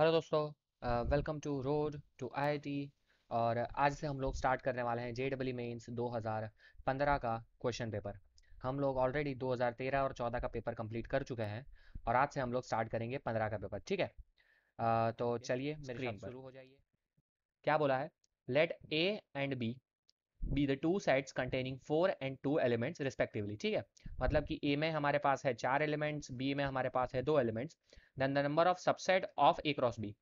Hello दोस्तों welcome to road to IIT और आज से हम लोग स्टार्ट करने वाले हैं जे डब्ल्यू मेन्स 2015 का क्वेश्चन पेपर हम लोग ऑलरेडी 2013 और 14 का पेपर कंप्लीट कर चुके हैं और आज से हम लोग स्टार्ट करेंगे 15 का पेपर ठीक है? आ, तो चलिए मेरे साथ शुरू हो जाइए। क्या बोला है? Let A and B be the two sets containing four and two elements respectively ठीक है? मतलब कि ए में हमारे पास है चार एलिमेंट्स बी में हमारे पास है दो elements then the number of subset of A cross B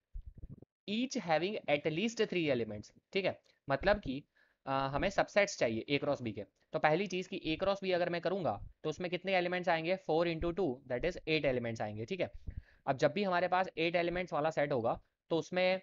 each having at least three elements ठीक है? मतलब कि अ, हमें सबसेट्स चाहिए ए क्रॉस बी के. तो पहली चीज़ कि ए क्रॉस बी अगर मैं करूँगा तो उसमें कितने एलिमेंट्स आएँगे? Four into two that is eight elements आएँगे ठीक है? अब जब भी हमारे पास एट एलिमेंट्स वाला सेट होगा तो उसमें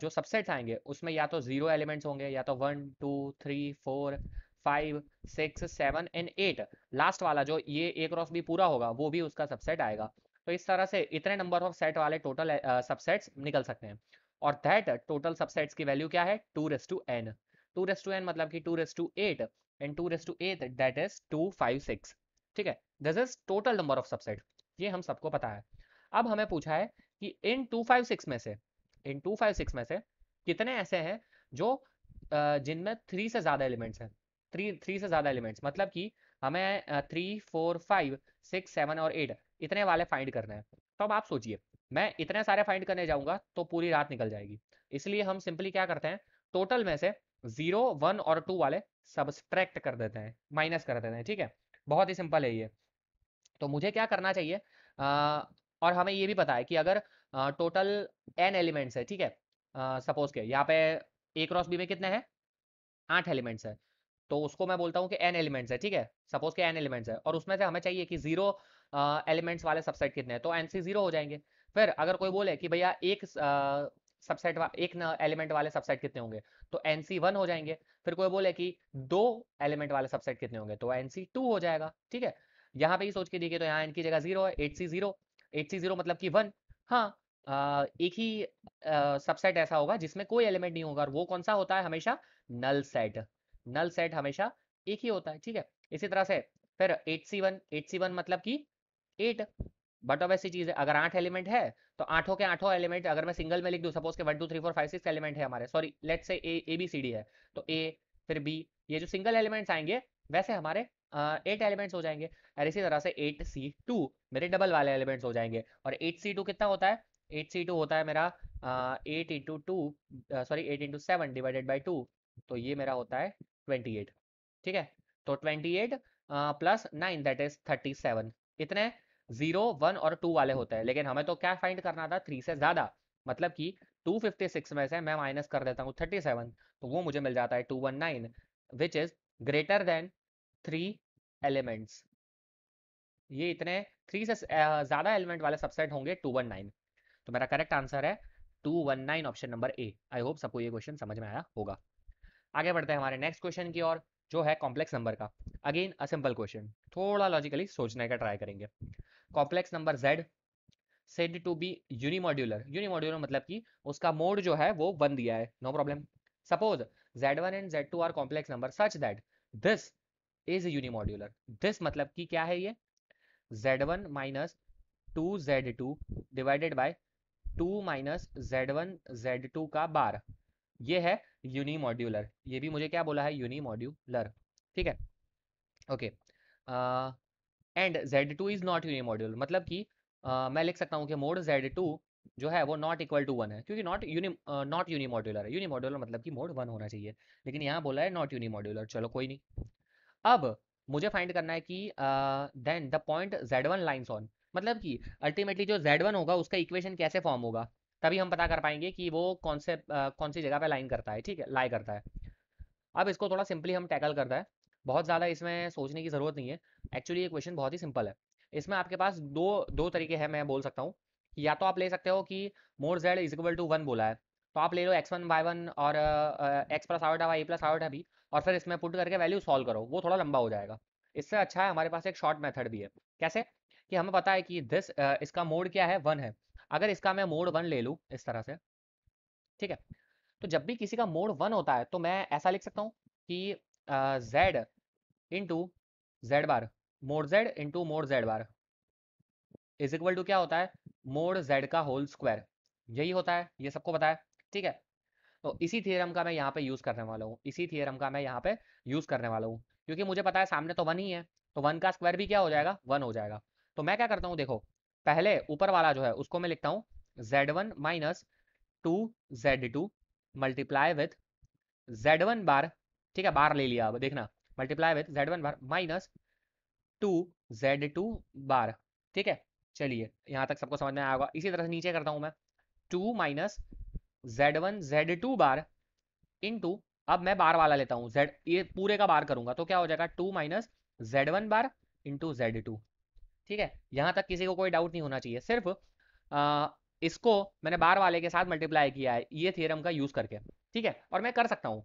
जो सबसेट्स आएँगे, उसमें या तो ज़ीरो एलिमेंट्स होंगे, या तो one two three four five six seven and eight last वाला जो ये ए क्रॉस बी पूरा होगा, वो भी उसका सबसेट आएगा। तो इस तरह से इतने नंबर ऑफ़ सेट वाले टोटल सबसेट्स निकल सकते हैं। और दैट टोटल सबसेट्स की वैल्यू क्या है? Two raise to n two raise to n मतलब कि two raise to eight and two raise to eight that is two five six ठीक है? This is total number of subset ये हम सबको पता है। अब हमें पूछा है कि इन टू फाइव सिक्स में से इन टू फाइव सिक्स में से कितने ऐसे हैं जो जिनमें थ्री से ज़्यादा एलिमेंट्स हैं। थ्री थ्री से ज़्यादा एलिमेंट्स मतलब कि हमें three four five six seven और एट इतने वाले फाइंड करने हैं। तो अब आप सोचिए मैं इतने सारे फाइंड करने जाऊँगा तो पूरी रात निकल जाएगी। इसलिए हम सिंपली क्या करते हैं टोटल में से ज़ीरो वन और टू वाले सब्सट्रैक्ट कर देते हैं माइनस कर देते हैं ठीक है? बहुत ही सिंपल है ये। तो मुझे क्या करना चाहिए अ, और हमें ये भी पता है कि अगर टोटल एन एलिमेंट्स है ठीक है? सपोज़ के यहाँ पे ए क्रॉस बी में कितने हैं? आठ एलिमेंट्स है। तो उसको मैं बोलता हूँ कि एन एलिमेंट्स है ठीक है? सपोज़ के एन एलिमेंट्स है और उसमें से हमें चाहिए कि ज़ीरो एलिमेंट्स वाले सबसेट कितने हैं? तो एन सी ज़ीरो हो जाएँगे। फिर अगर कोई बोले कि भैया एक सबसेट वा, एक एलिमेंट वाले सबसेट कितने होंगे? तो एन सी वन हो जाएँगे। फिर कोई बोले कि दो एलिमेंट वाले सबसेट कितने होंगे? तो एन सी टू हो जाएगा ठीक है? यहाँ पे ही सोच के देखिए तो यहाँ इनकी जगह ज़ीरो है eight C zero eight C zero मतलब कि वन हाँ। एक ही सबसेट ऐसा होगा जिसमें कोई एलिमेंट नहीं होगा और वो कौन सा होता है? हमेशा नल सेट नल सेट हमेशा एक ही होता है, ठीक है? इसी तरह से फिर eight C one eight C one मतलब कि एट बट अब ऐसी चीज़ है, अगर आठ एलिमेंट है तो आठों के आठों एलिमेंट अगर मैं सिंगल में लिख दूँ सपोज़ के one two three four five six element है हमारे सॉरी लेट से ए ए बी सी डी है तो ए फिर बी ये जो सिंगल एलिमेंट्स आएँगे, वैसे हमारे एट एलिमेंट्स हो जाएँगे, और इसी तरह से एट सी टू मेरे डबल वाले एलिमेंट्स हो जाएँगे। और एट सी टू कितना होता है? एट सी टू होता है मेरा eight into two sorry eight into seven divided by two तो ये मेरा होता है ट्वेंटी एट ठीक है? तो twenty eight plus nine that is thirty seven इतने ज़ीरो वन और टू वाले होते हैं, लेकिन हमें तो क्या फाइंड करना था? थ्री से ज़्यादा मतलब कि टू फिफ्टी सिक्स में से मैं माइनस कर देता हूँ थर्टी सेवन तो वो मुझे मिल जाता है two one nine which is greater than three elements ये इतने थ्री से ज़्यादा एलिमेंट वाले सबसेट होंगे टू वन नाइन तो मेरा करेक्ट आंसर है two one nine option number A I hope सबको ये क्वेश्चन समझ में आया होगा। आगे बढ़ते हैं हमारे नेक्स्ट क्वेश्चन की ओर, जो है कॉम्प्लेक्स नंबर का। अगेन अ सिंपल क्वेश्चन थोड़ा लॉजिकली सोचने का ट्राई करेंगे। Complex number Z said to be unimodular unimodular मतलब कि उसका मोड जो है वो वन दिया है। No problem suppose Z one and Z two are complex number such that this is unimodular this मतलब कि क्या है ये? Z1 minus two Z two divided by two minus Z one Z two का bar ये है unimodular ये भी मुझे क्या बोला है? यूनिमॉड्यूलर ठीक है? Okay and Z two is not unimodular मतलब कि uh, मैं लिख सकता हूँ कि मोड जेड टू जो है वो नॉट इक्वल टू वन है। क्योंकि नॉट यूनि नॉट यूनिमॉड्यूलर है। यूनिमॉड्यूलर मतलब कि मोड वन होना चाहिए। लेकिन यहाँ बोला है नॉट यूनिमॉड्यूलर चलो कोई नहीं। अब मुझे फाइंड करना है कि then the point Z one lines on मतलब कि अल्टीमेटली जो जेड वन होगा उसका इक्वेशन कैसे फॉर्म होगा? तभी हम पता कर पाएँगे कि वो कौन से uh, कौन सी जगह पे लाइन करता है ठीक है? लाई करता है। अब इसको थोड़ा सिंपली हम टैकल करता है। बहुत ज़्यादा इसमें सोचने की ज़रूरत नहीं है। एक्चुअली ये क्वेश्चन बहुत ही सिंपल है। इसमें आपके पास दो दो तरीके हैं मैं बोल सकता हूँ। या तो आप ले सकते हो कि more Z is equal to one बोला है। तो आप ले लो एक्स वन वाई वन और एक्स प्लस आउट है वाई प्लस आउट है भी और फिर इसमें पुट करके वैल्यू सॉल्व करो, वो थोड़ा लंबा हो जाएगा। इससे अच्छा है, हमारे पास एक शॉर्ट मेथड भी है। कैसे? कि हमें पता है कि दिस इसका मोड क्या है? वन है। अगर इसका मैं मोड वन ले लूँ इस तरह से, ठीक है? तो जब भी किसी का मोड वन होता है तो मैं ऐसा लिख सकता हूँ कि Z into Z bar mod Z into mod Z bar is equal to क्या होता है? मोड जेड का होल स्क्वायर यही होता है, ये सबको पता है, ठीक है? तो इसी थियरम का मैं यहाँ पे यूज़ करने वाला हूँ, इसी थियरम का मैं यहाँ पे यूज़ करने वाला हूँ, क्योंकि मुझे पता है सामने तो वन ही है तो वन का स्क्वायर भी क्या हो जाएगा? वन हो जाएगा। तो मैं क्या करता हूँ, देखो, पहले ऊपर वाला जो है, उसको मैं लिखता हूँ Z one minus two Z two multiply with Z one bar ठीक है बार ले लिया अब, देखना multiply with Z one bar minus two Z two bar ठीक है, चलिए, यहाँ तक सबको समझ में आएगा इसी तरह से नीचे करता हूँ मैं two minus Z one Z two bar into अब मैं बार वाला लेता हूँ जेड ये पूरे का बार करूँगा तो क्या हो जाएगा? Two minus Z one bar into Z two ठीक है? यहाँ तक किसी को कोई डाउट नहीं होना चाहिए सिर्फ़ आ, इसको मैंने बार वाले के साथ मल्टीप्लाई किया है ये थियरम का यूज़ करके। ठीक है? और मैं कर सकता हूँ।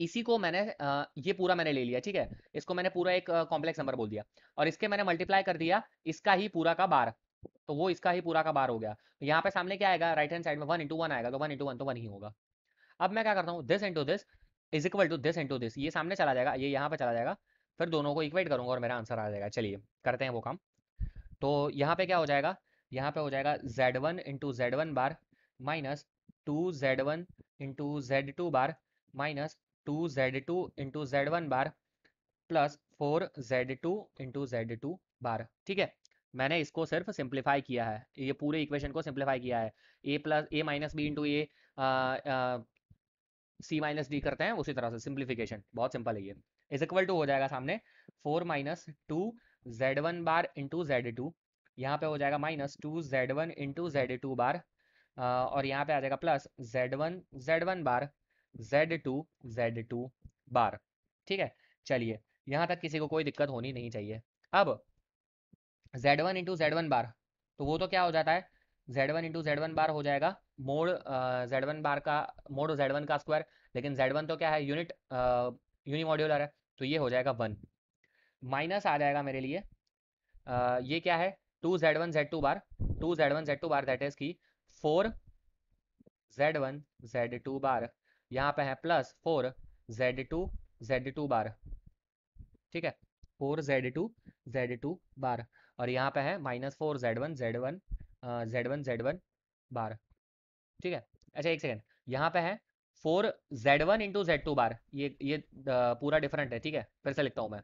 इसी को मैंने आ, ये पूरा मैंने ले लिया ठीक है? इसको मैंने पूरा एक कॉम्प्लेक्स नंबर बोल दिया। और इसके मैंने मल्टीप्लाई कर दिया इसका ही पूरा का बार तो वो इसका ही पूरा का बार हो गया। यहाँ पे सामने क्या आएगा? राइट हैंड साइड में वन इंटू वन आएगा तो वन इंटू वन तो वन ही होगा। अब मैं क्या करता हूँ? This into this is equal to this into this ये सामने चला जाएगा, ये यहाँ पे चला जाएगा, फिर दोनों को इक्वेट करूँगा और मेरा आंसर आ जाएगा। चलिए, करते हैं वो काम। तो यहाँ पे क्या हो जाएगा? यहाँ पे हो जाएगा Z one into Z one bar minus two Z one into Z two bar minus two Z two into Z one bar plus four Z two into Z two bar ठीक है? मैंने इसको सिर्फ़ सिंप्लीफाई किया है, ये पूरे equation को सिंप्लीफाई किया है। A plus, A minus B into A C minus D करते हैं, उसी तरह से, सिंप्लीफिकेशन, बहुत सिंपल है ये। इज़ इक्वल टू हो जाएगा सामने, four minus two Z one bar into Z two, यहाँ पे हो जाएगा minus two Z one into Z two bar और यहाँ पे आ जाएगा plus Z one Z one bar, Z two Z two bar, ठीक है? चलिए, यहाँ तक किसी को कोई दिक्कत होनी नहीं चाहिए। अब Z one into Z one bar तो वो तो क्या हो जाता है? Z one into Z one bar हो जाएगा। मोड जेड वन बार का मोड जेड वन का स्क्वायर लेकिन जेड वन तो क्या है? यूनिट यूनिमोड्यूलर है तो ये हो जाएगा वन माइनस आ जाएगा मेरे लिए। आ, ये क्या है? Two Z one Z two bar two Z one Z two bar that is की four Z one Z two bar यहाँ पे है plus four Z two Z two bar ठीक है? Four Z two Z two bar और यहाँ पे है minus four Z one Z one Z one Z one bar ठीक है? अच्छा एक सेकेंड यहाँ पे है four Z one into Z two bar ये ये पूरा डिफरेंट है, ठीक है? फिर से लिखता हूँ मैं।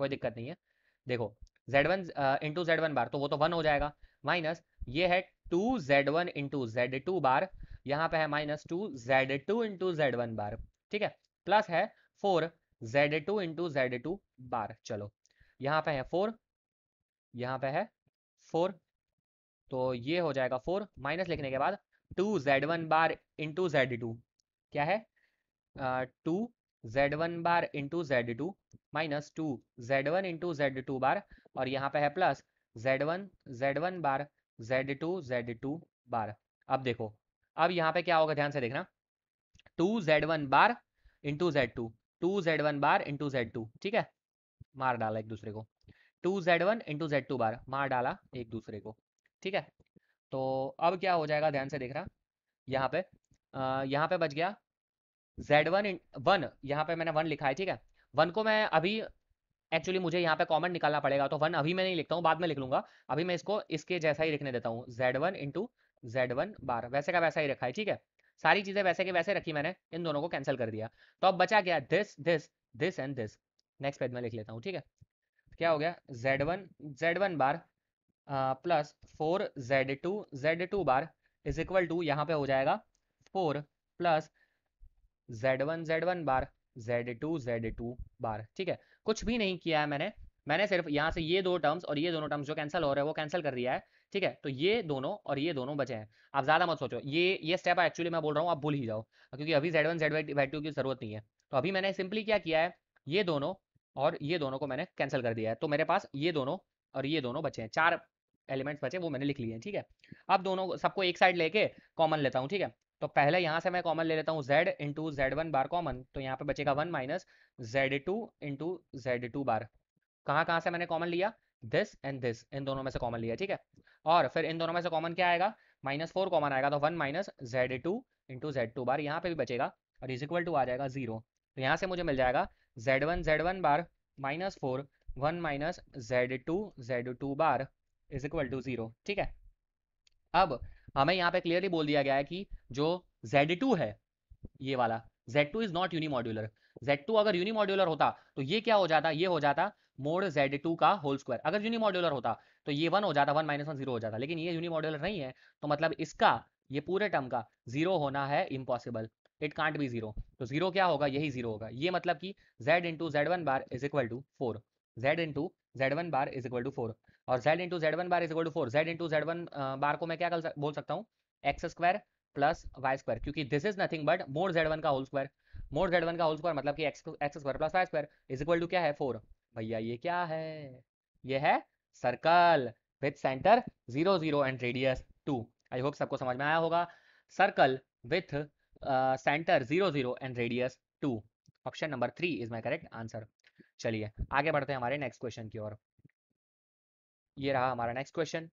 कोई दिक्कत नहीं है। देखो Z one into Z one bar तो वो तो वन हो जाएगा। माइनस ये है two Z one into Z two bar यहाँ पे है minus two Z two into Z one bar ठीक है? प्लस है four Z two into Z two bar चलो। यहाँ पे है फोर यहाँ पे है फोर तो ये हो जाएगा फोर माइनस लिखने के बाद two Z one bar into Z two, क्या है? Two Z one bar into Z two minus two Z one into Z two bar, और यहाँ पे है plus Z one Z one bar Z two Z two bar. अब देखो, अब यहाँ पे क्या होगा ध्यान से देखना। Two Z one bar into Z two two Z one bar into Z two, ठीक है? मार डाला एक दूसरे को। Two Z one into Z two bar मार डाला एक दूसरे को, ठीक है? तो अब क्या हो जाएगा, ध्यान से देख रहा, यहाँ पे यहाँ पे बच गया जेड वन वन, यहाँ पे मैंने वन लिखा है, ठीक है? वन को मैं अभी एक्चुअली मुझे यहाँ पे कॉमन निकालना पड़ेगा तो वन अभी मैं नहीं लिखता हूँ, बाद में लिख लूँगा, अभी मैं इसको, इसके जैसा ही लिखने देता हूँ, Z one into Z one bar वैसे का वैसा ही रखा है, ठीक है? सारी चीज़ें वैसे के वैसे रखी मैंने, इन दोनों को कैंसिल कर दिया तो अब बचा गया this this this and this next page में लिख लेता हूँ, ठीक है? क्या हो गया? Z one Z one bar plus four Z two Z two bar is equal to यहाँ पे हो जाएगा four plus Z one Z one bar Z two Z two bar ठीक है? कुछ भी नहीं किया है मैंने। मैंने सिर्फ़ यहाँ से ये दो टर्म्स और ये दोनों टर्म्स जो कैंसिल हो रहे हैं वो कैंसिल कर दिया है, ठीक है? तो ये दोनों और ये दोनों बचे हैं। आप ज़्यादा मत सोचो। ये ये स्टेप एक्चुअली मैं बोल रहा हूँ, आप भूल ही जाओ, क्योंकि अभी जेड वन जेड टू की ज़रूरत नहीं है। तो अभी मैंने सिंपली क्या किया है? ये दोनों और ये दोनों को मैंने कैंसिल कर दिया है। तो मेरे पास ये दोनों और ये दोनों बचे हैं। चार एलिमेंट्स बचे, वो मैंने लिख लिए हैं, ठीक है? अब दोनों सबको एक साइड लेके कॉमन लेता हूँ, ठीक है? तो पहले यहाँ से मैं कॉमन ले लेता हूँ, z into Z one bar common तो यहाँ पे बचेगा one minus Z two into Z two bar कहाँ कहाँ से मैंने कॉमन लिया? दिस एंड दिस इन दोनों में से कॉमन लिया, ठीक है? और फिर इन दोनों में से कॉमन क्या आएगा? माइनस फोर कॉमन आएगा तो one minus Z two into Z two bar यहाँ पे भी बचेगा और इज़ इक्वल टू आ जाएगा ज़ीरो तो यहाँ से मुझे मिल जाएगा Z one Z one bar minus four one minus Z two Z two bar is equal to zero ठीक है? अब हमें यहाँ पे क्लियरली बोल दिया गया है कि जो Z2 है, ये वाला Z two is not unimodular Z2 अगर यूनिमॉड्यूलर होता तो ये क्या हो जाता? ये हो जाता मोड जेड टू का होल स्क्वायर अगर यूनिमॉड्यूलर होता तो ये वन हो जाता वन माइनस वन ज़ीरो हो जाता. लेकिन ये यूनिमॉड्यूलर नहीं है तो मतलब इसका, ये पूरे टर्म का ज़ीरो होना है impossible it can't be zero तो ज़ीरो क्या होगा? यही ज़ीरो होगा। ये मतलब कि z into Z one bar is equal to four Z into Z one bar is equal to four और z into Z one bar is equal to four Z into Z one bar को मैं क्या कर बोल सकता हूँ? X square plus Y square क्योंकि this is nothing but mod Z one का whole square mod Z one का होल स्क्वायर मतलब कि X X square plus Y square is equal to क्या है? फोर भैया, ये क्या है? ये है circle with centre zero zero and radius two I hope सबको समझ में आया होगा। Circle with centre zero zero and radius two option number three is my correct answer चलिए, आगे बढ़ते हैं हमारे नेक्स्ट क्वेश्चन की ओर। ये रहा हमारा next question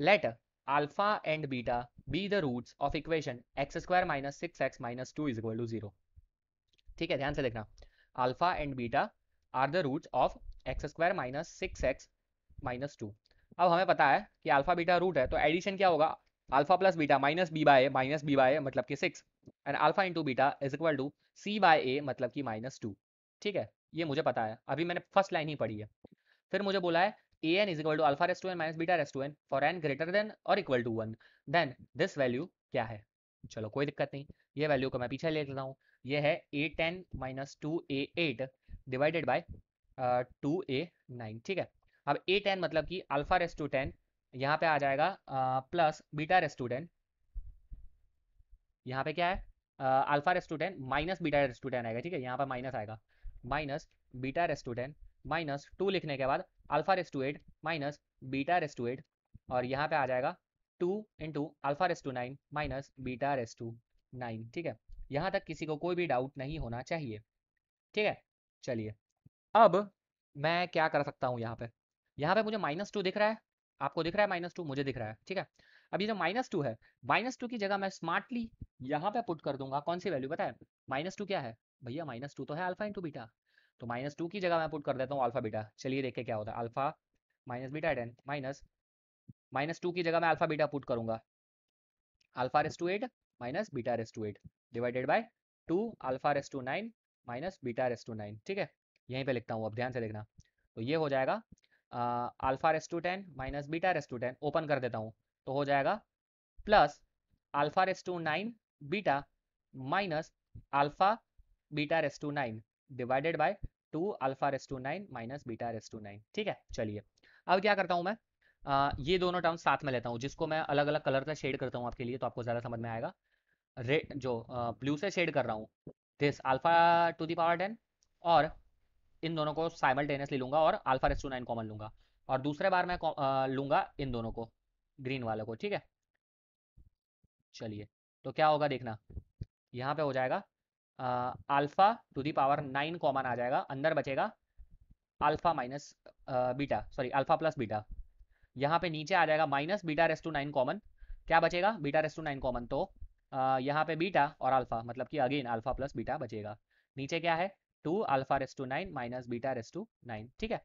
let alpha and beta be the roots of equation X square minus six X minus two is equal to zero ठीक है, ध्यान से देखना। Alpha and beta are the roots of X square minus six X minus two अब हमें पता है कि अल्फ़ा बीटा रूट है तो एडिशन क्या होगा? Alpha plus beta minus B by minus B by मतलब कि six and alpha into beta is equal to C by A मतलब कि माइनस टू ठीक है? ये मुझे पता है। अभी मैंने फ़र्स्ट लाइन ही पढ़ी है। फिर मुझे बोला है A N is equal to alpha raise to N minus beta raise to N for N greater than और equal to one then this value क्या है? चलो कोई दिक्कत नहीं। ये वैल्यू को मैं पीछे ले लेता हूँ। ये है A ten minus two A eight divided by two A nine ठीक है? अब ए टेन मतलब कि अल्फ़ा रेस टू टेन यहाँ पे आ जाएगा प्लस बीटा रेस्टूडेंट यहाँ पे क्या है? Alpha raise to ten minus beta raise to ten आएगा, ठीक है? यहाँ पर माइनस आएगा. Minus beta raise to ten minus two लिखने के बाद alpha raise eight minus beta raise eight और यहाँ पे आ जाएगा two into alpha raise to nine minus beta raise to nine ठीक है? यहाँ तक किसी को कोई भी डाउट नहीं होना चाहिए, ठीक है? चलिए, अब मैं क्या कर सकता हूँ यहाँ पे? यहाँ पे मुझे माइनस टू दिख रहा है आपको दिख रहा है माइनस टू मुझे दिख रहा है, ठीक है? अब ये जो माइनस टू है माइनस टू की जगह मैं स्मार्टली यहाँ पे पुट कर दूँगा, कौन सी वैल्यू है? माइनस टू क्या है? भैया माइनस टू तो है अल्फ़ा इंटू बीटा तो माइनस टू की जगह मैं पुट कर देता हूँ अल्फ़ा बीटा चलिए देखे क्या होता है alpha minus beta ten minus minus two की जगह मैं अल्फ़ा बीटा पुट करूँगा alpha raise to eight minus beta raise to eight divided by two alpha raise to nine minus beta raise to nine ठीक है? यहीं पे लिखता हूँ, अब ध्यान से देखना तो ये हो जाएगा alpha raise to ten minus beta raise to ten open कर देता हूँ तो हो जाएगा plus alpha raise to nine beta minus alpha beta raise to nine divided by two alpha raise to nine minus beta raise to nine ठीक है? चलिए अब क्या करता हूँ मैं? आ, ये दोनों टर्म साथ में लेता हूँ जिसको मैं अलग अलग कलर का शेड करता हूँ आपके लिए तो आपको ज़्यादा समझ में आएगा। रेड जो ब्लू से शेड कर रहा हूँ this alpha to the power ten और इन दोनों को साइमल्टेनियसली लूँगा और alpha raise to nine common लूँगा। और दूसरे बार मैं लूँगा इन दोनों को ग्रीन वाले को, ठीक है? चलिए तो क्या होगा देखना। यहाँ पे हो जाएगा alpha to the power nine common आ जाएगा, अंदर बचेगा alpha minus beta sorry alpha plus beta यहाँ पे नीचे आ जाएगा minus beta raise to nine common क्या बचेगा? Beta raise to nine common तो यहाँ पे बीटा और अल्फ़ा मतलब कि अगेन अल्फ़ा प्लस बीटा बचेगा। नीचे क्या है? Two alpha raise to nine minus beta raise to nine, ठीक है?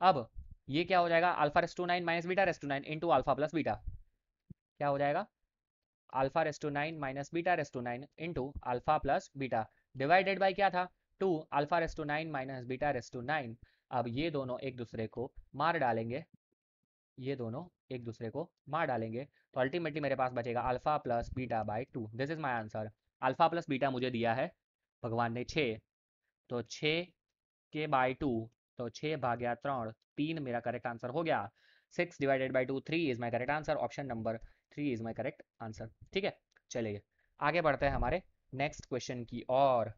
अब ये क्या हो जाएगा? Alpha raise to nine minus beta raise to nine into alpha plus beta. क्या हो जाएगा? Alpha raise to nine minus beta raise to nine into alpha plus beta. Divided by क्या था? Two alpha raise to nine minus beta raise to nine. अब ये दोनों एक दूसरे को मार डालेंगे। ये दोनों एक दूसरे को मार डालेंगे। तो अल्टीमेटली मेरे पास बचेगा alpha plus beta by two. This is my answer alpha plus beta मुझे दिया है। भगवान ने छः तो छः के बाय टू तो छः भाग्या त्रण, तीन मेरा करेक्ट आंसर हो गया। Six divided by two three is my correct answer option number three is my correct answer ठीक है? चलिए, आगे बढ़ते हैं हमारे नेक्स्ट क्वेश्चन की और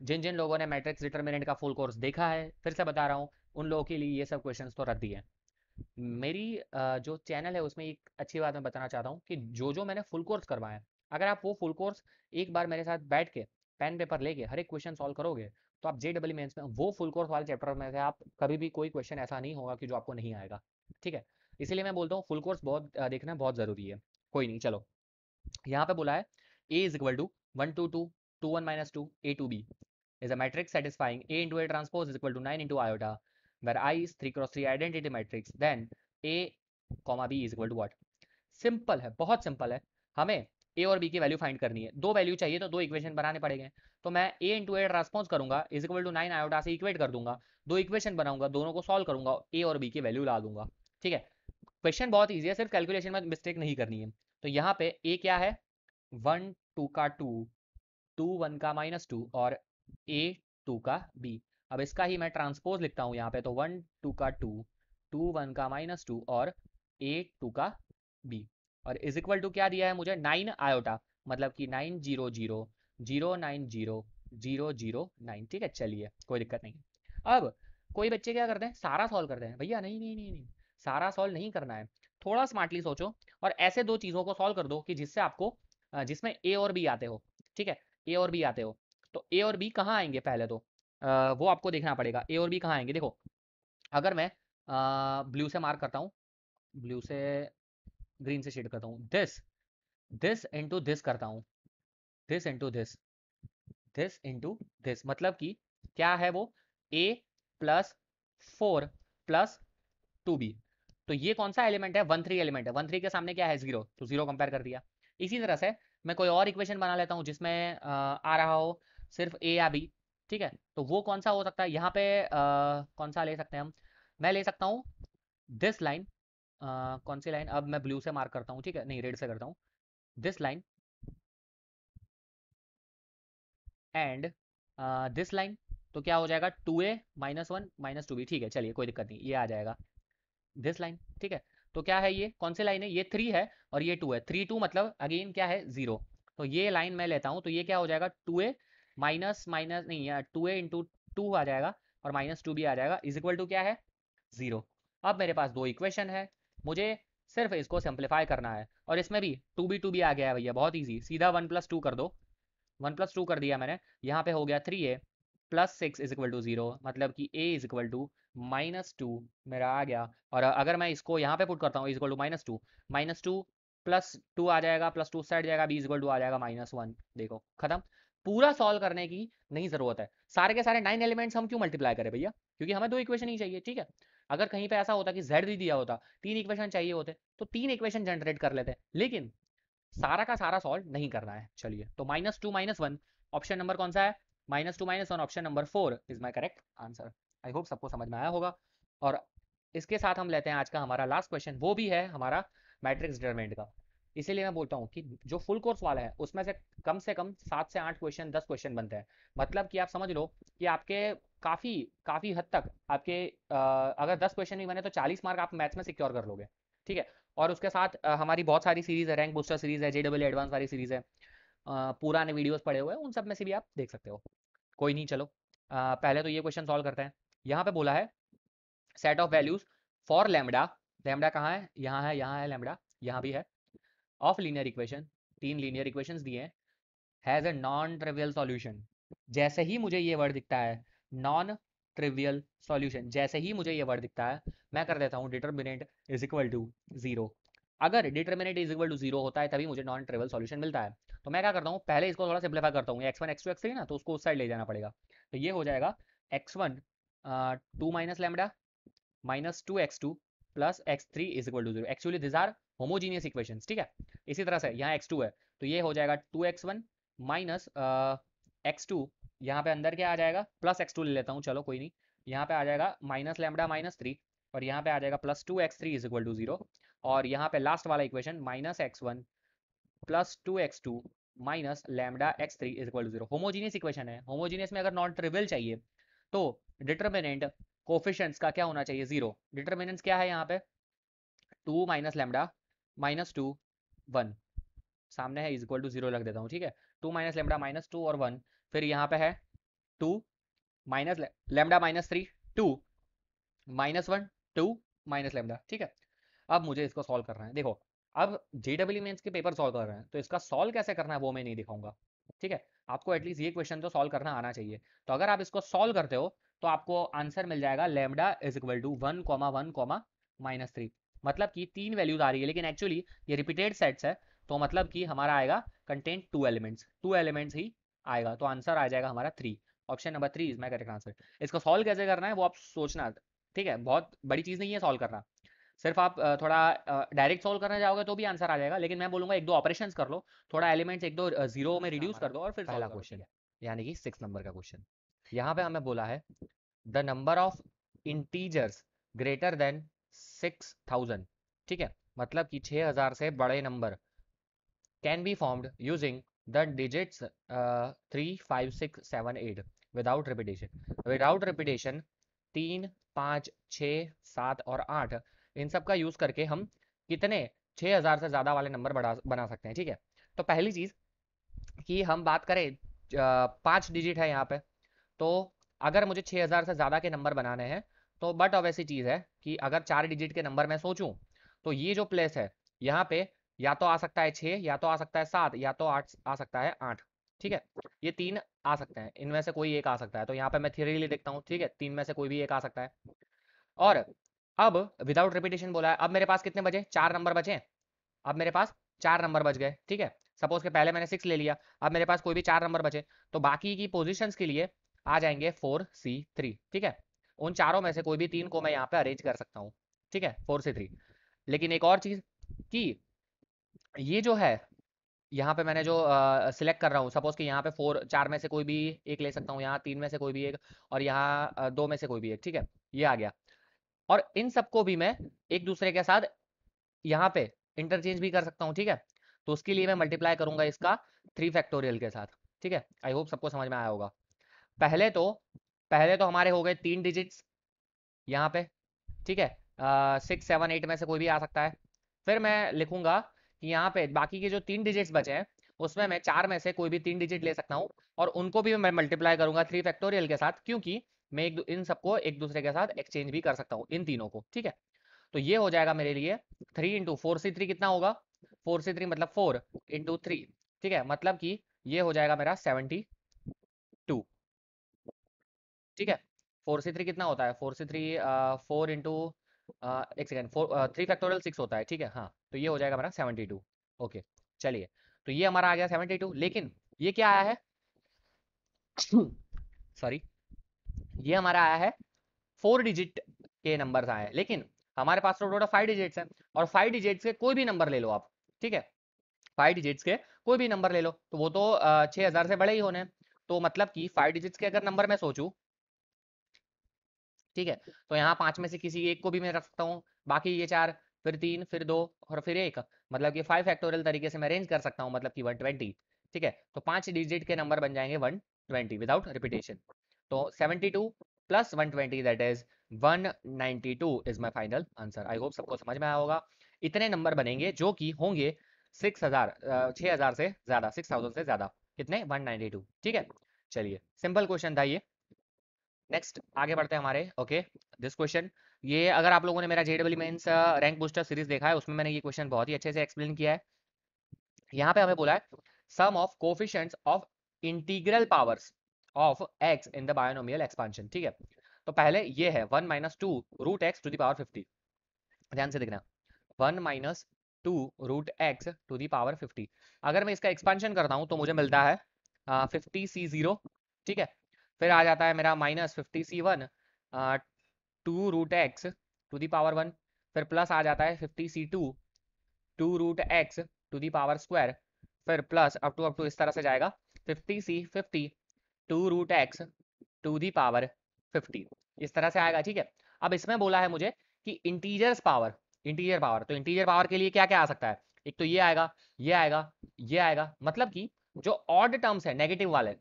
जिन जिन लोगों ने मैट्रिक्स डिटर्मिनेंट का फुल कोर्स देखा है, फिर से बता रहा हूँ, उन लोगों के लिए ये सब क्वेश्चंस तो रद्दी हैं मेरी जो चैनल है उसमें एक अच्छी बात मैं बताना चाहता हूँ कि जो जो मैंने फुल कोर्स करवाया अगर आप वो फुल कोर्स एक बार मेरे साथ बैठ के पेन पेपर लेके हर एक क्वेश्चन सॉल्व करोगे तो आप जे मेन्स में, वो फुल कोर्स वाले चैप्टर में से आप कभी भी कोई क्वेश्चन ऐसा नहीं होगा कि जो आपको नहीं आएगा, ठीक है? इसीलिए मैं बोलता हूँ फुल कोर्स बहुत देखना बहुत ज़रूरी है, कोई नहीं, चलो। यहाँ पे बोला है A is equal to one two two two one minus two A two B is a satisfying A into A transpose is equal to 9 into iota, where I is 3 cross 3 identity matrix, then A, comma B is equal to what? Simple है, बहुत simple है। हमें ए और B की value find करनी है। दो value चाहिए तो दो इक्वेशन बनाने पड़ेंगे। तो मैं ए इंटू ए ट्रांसपोज करूँगा is equal to nine iota से इक्वेट कर दूँगा। दो इक्वेशन बनाऊँगा, दोनों को सॉल्व करूँगा ए और बी की वैल्यू ला दूँगा। ठीक है? क्वेश्चन बहुत ईजी है, सिर्फ़ कैलकुलेशन में मिस्टेक नहीं करनी है। तो यहाँ पे ए क्या है? वन टू का टू टू वन का माइनस टू और ए टू का बी अब इसका ही मैं ट्रांसपोज लिखता हूँ यहाँ पे तो वन टू का टू टू वन का माइनस टू और ए टू का बी और इज़ इक्वल टू क्या दिया है मुझे? नाइन आयोटा मतलब कि nine zero zero zero nine zero zero zero nine ठीक है? चलिए कोई दिक्कत नहीं। अब कोई बच्चे क्या करते हैं? सारा सॉल्व करते हैं। भैया नहीं नहीं नहीं नहीं सारा सॉल्व नहीं करना है। थोड़ा स्मार्टली सोचो और ऐसे दो चीज़ों को सॉल्व कर दो कि जिससे आपको जिसमें ए और बी आते हो ठीक है? ए और बी आते हो तो ए और बी कहाँ आएँगे पहले तो? आ, वो आपको देखना पड़ेगा। ए और बी कहाँ आएँगे? देखो अगर मैं ब्लू से मार्क करता हूँ ब्लू से ग्रीन से शेड करता हूँ। दिस दिस इंटू दिस करता हूँ। This into this this into this मतलब कि क्या है वो? A plus four plus two B तो ये कौन सा एलिमेंट है? वन थ्री एलिमेंट है। वन थ्री के सामने क्या है? ज़ीरो तो ज़ीरो कंपेयर कर दिया। इसी तरह से मैं कोई और इक्वेशन बना लेता हूँ जिसमें आ रहा हो सिर्फ़ ए या बी ठीक है? तो वो कौन सा हो सकता है? यहाँ पे आ, कौन सा ले सकते हैं हम? मैं ले सकता हूँ दिस लाइन कौन सी लाइन? अब मैं ब्लू से मार्क करता हूँ, ठीक है? नहीं, रेड से करता हूँ। This line and this line तो क्या हो जाएगा? Two A minus one minus two B ठीक है? चलिए, कोई दिक्कत नहीं, ये आ जाएगा। दिस लाइन ठीक है? तो क्या है ये? कौन सी लाइन है? ये थ्री है और ये टू है। थ्री टू मतलब अगेन क्या है? ज़ीरो तो ये लाइन मैं लेता हूँ तो ये क्या हो जाएगा? टू ए माइनस माइनस नहीं टू ए इंटू टू आ जाएगा और माइनस टू भी आ जाएगा इज़ इक्वल टू क्या है? ज़ीरो अब मेरे पास दो इक्वेशन है। मुझे सिर्फ़ इसको सिंप्लीफाई करना है। और इसमें भी टू बी टू भी आ गया है भैया, बहुत ईजी सीधा वन प्लस टू कर दो। वन प्लस टू कर दिया मैंने। यहाँ पे हो गया three A plus six is equal to zero मतलब कि A is equal to minus two मेरा आ गया। और अगर मैं इसको यहाँ पे पुट करता हूँ is equal to minus two minus two plus two आ जाएगा प्लस टू साइड जाएगा बी इज़ इक्वल टू आ जाएगा माइनस वन देखो, खत्म। पूरा सॉल्व करने की नहीं ज़रूरत है। सारे के सारे नाइन एलिमेंट्स हम क्यों मल्टीप्लाई करें भैया? क्योंकि हमें दो इक्वेशन ही चाहिए, ठीक है? अगर कहीं पे ऐसा होता कि जेड भी दिया होता, तीन इक्वेशन चाहिए होते तो तीन इक्वेशन जनरेट कर लेते, लेकिन सारा का सारा सॉल्व नहीं करना है। चलिए तो minus two minus one option number कौन सा है? Minus two minus one option number four is my correct answer I hope सबको समझ में आया होगा। और इसके साथ हम लेते हैं आज का हमारा लास्ट क्वेश्चन वो भी है हमारा मैट्रिक्स डिटरमेंट का। इसीलिए मैं बोलता हूँ कि जो फुल कोर्स वाला है, उसमें से कम से कम सात से आठ क्वेश्चन दस क्वेश्चन बनते हैं। मतलब कि आप समझ लो कि आपके काफ़ी काफ़ी हद तक आपके अगर दस क्वेश्चन भी बने तो चालीस मार्क आप मैथ्स में सिक्योर कर लोगे, ठीक है? और उसके साथ हमारी बहुत सारी सीरीज़ है रैंक बूस्टर सीरीज़ है जे डबल एडवांस वाली सीरीज़ है पुराने वीडियोस पड़े हुए हैं, उन सब में से भी आप देख सकते हो। कोई नहीं, चलो पहले तो ये क्वेश्चन सॉल्व करते हैं। यहाँ पे बोला है set of values for lambda lambda कहाँ है? यहाँ है यहाँ है लेमडा यहाँ भी है। ऑफ़ लीनियर इक्वेशन तीन लीनियर इक्वेशंस दिए हैं। Has a non trivial solution जैसे ही मुझे ये वर्ड दिखता है नॉन ट्रिवियल सॉल्यूशन जैसे ही मुझे ये वर्ड दिखता है, मैं कर देता हूँ determinant is equal to zero अगर determinant is equal to zero होता है, तभी मुझे नॉन ट्रिवियल सॉल्यूशन मिलता है। तो मैं क्या करता हूँ, पहले इसको थोड़ा सिंप्लीफाई करता हूँ। X one X two X three ना तो उसको उस साइड ले जाना पड़ेगा। तो ये हो जाएगा x one two minus lambda minus two x two plus x three is equal to zero actually these are homogeneous equation ठीक है? इसी तरह से यहाँ एक्स टू है तो ये हो जाएगा two x one minus x two यहाँ पे अंदर क्या आ जाएगा? प्लस एक्स टू ले लेता हूँ, चलो कोई नहीं। यहाँ पे आ जाएगा माइनस लेमडा माइनस थ्री और यहाँ पे आ जाएगा plus two x three is equal to zero और यहाँ पे लास्ट वाला equation minus x one plus two x two minus lambda x three is equal to zero homogeneous equation है। होमोजीनियस में अगर नॉन ट्रिवियल चाहिए तो डिटर्मिनेंट कोफिशंस का क्या होना चाहिए? ज़ीरो डिटर्मिनेंट्स क्या है यहाँ पे? Two minus lambda minus two one सामने है इज़ इक्वल टू ज़ीरो लग देता हूँ, ठीक है? Two minus lambda minus two और वन फिर यहाँ पे है two minus lambda minus three two minus one two minus lambda ठीक है? अब मुझे इसको सॉल्व करना है। देखो, अब जे डब्ल्यू मेन्स के पेपर सॉल्व कर रहे हैं तो इसका सॉल्व कैसे करना है वो मैं नहीं दिखाऊँगा, ठीक है? आपको एटलीस्ट ये क्वेश्चन तो सॉल्व करना आना चाहिए। तो अगर आप इसको सॉल्व करते हो तो आपको आंसर मिल जाएगा lambda is equal to one comma one comma minus three मतलब कि तीन वैल्यूज़ आ रही है, लेकिन एक्चुअली ये रिपीटेड सेट्स है तो मतलब कि हमारा आएगा content two elements two elements ही आएगा तो आंसर आ जाएगा हमारा three option number three is my correct answer इसको सॉल्व कैसे करना है वो आप सोचना ठीक है? बहुत बड़ी चीज़ नहीं है सॉल्व करना। सिर्फ़ आप थोड़ा डायरेक्ट सोल्व करने जाओगे तो भी आंसर आ जाएगा लेकिन मैं बोलूँगा एक दो ऑपरेशंस कर लो थोड़ा एलिमेंट्स एक दो ज़ीरो में रिड्यूस कर दो और फिर पहला क्वेश्चन यानी कि सिक्स नंबर का क्वेश्चन यहाँ पे हमें बोला है the number of integers greater than six thousand ठीक है? मतलब कि छह हज़ार से बड़े number can be formed using the digits three five six seven eight without repetition without repetition तीन, पाँच छ सात और आठ, इन सब का यूज़ करके हम कितने? छः हज़ार से ज़्यादा वाले नंबर बना सकते हैं, ठीक है? तो पहली चीज़ कि हम बात करें पाँच डिजिट है यहाँ पे तो अगर मुझे छः हज़ार से ज़्यादा के नंबर बनाने हैं तो बट अब ऐसी चीज़ है कि अगर चार डिजिट के नंबर मैं सोचूं तो ये जो प्लेस है, यहाँ पे या तो आ सकता है छः या तो आ सकता है सात, या तो आठ, आ सकता है आठ, ठीक है? ये तीन आ सकते हैं, इनमें से कोई एक आ सकता है। तो यहाँ पे मैं थ्योरीली देखता हूँ, ठीक है? तीन में से कोई भी एक आ सकता है। और अब विदाउट रिपीटेशन बोला है, अब मेरे पास कितने बचे? चार नंबर बचे अब मेरे पास चार नंबर बच गए, ठीक है? सपोज़ के पहले मैंने सिक्स ले लिया, अब मेरे पास कोई भी चार नंबर बचे तो बाकी की पोजिशन के लिए आ जाएँगे फोर सी थ्री ठीक है? उन चारों में से कोई भी तीन को मैं यहाँ पे अरेंज कर सकता हूँ, ठीक है? फोर सी थ्री लेकिन एक और चीज़ कि ये जो है यहाँ पे मैंने जो सिलेक्ट कर रहा हूँ सपोज़ कि यहाँ पे फोर चार में से कोई भी एक ले सकता हूँ यहाँ तीन में से कोई भी एक और यहाँ दो में से कोई भी एक ठीक है? ये आ गया। और इन सबको भी मैं एक दूसरे के साथ यहाँ पे इंटरचेंज भी कर सकता हूँ ठीक है? तो उसके लिए मैं मल्टीप्लाई करूँगा इसका थ्री फैक्टोरियल के साथ ठीक है? आई होप सबको समझ में आया होगा। पहले तो पहले तो हमारे हो गए तीन डिजिट्स यहाँ पे ठीक है? सिक्स सेवन एट में से कोई भी आ सकता है। फिर मैं लिखूँगा कि यहाँ पे बाकी के जो तीन डिजिट्स बचे हैं, उसमें मैं चार में से कोई भी तीन डिजिट ले सकता हूँ और उनको भी मैं मल्टीप्लाई करूँगा थ्री फैक्टोरियल के साथ क्योंकि मैं एक इन सबको एक दूसरे के साथ एक्सचेंज भी कर सकता हूँ, इन तीनों को, ठीक है? तो ये हो जाएगा मेरे लिए three into four C three कितना होगा? फोर सी थ्री मतलब फोर इंटू थ्री ठीक है? मतलब कि ये हो जाएगा मेरा सेवेंटी टू ठीक है? फोर सी थ्री कितना होता है? Four C three four into एक second, four three factorial six होता है, ठीक है? हाँ तो ये हो जाएगा मेरा सेवेंटी टू ओके, चलिए तो ये हमारा आ गया सेवेंटी टू लेकिन ये क्या आया है? सॉरी ये हमारा आया है फोर डिजिट के नंबर आए लेकिन हमारे पास तो टोटल फाइव डिजिट्स है, और फाइव डिजिट्स के कोई भी नंबर ले लो आप, ठीक है? फाइव डिजिट्स के कोई भी नंबर ले लो तो वो तो छह हज़ार से बड़े ही होने हैं तो मतलब कि फाइव डिजिट्स के अगर नंबर मैं सोचूं ठीक है? तो यहाँ पाँच में से किसी एक को भी मैं रख सकता हूँ। बाकी ये चार, फिर तीन, फिर दो और फिर एक। मतलब कि फाइव फैक्टोरियल तरीके से मैं अरेंज कर सकता हूँ मतलब कि वन ट्वेंटी ठीक है? तो पाँच डिजिट के नंबर बन जाएँगे वन ट्वेंटी विदाउट रिपीटेशन तो 72 plus 120 that is 192 is my final answer I hope सबको समझ में आया होगा। इतने नंबर बनेंगे जो कि होंगे 6000 6000 से ज़्यादा 6000 से ज़्यादा। कितने? 192 ठीक है? चलिए सिंपल क्वेश्चन था ये। नेक्स्ट आगे बढ़ते हैं हमारे ओके दिस क्वेश्चन ये अगर आप लोगों ने मेरा JW mains rank booster series देखा है, उसमें मैंने ये क्वेश्चन बहुत ही अच्छे से एक्सप्लेन किया है। यहाँ पे हमें बोला है sum of coefficients of integral powers of x in the binomial expansion ठीक है? तो पहले ये है one minus two root x to the power fifty ध्यान से देखना one minus two root x to the power fifty अगर मैं इसका एक्सपांशन करता हूँ तो मुझे मिलता है फिफ्टी सी ज़ीरो ठीक है? फिर आ जाता है मेरा minus fifty C one two root x to the power one, फिर प्लस आ जाता है fifty C two two root x to the power square, फिर plus up to up to इस तरह से जाएगा, fifty C fifty, two root x to the power fifty, इस तरह से आएगा, ठीक है? अब इसमें बोला है मुझे कि इंटीजर्स पावर, इंटीजर पावर तो इंटीजर पावर के लिए क्या क्या आ सकता है? एक तो ये आएगा ये आएगा ये आएगा मतलब कि जो ऑड टर्म्स है नेगेटिव वाले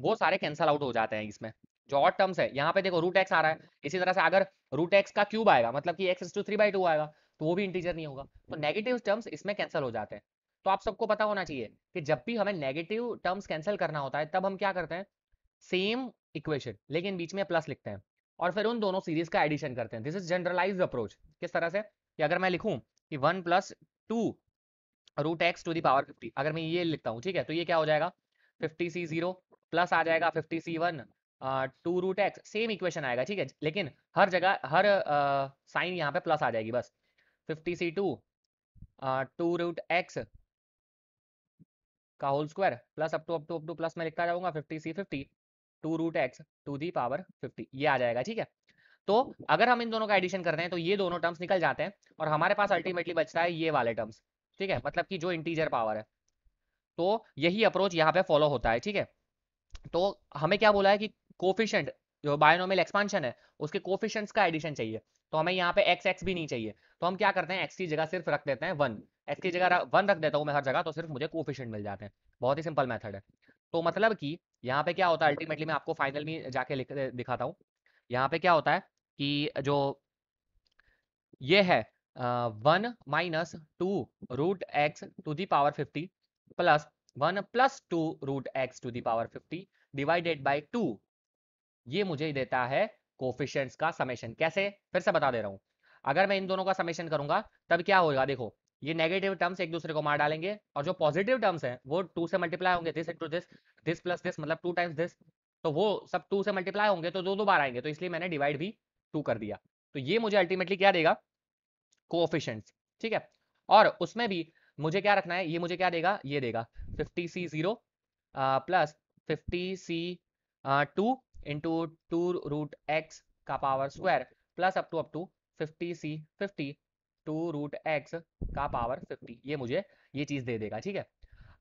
वो सारे कैंसल आउट हो जाते हैं इसमें। जो ऑड टर्म्स है, यहाँ पे देखो रूट एक्स आ रहा है। इसी तरह से अगर रूट एक्स का क्यूब आएगा मतलब कि x to three by two आएगा तो वो भी इंटीजर नहीं होगा। तो नेगेटिव टर्म्स इसमें कैंसिल हो जाते हैं। तो आप सबको पता होना चाहिए कि जब भी हमें नेगेटिव टर्म्स कैंसिल करना होता है, तब हम क्या करते हैं? सेम इक्वेशन लेकिन बीच में प्लस लिखते हैं। और फिर उन दोनों सीरीज़ का एडिशन करते हैं। दिस इज़ जनरलाइज अप्रोच किस तरह से? कि अगर मैं लिखूं कि one plus two root x to the power fifty अगर मैं ये लिखता हूँ, ठीक है? तो ये क्या हो जाएगा? फिफ्टी सी ज़ीरो प्लस आ जाएगा fifty C one two root x same equation आएगा ठीक है? लेकिन हर जगह हर साइन यहाँ पे प्लस आ जाएगी बस। Fifty C two two root x का whole square plus up to up to up to plus में लिखता जाऊँगा fifty C fifty two root x to the power fifty ये आ जाएगा ठीक है? तो अगर हम इन दोनों का एडिशन करते हैं तो ये दोनों टर्म्स निकल जाते हैं और हमारे पास अल्टीमेटली बचता है ये वाले टर्म्स ठीक है? मतलब कि जो इंटीजर पावर है। तो यही अप्रोच यहाँ पे फॉलो होता है ठीक है? तो हमें क्या बोला है कि कोफिशेंट जो बायोनोमियल एक्सपांशन है, उसके कोफिशेंट्स का एडिशन चाहिए। तो हमें यहाँ पे एक्स एक्स भी नहीं चाहिए। तो हम क्या करते हैं एक्स की जगह सिर्फ़ रख देते हैं वन एक्स की जगह वन रख देता हूँ मैं हर जगह तो सिर्फ़ मुझे कोफिशेंट मिल जाते हैं। बहुत ही सिंपल मेथड है। तो मतलब कि यहाँ पे क्या होता है अल्टीमेटली मैं आपको फाइनल में जाके दिखाता हूँ। यहाँ पे क्या होता है कि जो ये है one minus two root x to the power fifty plus one plus two root x to the power fifty divided by two ये मुझे देता है कोफिशियंट्स का समेशन कैसे? फिर से बता दे रहा हूँ। अगर मैं इन दोनों का समेशन करूँगा, तब क्या होगा? देखो, ये नेगेटिव टर्म्स एक दूसरे को मार डालेंगे और जो पॉजिटिव टर्म्स हैं, वो टू से मल्टीप्लाई होंगे. This into this this plus this मतलब टू टाइम्स दिस तो वो सब टू से मल्टीप्लाई होंगे तो दो दो बार आएँगे तो इसलिए मैंने डिवाइड भी टू कर दिया। तो ये मुझे अल्टीमेटली क्या देगा? कोफिशियंट्स ठीक है? और उसमें भी मुझे क्या रखना है? ये मुझे क्या देगा? ये देगा। Fifty C zero plus fifty C two into two root x का power square plus up to up to fifty C fifty two root x का पावर फिफ्टी ये मुझे ये चीज़ दे देगा, ठीक है?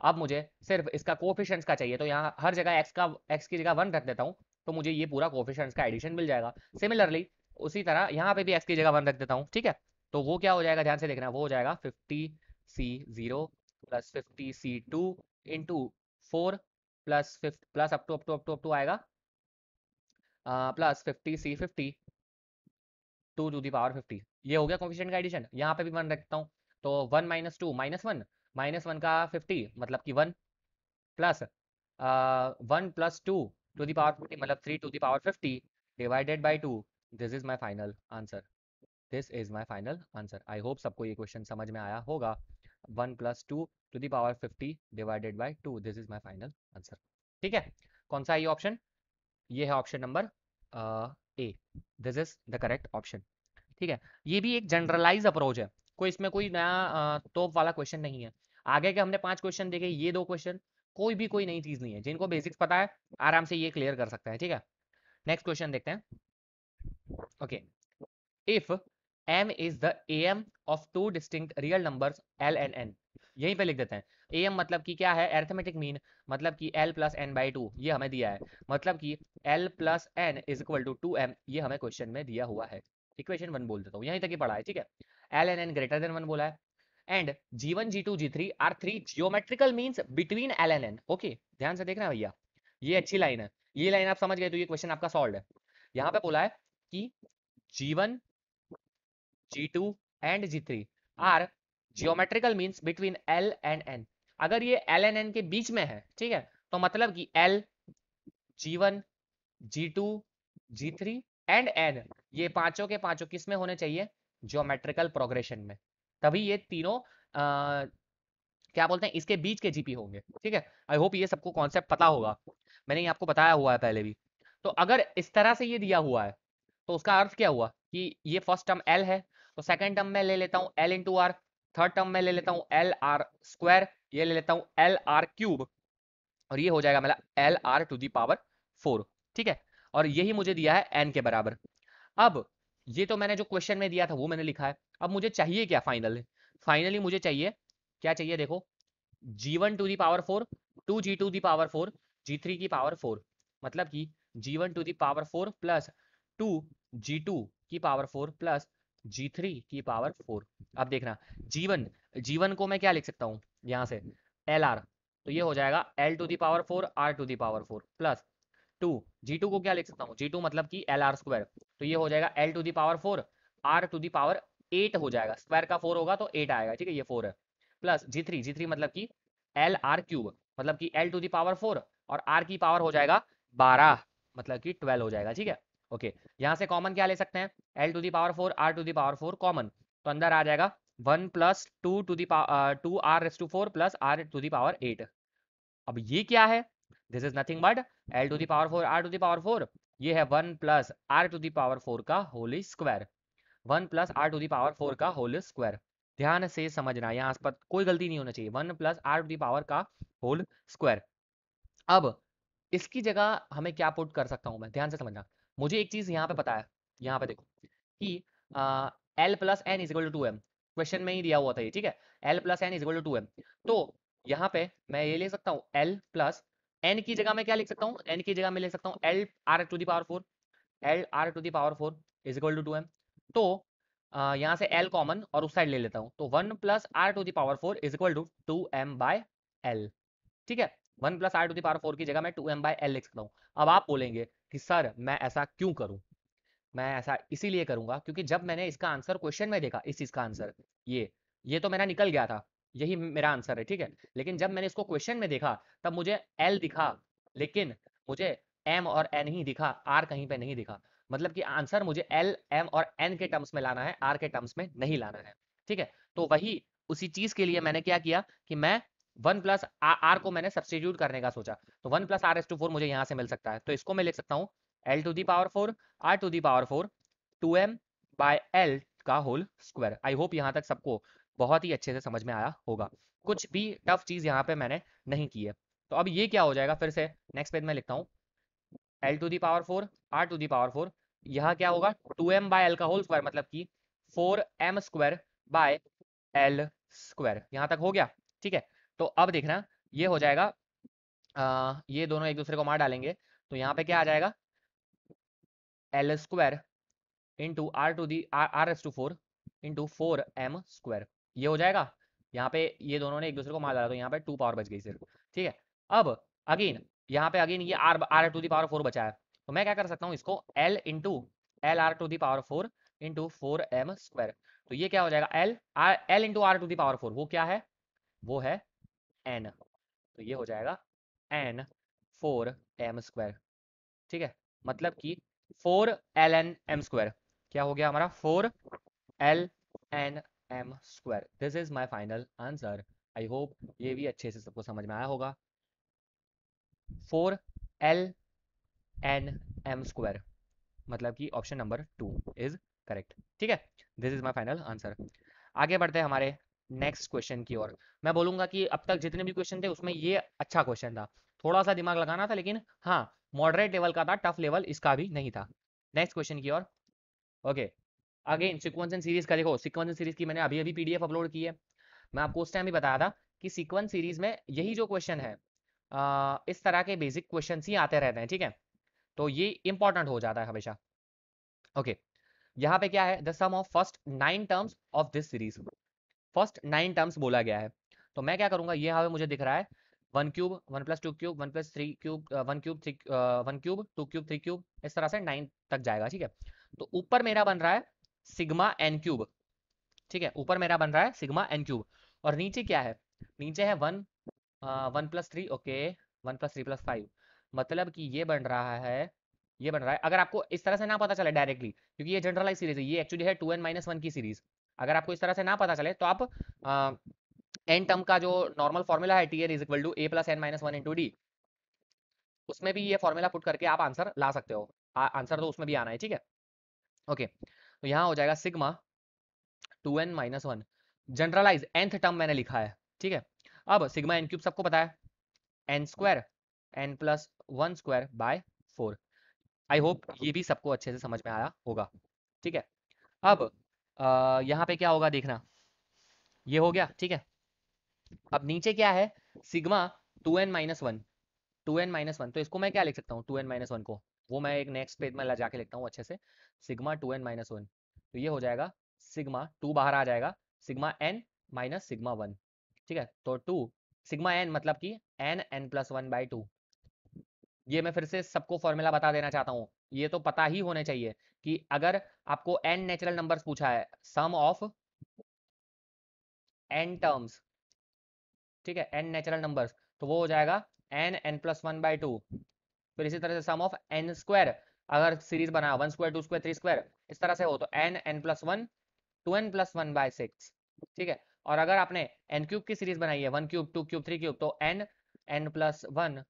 अब मुझे सिर्फ़ इसका कोफिशंस का चाहिए तो यहाँ हर जगह एक्स का एक्स की जगह वन रख देता हूँ तो मुझे ये पूरा कोफिशंस का एडिशन मिल जाएगा। सिमिलरली उसी तरह यहाँ पे भी एक्स की जगह वन रख देता हूँ, ठीक है? तो वो क्या हो जाएगा, ध्यान से देखना, वो हो जाएगा fifty C zero plus fifty C two into four plus fifty plus up to up to up to up to आएगा। Plus fifty C fifty two to the power fifty ये हो गया कॉफिशियंट का एडिशन यहाँ पे भी one रखता हूँ। तो one minus two minus one minus one का फिफ्टी मतलब कि one plus one plus two to the power fifty मतलब three to the power fifty divided by two this is my final answer this is my final answer I hope सबको ये question समझ में आया होगा। One plus two to the power fifty divided by two. This is my final answer ठीक है? कौन सा ये ऑप्शन ये है option number A this is the correct option ठीक है? ये भी एक जनरलाइज अप्रोच है। कोई इसमें कोई नया तोप वाला क्वेश्चन नहीं है। आगे के हमने पाँच क्वेश्चन देखे, ये दो क्वेश्चन कोई भी कोई नई चीज़ नहीं है। जिनको बेसिक्स पता है, आराम से ये क्लियर कर सकता है। ठीक है? नेक्स्ट क्वेश्चन देखते हैं। Okay if m is the am of two distinct real numbers l and n. यहीं पे लिख देते हैं। Am मतलब कि क्या है? एर्थमेटिक मीन मतलब कि l plus N by two ये हमें दिया है। मतलब कि l plus N is equal to two M ये हमें क्वेश्चन में दिया हुआ है। इक्वेशन वन बोल देता हूँ। यहीं तक ही पढ़ा है, ठीक है? L N N greater than one बोला है। And G one G two G three are three geometrical means between L N N okay ध्यान से देखना भैया? ये अच्छी लाइन है। ये लाइन आप समझ गए तो ये क्वेश्चन आपका सॉल्व है। यहाँ पे बोला है कि G one G2 and G3 are geometrical means between L and N. अगर ये L एंड N के बीच में है ठीक है तो मतलब कि L G1 G2 G3 and N ये पाँचों के पाँचों किसमें होने चाहिए? ज्योमेट्रिकल प्रोग्रेशन में। तभी ये तीनों आ, क्या बोलते हैं इसके बीच के जीपी होंगे ठीक है? आई होप ये सबको कॉन्सेप्ट पता होगा। मैंने ये आपको बताया हुआ है पहले भी। तो अगर इस तरह से ये दिया हुआ है तो उसका अर्थ क्या हुआ कि ये फ़र्स्ट टर्म एल है तो सेकंड टर्म में ले लेता हूँ L into R third term में ले लेता हूँ एल आर स्क्वायर ये ले लेता हूँ एल आर क्यूब और ये हो जाएगा मेरा L R to the power four ठीक है? और यही मुझे दिया है एन के बराबर। अब ये तो मैंने जो क्वेश्चन में दिया था वो मैंने लिखा है। अब मुझे चाहिए क्या फाइनल फाइनली मुझे चाहिए, क्या चाहिए देखो? G one to the power four two G two the power four G three की पावर फोर मतलब कि G one to the power four plus two G two की power four plus G three की power four अब देखना, जीवन जीवन को मैं क्या लिख सकता हूँ? यहाँ से एल आर तो ये हो जाएगा L to the power four R to the power four plus two G two को क्या लिख सकता हूँ? जी टू मतलब कि एल आर स्क्वायर तो ये हो जाएगा L to the power four R to the power eight हो जाएगा। स्क्वायर का फोर होगा तो एट आएगा, ठीक है? ये फोर है। Plus G three G three मतलब कि एल आर क्यूब मतलब कि L to the power four और आर की पावर हो जाएगा बारह मतलब कि ट्वेल्व हो जाएगा, ठीक है? ओके यहाँ से कॉमन क्या ले सकते हैं? L to the power four R to the power four common तो अंदर आ जाएगा one plus two two the two R S to four plus R to the power eight अब ये क्या है? This is nothing but L to the power four R to the power four ये है one plus R to the power four का whole square one plus R to the power four का whole square ध्यान से समझना, यहाँ पर कोई गलती नहीं होना चाहिए। One plus R to the power का होल स्क्वायर अब इसकी जगह हमें क्या पुट कर सकता हूँ मैं? ध्यान से समझना। मुझे एक चीज़ यहाँ पे पता है, यहाँ पे देखो कि L plus N is two M question में ही दिया हुआ था ये, ठीक है? L plus N is two M तो यहाँ पे मैं ये ले सकता हूँ एल प्लस एन की जगह मैं क्या लिख सकता हूँ? एन की जगह मैं लिख सकता हूँ L R to the power four L R to the power four is equal to two M तो यहाँ से एल कॉमन और उस साइड ले लेता हूँ तो one plus R to the power four is equal to two M by L ठीक है? One plus R to the power four की जगह मैं टू एम बाय एल लिख सकता हूँ। अब आप बोलेंगे कि, सर, मैं ऐसा क्यों करूँ? मैं ऐसा इसीलिए करूँगा क्योंकि जब मैंने इसका आंसर क्वेश्चन में देखा, इस चीज़ का आंसर, ये ये तो मेरा निकल गया था, यही मेरा आंसर है, ठीक है? लेकिन जब मैंने इसको क्वेश्चन में देखा, तब मुझे एल दिखा, लेकिन मुझे एम और एन ही दिखा आर कहीं पे नहीं दिखा। मतलब कि आंसर मुझे एल एम और एन के टर्म्स में लाना है आर के टर्म्स में नहीं लाना है, ठीक है? तो वही उसी चीज़ के लिए मैंने क्या किया कि मैं वन प्लस आर को मैंने सब्सटीट्यूट करने का सोचा। तो one plus R S to four मुझे यहाँ से मिल सकता है। तो इसको मैं लिख सकता हूँ। L to the power four R to the power four two M by L का होल स्क्वायर आई होप यहाँ तक सबको बहुत ही अच्छे से समझ में आया होगा। कुछ भी टफ चीज़ यहाँ पे मैंने नहीं की है। तो अब ये क्या हो जाएगा फिर से? नेक्स्ट पेज में लिखता हूँ। L to the power four R to the power four यहाँ क्या होगा? टू एम बाय एल का होल स्क्वायर मतलब कि four M square by L square यहाँ तक हो गया। ठीक है? तो अब देखना ये हो जाएगा आ, ये दोनों एक दूसरे को मार डालेंगे तो यहाँ पे क्या आ जाएगा? L square into R to the R S to four into four M square ये हो जाएगा यहाँ पे ये दोनों ने एक दूसरे को मार डाला तो यहाँ पे टू पावर बच गई सिर्फ़ ठीक है? अब अगेन यहाँ पे अगेन ये R R to the power four बचा है तो मैं क्या कर सकता हूँ इसको? L into L R to the power four into four M square तो ये क्या हो जाएगा? L R L into R to the power four वो क्या है? वो है एन तो ये हो जाएगा एन फोर एम स्क्वायर ठीक है? मतलब कि four L N M square क्या हो गया हमारा? Four L N M square this is my final answer I hope ये भी अच्छे से सबको समझ में आया होगा. Four L N M square मतलब कि option number two is correct ठीक है? This is my final answer आगे बढ़ते हैं हमारे नेक्स्ट क्वेश्चन की ओर। मैं बोलूँगा कि अब तक जितने भी क्वेश्चन थे उसमें ये अच्छा क्वेश्चन था। थोड़ा सा दिमाग लगाना था लेकिन हाँ मॉडरेट लेवल का था टफ लेवल इसका भी नहीं था। नेक्स्ट क्वेश्चन की ओर। Okay again sequence and series का देखो सीक्वेंस एंड सीरीज़ की मैंने अभी अभी पीडीएफ अपलोड की है। मैं आपको उस टाइम भी बताया था कि सिक्वेंस सीरीज़ में यही जो क्वेश्चन है आ, इस तरह के बेसिक क्वेश्चन ही आते रहते हैं ठीक है? तो ये इंपॉर्टेंट हो जाता है हमेशा। Okay okay. यहाँ पे क्या है? The sum of first nine terms of this series first nine terms बोला गया है। तो मैं क्या करूँगा, ये पे मुझे दिख रहा है, one cube, one plus two cube, one plus three cube one cube, three one cube, two cube, three cube, इस तरह से नाइन तक जाएगा, ठीक है? तो ऊपर मेरा बन रहा है सिग्मा एन क्यूब, ठीक है? ऊपर मेरा बन रहा है सिग्मा एन क्यूब। और नीचे क्या है? नीचे है one one plus three, okay, one plus three plus five. मतलब कि ये बन रहा है, ये बन रहा है। अगर आपको इस तरह से ना पता चले डायरेक्टली, क्योंकि ये जनरलाइज सीरीज़ है, ये एक्चुअली है टू एन माइनस वन की सीरीज़। अगर आपको इस तरह से ना पता चले तो आप एन टर्म का जो नॉर्मल फॉर्मूला है T N is equal to A plus N minus one into D उसमें भी ये फॉर्मूला पुट करके आप आंसर ला सकते हो। आंसर तो उसमें भी आना है, ठीक है? ओके तो यहाँ हो जाएगा sigma two N minus one generalize nth term मैंने लिखा है, ठीक है? अब सिग्मा एन क्यूब सबको पता है? N square N plus one square by four I hope ये भी सबको अच्छे से समझ में आया होगा, ठीक है? अब यहाँ पे क्या होगा देखना। ये हो गया, ठीक है। अब नीचे क्या है? Sigma two N minus one. Two N minus one तो इसको मैं क्या लिख सकता हूँ? टू एन माइनस वन को। वो मैं एक नेक्स्ट पेज में ला, जाके लिखता हूँ अच्छे से। Sigma two N minus one तो ये हो जाएगा सिग्मा टू बाहर आ जाएगा। Sigma N minus sigma one, ठीक है। तो टू, सिग्मा एन मतलब कि N N plus one by two. ये मैं फिर से सबको फॉर्मूला बता देना चाहता हूँ। ये तो पता ही होने चाहिए कि अगर आपको एन नेचुरल नंबर्स पूछा है सम ऑफ़ एन टर्म्स ठीक है एन नेचुरल नंबर्स तो वो हो जाएगा N N plus one by two फिर इसी तरह से सम ऑफ़ एन स्क्वायर अगर सीरीज़ बना one square two square three square इस तरह से हो तो N N plus one two N plus one by six ठीक है? और अगर आपने एन क्यूब की सीरीज़ बनाई है one cube two cube three cube तो एन एन प्लस वन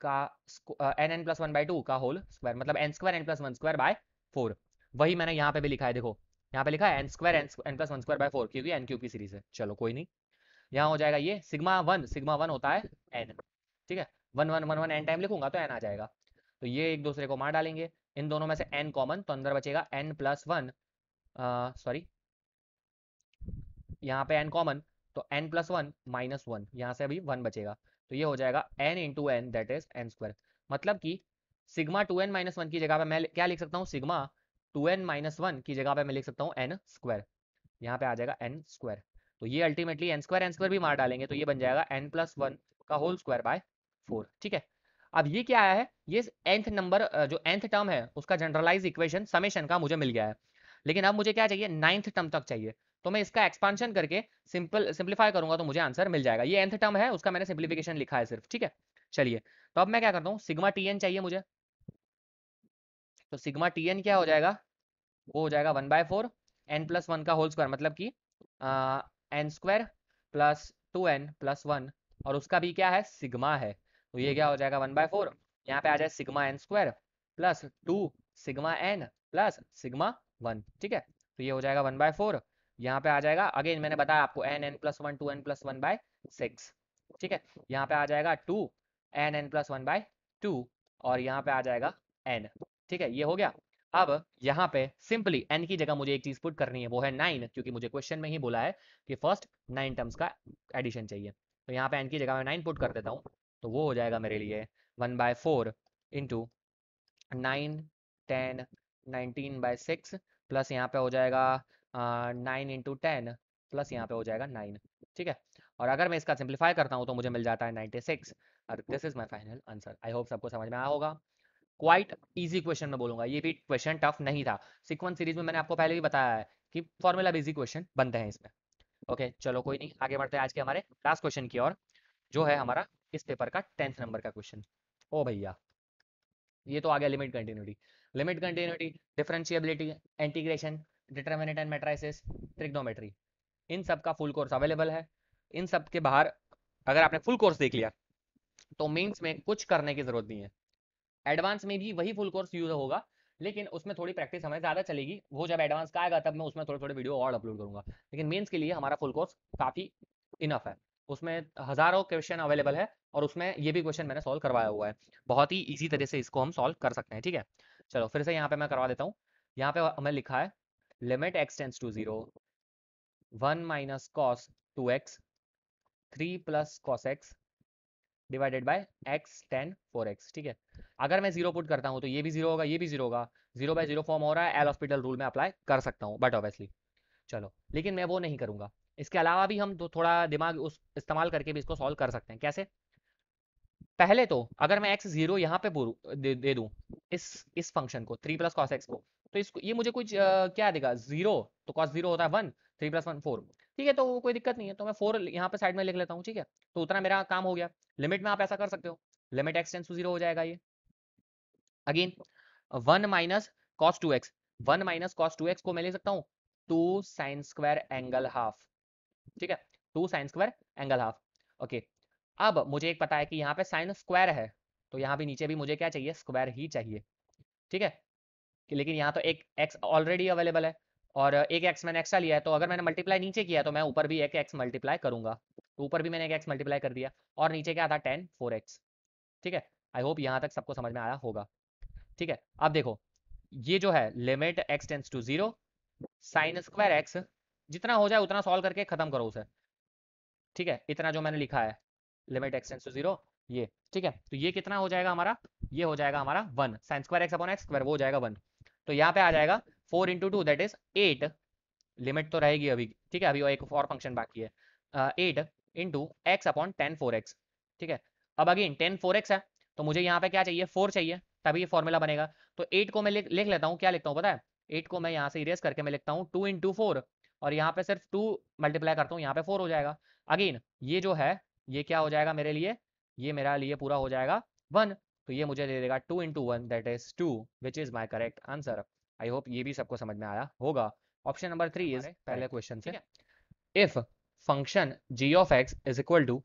का N N plus one by two का होल स्क्वायर मतलब N square N plus one square by four वही मैंने यहाँ पे भी लिखा है, देखो। यहाँ पे लिखा है N square N plus one square by four क्योंकि एन क्यूब की सीरीज़ है। चलो, कोई नहीं। यहाँ हो जाएगा ये सिग्मा वन सिग्मा वन होता है एन ठीक है? One one one one N time लिखूँगा तो एन आ जाएगा। तो ये एक दूसरे को मार डालेंगे। इन दोनों में से एन कॉमन तो अंदर बचेगा एन प्लस वन सॉरी यहाँ पे एन कॉमन तो N plus one minus one यहाँ से अभी वन बचेगा। तो ये हो जाएगा N into N that is N square मतलब कि sigma two N minus one की जगह पे मैं क्या लिख सकता हूँ? Sigma two N minus one की जगह पे मैं लिख सकता हूँ एन स्क्वायर यहाँ पे आ जाएगा एन स्क्वायर तो ये ultimately N square N square भी मार डालेंगे तो ये बन जाएगा एन प्लस वन का होल स्क्वायर बाय फोर ठीक है? अब ये क्या आया है? ये nth नंबर जो nth टर्म है, उसका जनरलाइज इक्वेशन समेशन का मुझे मिल गया है। लेकिन अब मुझे क्या चाहिए? नाइन्थ टर्म तक चाहिए। तो मैं इसका एक्सपांशन करके सिंपल सिंप्लीफाई करूँगा तो मुझे आंसर मिल जाएगा। ये nth टर्म है, उसका मैंने सिंप्लीफिकेशन लिखा है सिर्फ़, ठीक है? चलिए तो अब मैं क्या करता हूँ? सिग्मा टी एन चाहिए मुझे। तो सिग्मा टी एन क्या हो जाएगा? वो हो जाएगा one by four N plus one का होल स्क्वायर मतलब कि N square plus two N plus one और उसका भी क्या है? सिग्मा है। तो ये क्या हो जाएगा? वन बाय फोर यहाँ पे आ जाए sigma N square plus two sigma N plus sigma one ठीक है? तो ये हो जाएगा वन बाय फोर यहाँ पे आ जाएगा। अगेन मैंने बताया आपको N N plus one two N plus one by six ठीक है? यहाँ पे आ जाएगा two N N plus one by two और यहाँ पे आ जाएगा एन ठीक है? ये हो गया। अब यहाँ पे सिंपली एन की जगह मुझे एक चीज़ पुट करनी है, वो है नाइन क्योंकि मुझे क्वेश्चन में ही बोला है कि फ़र्स्ट नाइन टर्म्स का एडिशन चाहिए। तो यहाँ पे एन की जगह मैं नाइन पुट कर देता हूँ तो वो हो जाएगा मेरे लिए one by four into nine ten nineteen by six plus यहाँ पे हो जाएगा नाइन इंटू टेन प्लस यहाँ पे हो जाएगा नाइन ठीक है? और अगर मैं इसका सिंप्लीफाई करता हूँ तो मुझे मिल जाता है नाइन्टी सिक्स और this is my final answer I hope सबको समझ में आया होगा। क्वाइट इजी क्वेश्चन में बोलूँगा। ये भी क्वेश्चन टफ नहीं था। सिक्वेंस सीरीज़ में मैंने आपको पहले भी बताया है कि फॉर्मूला बेसिक क्वेश्चन बनते हैं इसमें। ओके okay, चलो कोई नहीं आगे बढ़ते हैं आज के हमारे लास्ट क्वेश्चन की ओर जो है हमारा इस पेपर का टेंथ नंबर का क्वेश्चन ओ भैया ये तो आ गया limit continuity limit continuity differentiability integration determinant and matrices trigonometry इन सब का फुल कोर्स अवेलेबल है। इन सब के बाहर अगर आपने फुल कोर्स देख लिया तो मेंस में कुछ करने की ज़रूरत नहीं है। एडवांस में भी वही फुल कोर्स यूज़ होगा, लेकिन उसमें थोड़ी प्रैक्टिस हमें ज़्यादा चलेगी। वो जब एडवांस का आएगा, तब मैं उसमें थोड़े थोड़े वीडियो और अपलोड करूँगा। लेकिन मेंस के लिए हमारा फुल कोर्स काफ़ी इनफ है। उसमें हज़ारों क्वेश्चन अवेलेबल है और उसमें ये भी क्वेश्चन मैंने सॉल्व करवाया हुआ है। बहुत ही ईजी तरह से इसको हम सॉल्व कर सकते हैं, ठीक है? चलो, फिर से यहाँ पे मैं करवा देता हूँ। यहाँ पे हमें लिखा है limit X tends to zero one minus cos two X three plus cos X divided by X tan four X ठीक है? अगर मैं ज़ीरो पुट करता हूँ तो ये भी ज़ीरो होगा ये भी ज़ीरो होगा। ज़ीरो बाय ज़ीरो फॉर्म हो रहा है एल हॉस्पिटल रूल में अप्लाई कर सकता हूँ बट ऑब्वियसली चलो लेकिन मैं वो नहीं करूँगा। इसके अलावा भी हम तो थोड़ा दिमाग उस इस्तेमाल करके भी इसको सॉल्व कर सकते हैं। कैसे? पहले तो अगर मैं एक्स ज़ीरो यहाँ पे दे, दे दूँ इस इस फ़ंक्शन को थ्री प्लस कॉस एक्स को तो इसको, ये मुझे कुछ क्या देगा? ज़ीरो तो कॉस ज़ीरो होता है one three plus one four ठीक है तो कोई दिक्कत नहीं है तो मैं फोर यहाँ पे साइड में लिख लेता हूँ, ठीक है? तो उतना मेरा काम हो गया। लिमिट में आप ऐसा कर सकते हो। Limit X tends to zero हो जाएगा ये। Again one minus cos two X one minus cos two X को मैं ले सकता हूँ। Two sine square angle half ठीक है? Two sine square angle half okay अब मुझे एक पता है कि यहाँ पे साइन स्क्वायर है तो यहाँ भी नीचे भी मुझे क्या चाहिए? स्क्वायर ही चाहिए, ठीक है? कि लेकिन यहाँ तो एक एक्स ऑलरेडी अवेलेबल है और एक एक्स मैंने एक्स्ट्रा लिया है तो अगर मैंने मल्टीप्लाई नीचे किया तो मैं ऊपर भी एक एक्स मल्टीप्लाई करूँगा। तो ऊपर भी मैंने एक एक्स मल्टीप्लाई कर दिया और नीचे क्या था? टेन, फोर एक्स ठीक है? आई होप यहाँ तक सबको समझ में आया होगा। ठीक है? अब देखो, ये जो है limit X tends to zero sine square X जितना हो जाए उतना सॉल्व करके खत्म करो उसे। ठीक है? इतना जो मैंने लिखा है limit X tends to zero ये। ठीक है? तो ये कितना हो जाएगा हमारा? ये हो जाएगा हमारा one sine square X upon X square वो हो जाएगा वन तो यहाँ पे आ जाएगा four into two that is eight limit तो रहेगी अभी, ठीक है? अभी एक और फ़ंक्शन बाकी है। Eight into X upon tan four X ठीक है? अब अगेन टेन फोर एक्स है तो मुझे यहाँ पे क्या चाहिए? फोर चाहिए, तभी ये फॉर्मूला बनेगा। तो एट को मैं लिख लिख लेता हूँ, क्या लिखता हूँ पता है? एट को मैं यहाँ से इरेज करके मैं लिखता हूँ टू इंटू फोर और यहाँ पे सिर्फ़ टू मल्टीप्लाई करता हूँ, यहाँ पे फोर हो जाएगा। अगेन ये जो है, ये क्या हो जाएगा मेरे लिए? ये मेरा लिए पूरा हो जाएगा वन तो ये मुझे दे देगा two into one that is two which is my correct answer I hope ये भी सबको समझ में आया होगा। ऑप्शन नंबर थ्री इज़ पहले क्वेश्चन से। If function G of X is equal to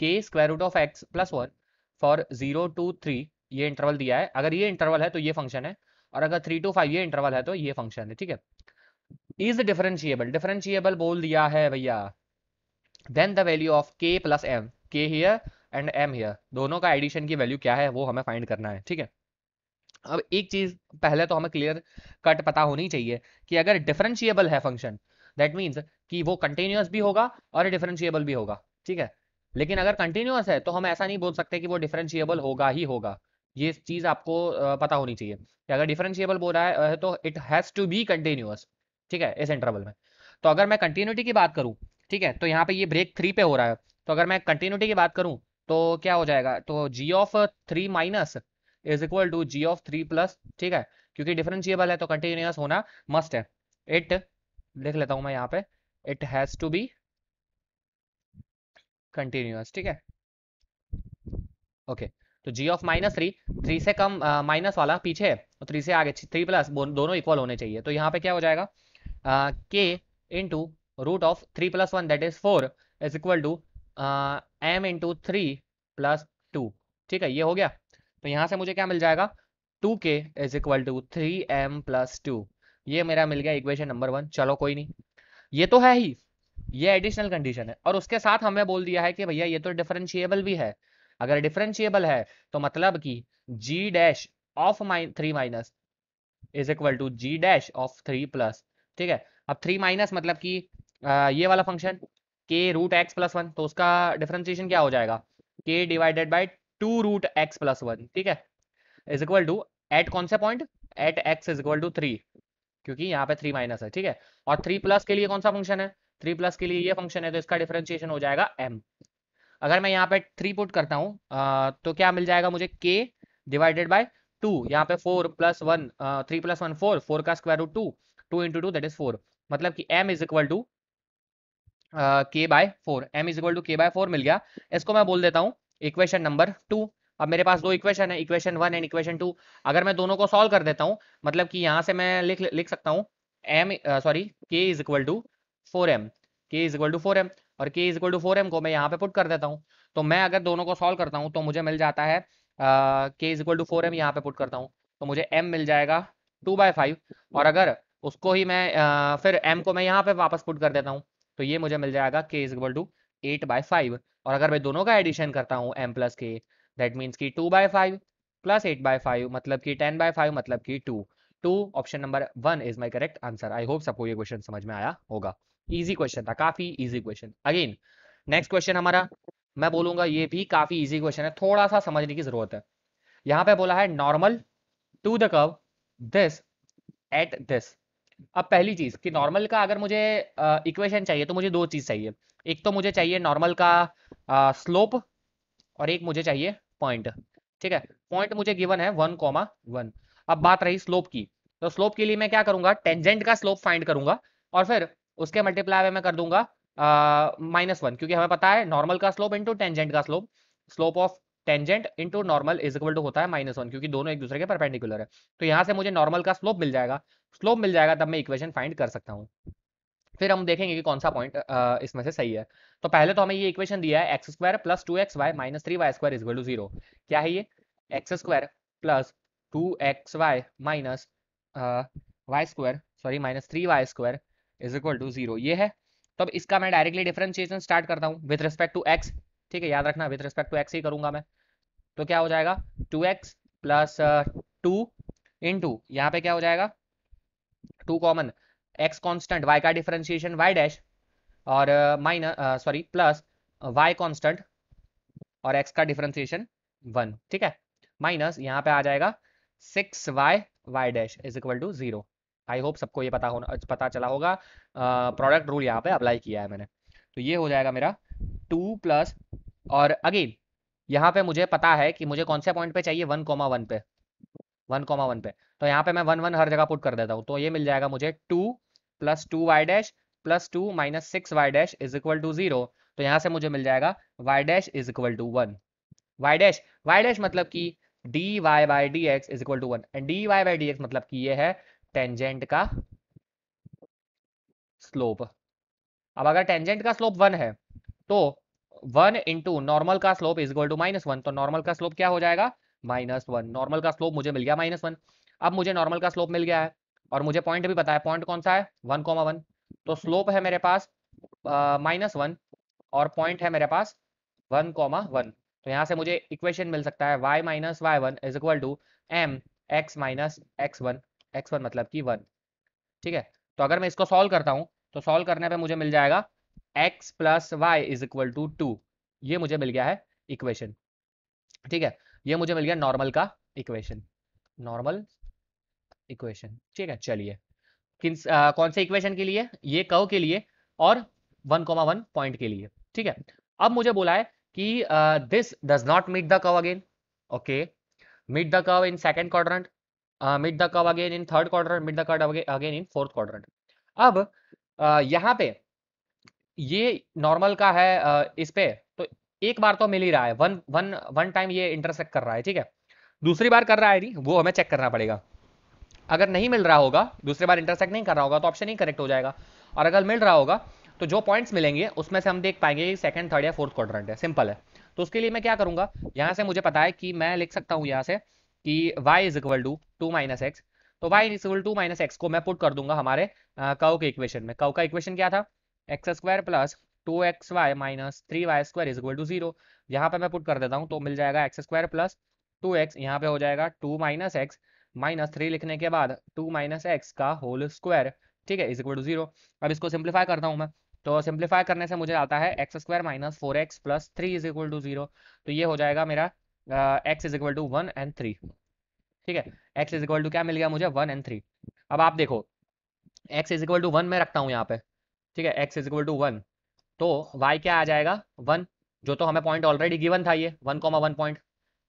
K square root of X plus one for zero two three ये इंटरवल दिया है। अगर ये इंटरवल है तो ये फ़ंक्शन है। और अगर थ्री टू फाइव ये इंटरवल है तो ये फ़ंक्शन है। ठीक है। इज़ डिफरेंशिएबल डिफरेंशिएबल बोल दिया है भैया। Then the value of K plus M K here and M here दोनों का एडिशन की वैल्यू क्या है, वो हमें फाइंड करना है, ठीक है? अब एक चीज़, पहले तो हमें क्लियर कट पता होनी चाहिए कि अगर डिफरेंशिएबल है फ़ंक्शन दैट मीन्स कि वो कंटिन्यूस भी होगा और डिफरेंशिएबल भी होगा, ठीक है? लेकिन अगर कंटिन्यूस है तो हम ऐसा नहीं बोल सकते कि वो डिफरेंशिएबल होगा ही होगा। ये चीज़ आपको पता होनी चाहिए कि अगर डिफरेंशिएबल बोल रहा है तो it has to be continuous ठीक है, इस इंटरवल में। तो अगर मैं कंटिन्यूटी की बात करूँ, ठीक है तो यहाँ पे ये ब्रेक थ्री पे हो रहा है तो अगर मैं कंटिन्यूटी की बात करूँ तो क्या हो जाएगा? तो G of three minus is equal to G of three plus ठीक है? क्योंकि डिफरेंशिएबल है तो कंटिन्यूस होना मस्ट है। इट लिख लेता हूँ मैं यहाँ पे it has to be continuous ठीक है? ओके तो G of minus three three से कम माइनस uh, वाला पीछे तो थ्री से आगे थ्री प्लस दोनों इक्वल होने चाहिए। तो यहाँ पे क्या हो जाएगा? K into root of three plus one that is four is equal to M into three plus two ठीक है, ये हो गया। तो यहाँ से मुझे क्या मिल जाएगा? Two K is equal to three M plus two ये मेरा मिल गया इक्वेशन नंबर वन चलो, कोई नहीं। ये तो है ही। ये एडिशनल कंडीशन है। और उसके साथ हमें बोल दिया है कि भैया, ये तो डिफरेंशिएबल भी है। अगर डिफरेंशिएबल है तो मतलब कि G dash of mine three minus is equal to G dash of three plus ठीक है? अब थ्री माइनस मतलब कि ये वाला फ़ंक्शन के रूट एक्स प्लस वन तो उसका डिफरेंशिएशन क्या हो जाएगा? K divided by two root X plus one ठीक है? इज़ इक्वल टू एट कौन से point at X is equal to three क्योंकि यहाँ पे थ्री माइनस है, ठीक है? और थ्री प्लस के लिए कौन सा फ़ंक्शन है? थ्री प्लस के लिए ये फ़ंक्शन है तो इसका डिफरेंशिएशन हो जाएगा एम अगर मैं यहाँ पे थ्री पुट करता हूँ तो क्या मिल जाएगा मुझे? के डिवाइडेड बाय टू यहाँ पे four plus one three plus one four four का square root two two into two that is four मतलब कि m is equal to K by four M is equal to K by four मिल गया। इसको मैं बोल देता हूँ equation number two अब मेरे पास दो इक्वेशन है equation one and equation two अगर मैं दोनों को सॉल्व कर देता हूँ मतलब कि यहाँ से मैं लिख लिख सकता हूँ M sorry K is equal to four M K is equal to four M और K is equal to four M को मैं यहाँ पे पुट कर देता हूँ। तो मैं अगर दोनों को सॉल्व करता हूँ तो मुझे मिल जाता है K is equal to four M यहाँ पे पुट करता हूँ। तो मुझे एम मिल जाएगा टू बाय फाइव और अगर उसको ही मैं आ, फिर एम को मैं यहाँ पे वापस पुट कर देता हूँ। तो ये मुझे मिल जाएगा K is equal to eight by five और अगर मैं दोनों का एडिशन करता हूँ M plus K that means की two by five plus eight by five मतलब कि टेन बाय फाइव मतलब कि two two option number one is my correct answer I hope सबको ये क्वेश्चन समझ में आया होगा. इजी क्वेश्चन था, काफ़ी easy question again next question हमारा, मैं बोलूँगा ये भी काफ़ी इजी क्वेश्चन है थोड़ा सा समझने की ज़रूरत है. यहाँ पे बोला है normal to the curve this at this अब पहली चीज़ कि नॉर्मल का अगर मुझे इक्वेशन चाहिए तो मुझे दो चीज़ चाहिए। एक तो मुझे चाहिए नॉर्मल का स्लोप और एक मुझे चाहिए पॉइंट ठीक है? पॉइंट मुझे गिवन है वन कॉमा वन अब बात रही स्लोप की। तो स्लोप के लिए मैं क्या करूँगा? टेंजेंट का स्लोप फाइंड करूँगा और फिर उसके मल्टीप्लाई में मैं कर दूँगा माइनस वन क्योंकि हमें पता है नॉर्मल का स्लोप इंटू टेंजेंट का slope slope of tangent into normal is equal to होता है माइनस वन क्योंकि दोनों एक दूसरे के परपेंडिकुलर है। तो यहाँ से मुझे नॉर्मल का स्लोप मिल जाएगा। स्लोप मिल जाएगा, तब मैं इक्वेशन फाइंड कर सकता हूँ। फिर हम देखेंगे कि कौन सा पॉइंट इसमें से सही है। तो पहले तो हमें ये इक्वेशन दिया है x square plus two x y minus three y square equal to zero क्या है ये? X square plus two x y minus y square sorry minus three y square is equal to zero ये है। तो अब इसका मैं directly differentiation start करता हूँ विथ रिस्पेक्ट टू एक्स ठीक है, याद रखना विथ रिस्पेक्ट टू एक्स ही करूँगा मैं। तो क्या हो जाएगा? Two x plus two into यहाँ पे क्या हो जाएगा? Two common x constant y का डिफरेंशिएशन वाई डैश और minus sorry plus y constant और एक्स का डिफरेंशिएशन वन ठीक है? माइनस यहाँ पे आ जाएगा six y y dash is equal to zero I hope सबको ये पता होना पता चला होगा। प्रोडक्ट uh, रूल यहाँ पे अप्लाई किया है मैंने। तो ये हो जाएगा मेरा टू प्लस और अगेन यहाँ पे मुझे पता है कि मुझे कौन से पॉइंट पे चाहिए? वन कोमा वन पे। वन कोमा वन पे। तो यहाँ पे मैं वन वन हर जगह पुट कर देता हूँ। तो ये मिल जाएगा मुझे two plus two y dash plus two minus six y dash is equal to zero तो यहाँ से मुझे मिल जाएगा y dash is equal to one y dash y dash मतलब कि d y by d x is equal to one and d y by d x मतलब कि ये है टेंजेंट का स्लोप अब अगर टेंजेंट का स्लोप वन है तो वन इंटू नॉर्मल का slope is equal to minus one तो नॉर्मल का स्लोप क्या हो जाएगा? माइनस वन नॉर्मल का स्लोप मुझे मिल गया माइनस वन अब मुझे नॉर्मल का स्लोप मिल गया है और मुझे पॉइंट भी है पॉइंट कौन सा है? वन कॉमा वन तो स्लोप है मेरे पास माइनस वन और पॉइंट है मेरे पास वन कॉमा वन तो यहाँ से मुझे इक्वेशन मिल सकता है। Y minus y one is equal to m x minus x one x one मतलब कि वन ठीक है? तो अगर मैं इसको सॉल्व करता हूँ तो सॉल्व करने पे मुझे मिल जाएगा x plus y is equal to two ये मुझे मिल गया है इक्वेशन। ठीक है ये मुझे मिल गया नॉर्मल का इक्वेशन। नॉर्मल इक्वेशन ठीक है चलिए। किन कौन से इक्वेशन के लिए? ये कव के लिए और वन कोमा वन पॉइंट के लिए। ठीक है अब मुझे बोला है कि this does not meet the curve again okay. Meet the curve in second quadrant meet the curve again in third quadrant meet the curve again in fourth quadrant अब uh, यहाँ पे ये नॉर्मल का है इस पे तो एक बार तो मिल ही रहा है वन वन वन टाइम ये इंटरसेक्ट कर रहा है, ठीक है? दूसरी बार कर रहा है नहीं वो हमें चेक करना पड़ेगा। अगर नहीं मिल रहा होगा, दूसरी बार इंटरसेक्ट नहीं कर रहा होगा तो ऑप्शन ही करेक्ट हो जाएगा। और अगर मिल रहा होगा तो जो पॉइंट्स मिलेंगे, उसमें से हम देख पाएँगे कि सेकंड थर्ड या फोर्थ क्वाड्रेंट है सिंपल है। तो उसके लिए मैं क्या करूँगा, यहाँ से मुझे पता है कि मैं लिख सकता हूँ यहाँ से कि y is equal to two minus x तो y is equal to minus x को मैं पुट कर दूँगा हमारे कव के इक्वेशन में। कव का इक्वेशन क्या था? X square plus two x y minus three y square is equal to zero. यहाँ पे मैं पुट कर देता हूँ तो मिल जाएगा x square plus two x. यहाँ पे हो जाएगा two minus x minus three लिखने के बाद टू माइनस एक्स का होल स्क्वायर, ठीक है, इज़ इक्वल टू ज़ीरो। अब इसको सिंप्लीफाई करता हूँ मैं तो सिंप्लीफाई करने से मुझे आता है x square minus four x plus three is equal to zero. तो ये हो जाएगा मेरा x is equal to one and three, ठीक है। एक्स इज़ इक्वल टू क्या मिल गया मुझे वन एंड थ्री। अब आप देखो, x is equal to one में रखता हूँ यहाँ पे ठीक है x is equal to one तो वाई क्या आ जाएगा? वन जो तो हमें पॉइंट ऑलरेडी गिवन था ये one comma one point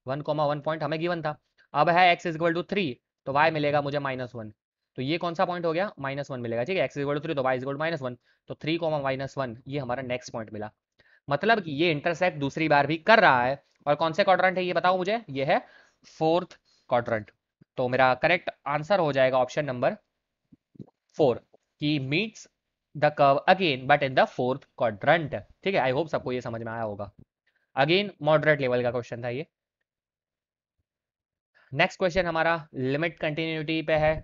one comma one point हमें गिवन था। अब है x is equal to three तो वाई मिलेगा मुझे माइनस वन तो ये कौन सा पॉइंट हो गया? माइनस वन मिलेगा, ठीक है? X is equal to three तो y is equal to minus one तो थ्री कॉमा माइनस वन ये हमारा नेक्स्ट पॉइंट मिला। मतलब कि ये इंटरसेक्ट दूसरी बार भी कर रहा है, और कौन से क्वाड्रेंट है ये बताओ मुझे? ये है फोर्थ क्वाड्रेंट तो मेरा करेक्ट आंसर हो जाएगा ऑप्शन नंबर फोर की meets the curve again but in the fourth quadrant ठीक है? आई होप सबको ये समझ में आया होगा। अगेन मॉडरेट लेवल का क्वेश्चन था ये। नेक्स्ट क्वेश्चन हमारा लिमिट कंटिन्यूटी पे है।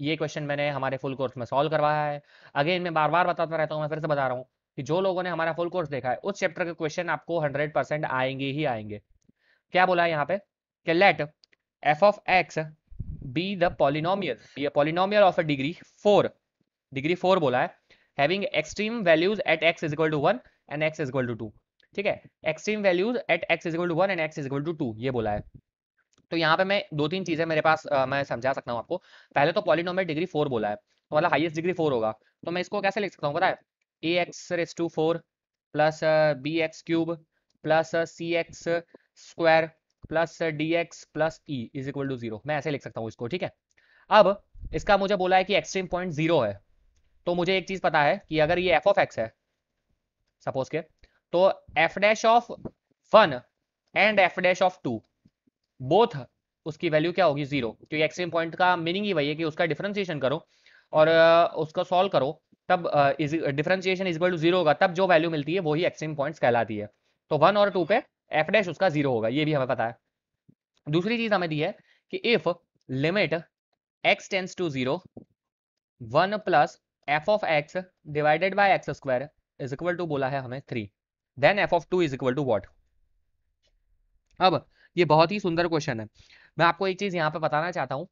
ये क्वेश्चन मैंने हमारे फुल कोर्स में सॉल्व करवाया है। अगेन मैं बार बार बताता रहता हूँ, मैं फिर से बता रहा हूँ कि जो लोगों ने हमारा फुल कोर्स देखा है, उस चैप्टर के क्वेश्चन आपको हंड्रेड परसेंट आएँगे ही आएँगे। क्या बोला है यहाँ पे? कि let f of x be the polynomial polynomial of a degree four degree four बोला है। Having extreme values at x is equal to one and x is equal to two ठीक है? Extreme values at x is equal to one and x is equal to two ये बोला है। तो यहाँ पे मैं दो तीन चीज़ें मेरे पास आ, मैं समझा सकता हूँ आपको। पहले तो पॉलिनोमियल डिग्री फोर बोला है। तो मतलब हाईएस्ट डिग्री फोर होगा। तो मैं इसको कैसे लिख सकता हूँ पता है? A x raise to four plus b x cube plus c x square plus d x plus e is equal to zero मैं ऐसे लिख सकता हूँ इसको ठीक है? अब इसका मुझे बोला है कि एक्सट्रीम पॉइंट ज़ीरो है। तो मुझे एक चीज़ पता है कि अगर ये एफ़ ऑफ़ एक्स है सपोज़ के तो f dash of one and f dash of two both उसकी वैल्यू क्या होगी? ज़ीरो क्योंकि एक्सट्रीम पॉइंट का मीनिंग ही वही है कि उसका डिफ्रेंसिएशन करो और उसको सॉल्व करो, तब differentiation is equal to zero होगा, तब जो वैल्यू मिलती है वही एक्सट्रीम पॉइंट्स कहलाती है। तो वन और टू पे एफ़ डैश उसका ज़ीरो होगा, ये भी हमें पता है। दूसरी चीज़ हमें दी है कि if limit x tends to zero one plus f of x divided by x square is equal to बोला है हमें three then f of two is equal to what अब ये बहुत ही सुंदर क्वेश्चन है। मैं आपको एक चीज़ यहाँ पे बताना चाहता हूँ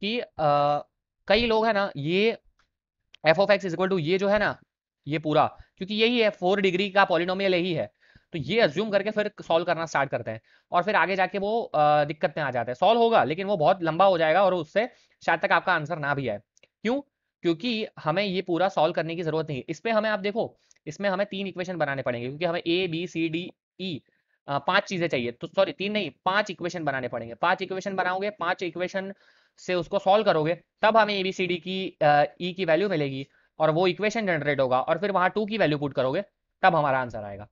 कि आ, कई लोग है ना ये f of x is equal to ये जो है ना ये पूरा क्योंकि यही है फोर डिग्री का पॉलिनोमियल यही है। तो ये अज्यूम करके फिर सॉल्व करना स्टार्ट करते हैं और फिर आगे जाके वो दिक्कत में आ जाते हैं। सॉल्व होगा लेकिन वो बहुत लंबा हो जाएगा और उससे शायद तक आपका आंसर ना भी आए। क्यों? क्योंकि हमें ये पूरा सॉल्व करने की ज़रूरत नहीं। है इसमें हमें, आप देखो, इसमें हमें तीन इक्वेशन बनाने पड़ेंगे, क्योंकि हमें ए बी सी डी ई पाँच चीज़ें चाहिए। तो सॉरी तीन नहीं, पाँच इक्वेशन बनाने पड़ेंगे। पाँच इक्वेशन बनाओगे, पाँच इक्वेशन से उसको सॉल्व करोगे, तब हमें ए बी सी डी की ई e की वैल्यू मिलेगी और वो इक्वेशन जनरेट होगा और फिर वहाँ टू की वैल्यू पुट करोगे, तब हमारा आंसर आएगा।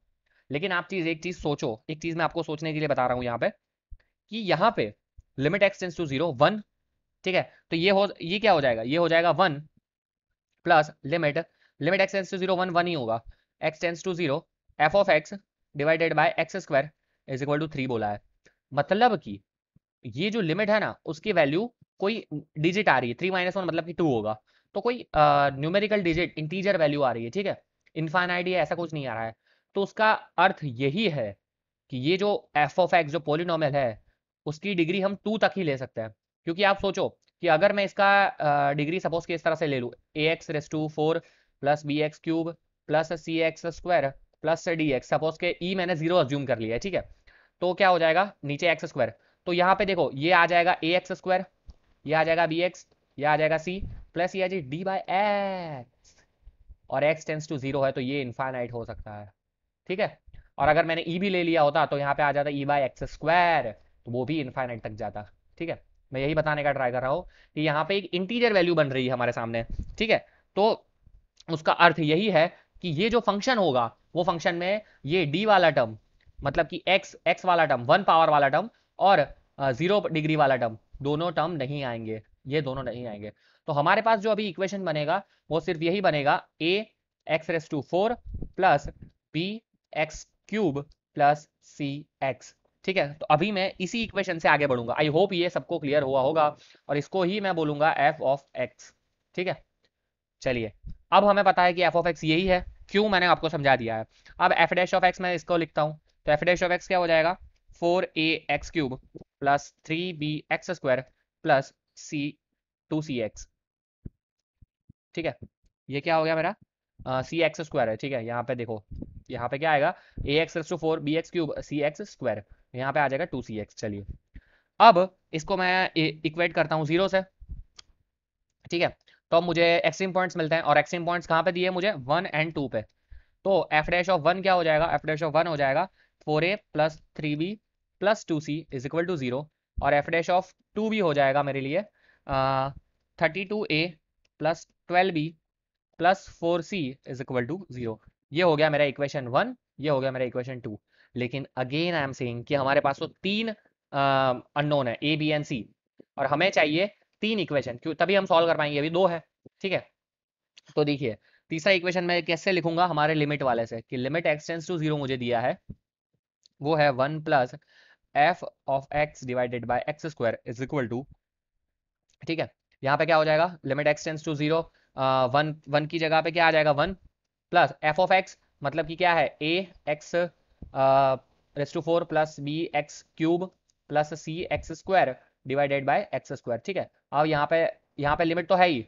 लेकिन आप चीज़, एक चीज़ सोचो, एक चीज़ मैं आपको सोचने के लिए बता रहा हूँ यहाँ पे कि यहाँ पे limit x tends to zero one ठीक है? तो ये हो, ये क्या हो जाएगा? ये हो जाएगा one plus limit limit x tends to zero one one ही होगा। X tends to zero, f of x divided by x square is equal to three बोला है। मतलब कि ये जो लिमिट है ना, उसकी वैल्यू कोई डिजिट आ रही है, थ्री माइनस वन मतलब कि टू होगा। तो कोई न्यूमेरिकल डिजिट इंटीजर वैल्यू आ रही है, ठीक है? इनफाइनाइट ऐसा कुछ नहीं आ रहा है। तो उसका अर्थ यही है कि ये जो एफ़ ऑफ़ एक्स जो पोलिनोमियल है, उसकी डिग्री हम टू तक ही ले सकते हैं। क्योंकि आप सोचो कि अगर मैं इसका डिग्री सपोज़ कि इस तरह से ले लूँ a x raise to four plus b x cube plus c x square plus d x suppose के ई मैंने ज़ीरो अज्यूम कर लिया है, ठीक है? तो क्या हो जाएगा? नीचे एक्स स्क्वायर तो यहाँ पे देखो, ये आ जाएगा ए एक्स स्क्वायर ये आ जाएगा बी एक्स ये आ जाएगा सी प्लस ये आ जाए डी बाई एक्स और एक्स टेंस टू ज़ीरो है तो ये इनफाइनाइट हो सकता है, ठीक है? और अगर मैंने ई e भी ले लिया होता तो यहाँ पे आ जाता ई बाई एक्स स्क्वायर तो वो भी इनफाइनाइट तक जाता, ठीक है? मैं यही बताने का ट्राई कर रहा हूँ कि यहाँ पे एक इंटीजर वैल्यू बन रही है हमारे सामने, ठीक है? तो उसका अर्थ यही है कि ये जो फ़ंक्शन होगा, वो फ़ंक्शन में ये डी वाला टर्म मतलब कि एक्स एक्स वाला टर्म वन पावर वाला टर्म और ज़ीरो डिग्री वाला टर्म दोनों टर्म नहीं आएँगे, ये दोनों नहीं आएँगे। तो हमारे पास जो अभी इक्वेशन बनेगा, वो सिर्फ़ यही बनेगा a x raise to four plus b x cube plus c x ठीक है? तो अभी मैं इसी इक्वेशन से आगे बढ़ूँगा। आई होप ये सबको क्लियर हुआ होगा और इसको ही मैं बोलूँगा एफ़ ऑफ़ एक्स ठीक है? चलिए, अब हमें पता है कि एफ़ ऑफ़ एक्स यही है। क्यों मैंने आपको समझा दिया है? अब एफ़ डैश ऑफ़ एक्स मैं इसको लिखता हूँ। तो एफ़ डैश ऑफ़ एक्स क्या हो जाएगा? Four a x cube plus three b x square plus c two c x ठीक है? ये क्या हो गया मेरा? सी एक्स स्क्वायर है। ठीक है? यहाँ पे देखो। यहाँ पे क्या आएगा? A x to four b x cube c x square यहाँ पे आ जाएगा टू सी एक्स, चलिए। अब इसको मैं इक्वेट करता हूँ ज़ीरो से। ठीक है? तो मुझे एक्सट्रीम पॉइंट्स मिलते हैं, और एक्सट्रीम पॉइंट्स कहाँ पे दिए मुझे? वन एंड टू पे। तो एफ़ डैश ऑफ़ वन क्या हो जाएगा? एफ़ डैश ऑफ़ वन हो जाएगा four a plus three b plus two c is equal to zero, और एफ़ डैश ऑफ़ टू भी हो जाएगा मेरे लिए thirty two a plus twelve b plus four c is equal to zero. ये हो गया मेरा इक्वेशन वन, ये हो गया मेरा इक्वेशन टू लेकिन अगेन आई एम सेइंग कि हमारे पास तो तीन अननोन है ए बी एंड सी और हमें चाहिए तीन इक्वेशन क्यों? तभी हम सॉल्व कर पाएँगे अभी दो है, ठीक है? तो देखिए, तीसरा इक्वेशन मैं कैसे लिखूँगा हमारे लिमिट वाले से कि लिमिट एक्सटेंस टू ज़ीरो मुझे दिया है, वो है one plus f of x divided by x square is equal to ठीक है? यहाँ पे क्या हो जाएगा? Limit x tends to zero one one की जगह पे क्या आ जाएगा? One plus f of x मतलब कि क्या है? A x raise to four plus b x cube plus c x square divided by x square, ठीक है? अब यहाँ पे यहाँ पे लिमिट तो है ही,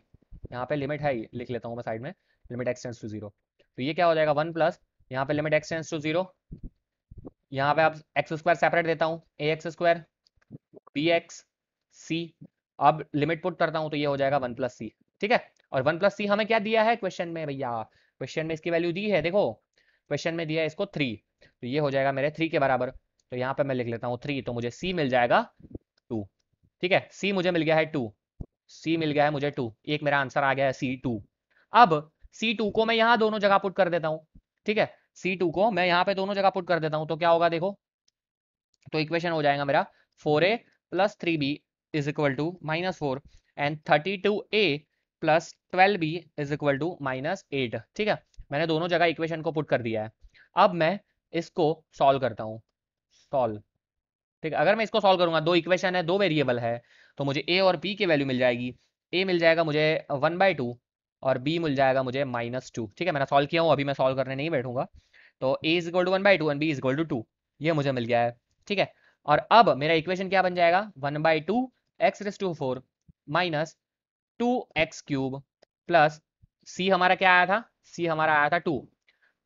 यहाँ पे लिमिट है ही, लिख लेता हूँ मैं साइड में, लिमिट एक्सटेंस टू ज़ीरो। तो ये क्या हो जाएगा, वन प्लस, यहाँ पे लिमिट एक्सटेंस टू ज़ीरो, यहाँ पे अब एक्स स्क्वायर सेपरेट देता हूँ, a x square, b x, c, अब लिमिट पुट करता हूँ तो ये हो जाएगा वन प्लस सी, ठीक है? और वन प्लस सी हमें क्या दिया है क्वेश्चन में, भैया? क्वेश्चन में इसकी वैल्यू दी है, देखो, क्वेश्चन में दिया है इसको थ्री तो ये हो जाएगा मेरे थ्री के बराबर। तो यहाँ पे मैं लिख लेता हूँ थ्री तो मुझे सी मिल जाएगा टू ठीक है? सी मुझे मिल गया है टू सी मिल गया है मुझे टू एक मेरा आंसर आ गया है सी टू अब सी टू को मैं यहाँ दोनों जगह पुट कर देता हूँ। ठीक है? सी टू को मैं यहाँ पे दोनों जगह पुट कर देता हूँ। तो क्या होगा देखो? तो इक्वेशन हो जाएगा मेरा four a plus three b is equal to minus four and thirty two a plus twelve b is equal to minus eight ठीक है? मैंने दोनों जगह इक्वेशन को पुट कर दिया है। अब मैं इसको सॉल्व करता हूँ। सॉल्व ठीक, अगर मैं इसको सॉल्व करूँगा, दो इक्वेशन है, दो वेरिएबल है तो मुझे ए और बी की वैल्यू मिल जाएगी। ए मिल जाएगा मुझे वन बाई टू और बी मिल जाएगा मुझे माइनस टू ठीक है, मैंने सॉल्व किया हूँ, अभी मैं सॉल्व करने नहीं बैठूँगा। तो a is equal to one by two and b is equal to two ये मुझे मिल गया है। ठीक है, और अब मेरा इक्वेशन क्या बन जाएगा? One by two x raise to four minus two x cube plus c हमारा क्या आया था? सी हमारा आया था टू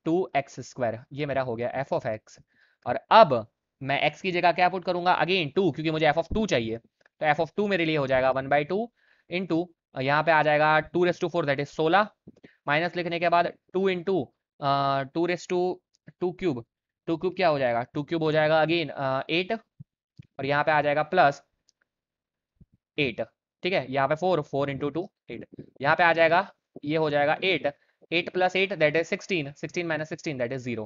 टू एक्स स्क्वायर, ये मेरा हो गया एफ़ ऑफ़ एक्स और अब मैं एक्स की जगह क्या पुट करूँगा? अगेन टू क्योंकि मुझे एफ़ ऑफ़ टू चाहिए। तो एफ़ ऑफ़ टू मेरे लिए हो जाएगा one by two in to यहाँ पे आ जाएगा two raise to four that is सोलह। माइनस लिखने के बाद two into two raise to two cube two cube क्या हो जाएगा? टू क्यूब हो जाएगा अगेन एट और यहाँ पे आ जाएगा प्लस एट ठीक है? यहाँ पे four four into two eight यहाँ पे आ जाएगा, ये हो जाएगा eight eight plus eight that is sixteen sixteen minus sixteen that is zero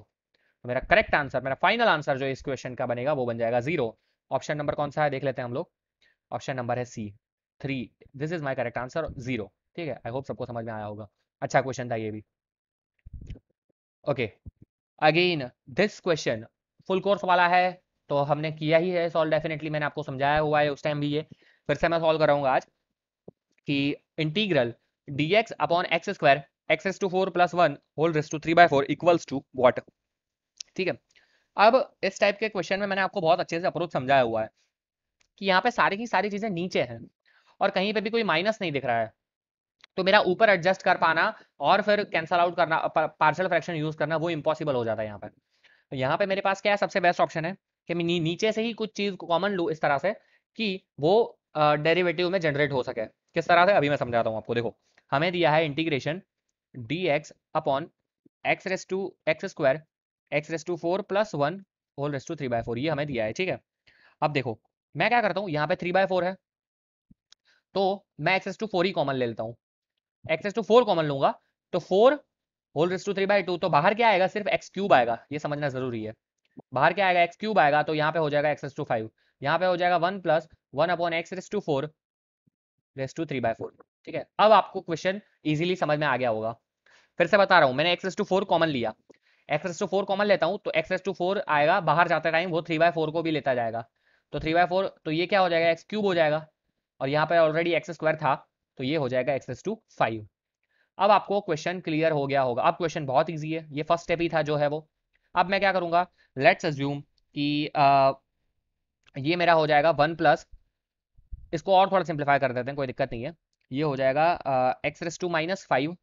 तो मेरा करेक्ट आंसर मेरा फाइनल आंसर जो इस क्वेश्चन का बनेगा, वो बन जाएगा ज़ीरो ऑप्शन नंबर कौन सा है, देख लेते हैं हम लोग. ऑप्शन नंबर है C three this is my correct answer zero ठीक है? आई होप सबको समझ में आया होगा. अच्छा क्वेश्चन था ये भी. Okay again this question full course वाला है तो हमने किया ही है सॉल्व डेफिनेटली मैंने आपको समझाया हुआ है उस टाइम भी ये. फिर से मैं सॉल्व कराऊँगा आज कि integral d x upon x square x s to four plus one whole raise to three by four equals to what? ठीक है। अब इस टाइप के क्वेश्चन में मैंने आपको बहुत अच्छे से अप्रोच समझाया हुआ है कि यहाँ पे सारी की सारी चीज़ें नीचे हैं और कहीं पे भी कोई माइनस नहीं दिख रहा है। तो मेरा ऊपर एडजस्ट कर पाना और फिर कैंसल आउट करना पार्शियल फ्रैक्शन यूज़ करना वो इम्पॉसिबल हो जाता है यहाँ पर तो यहाँ पे मेरे पास क्या है सबसे बेस्ट ऑप्शन है कि मैं नी, नीचे से ही कुछ चीज़ कॉमन लू इस तरह से कि वो डेरिवेटिव में जनरेट हो सके। किस तरह से? अभी मैं समझाता हूँ आपको देखो। हमें दिया है integration d x upon x raise to x square x raise to four plus one whole raise to three by four ये हमें दिया है, ठीक है? अब देखो, मैं क्या करता हूँ? यहाँ पे थ्री बाय फोर है। तो मैं एक्स रेस टू फोर ही कॉमन ले लेता हूँ। X raise to four common लूँगा तो four whole raise to three by two तो बाहर क्या आएगा? सिर्फ़ एक्स क्यूब आएगा, ये समझना ज़रूरी है। बाहर क्या आएगा? एक्स क्यूब आएगा तो यहाँ पे हो जाएगा एक्स रेस टू फाइव यहाँ पे हो जाएगा one plus one upon x raise to four raise to three by four ठीक है? अब आपको क्वेश्चन इजीली समझ में आ गया होगा। फिर से बता रहा हूँ, मैंने x raise to four common लिया। X raise to four common लेता हूँ तो एक्स रेस टू फोर आएगा, बाहर जाते टाइम वो थ्री बाय फोर को भी लेता जाएगा। तो थ्री बाय फोर तो ये क्या हो जाएगा? एक्स क्यूब हो जाएगा। और यहाँ पे ऑलरेडी एक्स स्क्वायर था तो ये हो जाएगा एक्स रेस टू फाइव अब आपको क्वेश्चन क्लियर हो गया होगा। अब क्वेश्चन बहुत ईजी है, ये फ़र्स्ट स्टेप ही था जो है वो। अब मैं क्या करूँगा? लेट्स अज्यूम कि ये मेरा हो जाएगा वन प्लस। इसको और थोड़ा सिंप्लीफाई कर देते हैं, कोई दिक्कत नहीं है। ये हो जाएगा x raise to minus five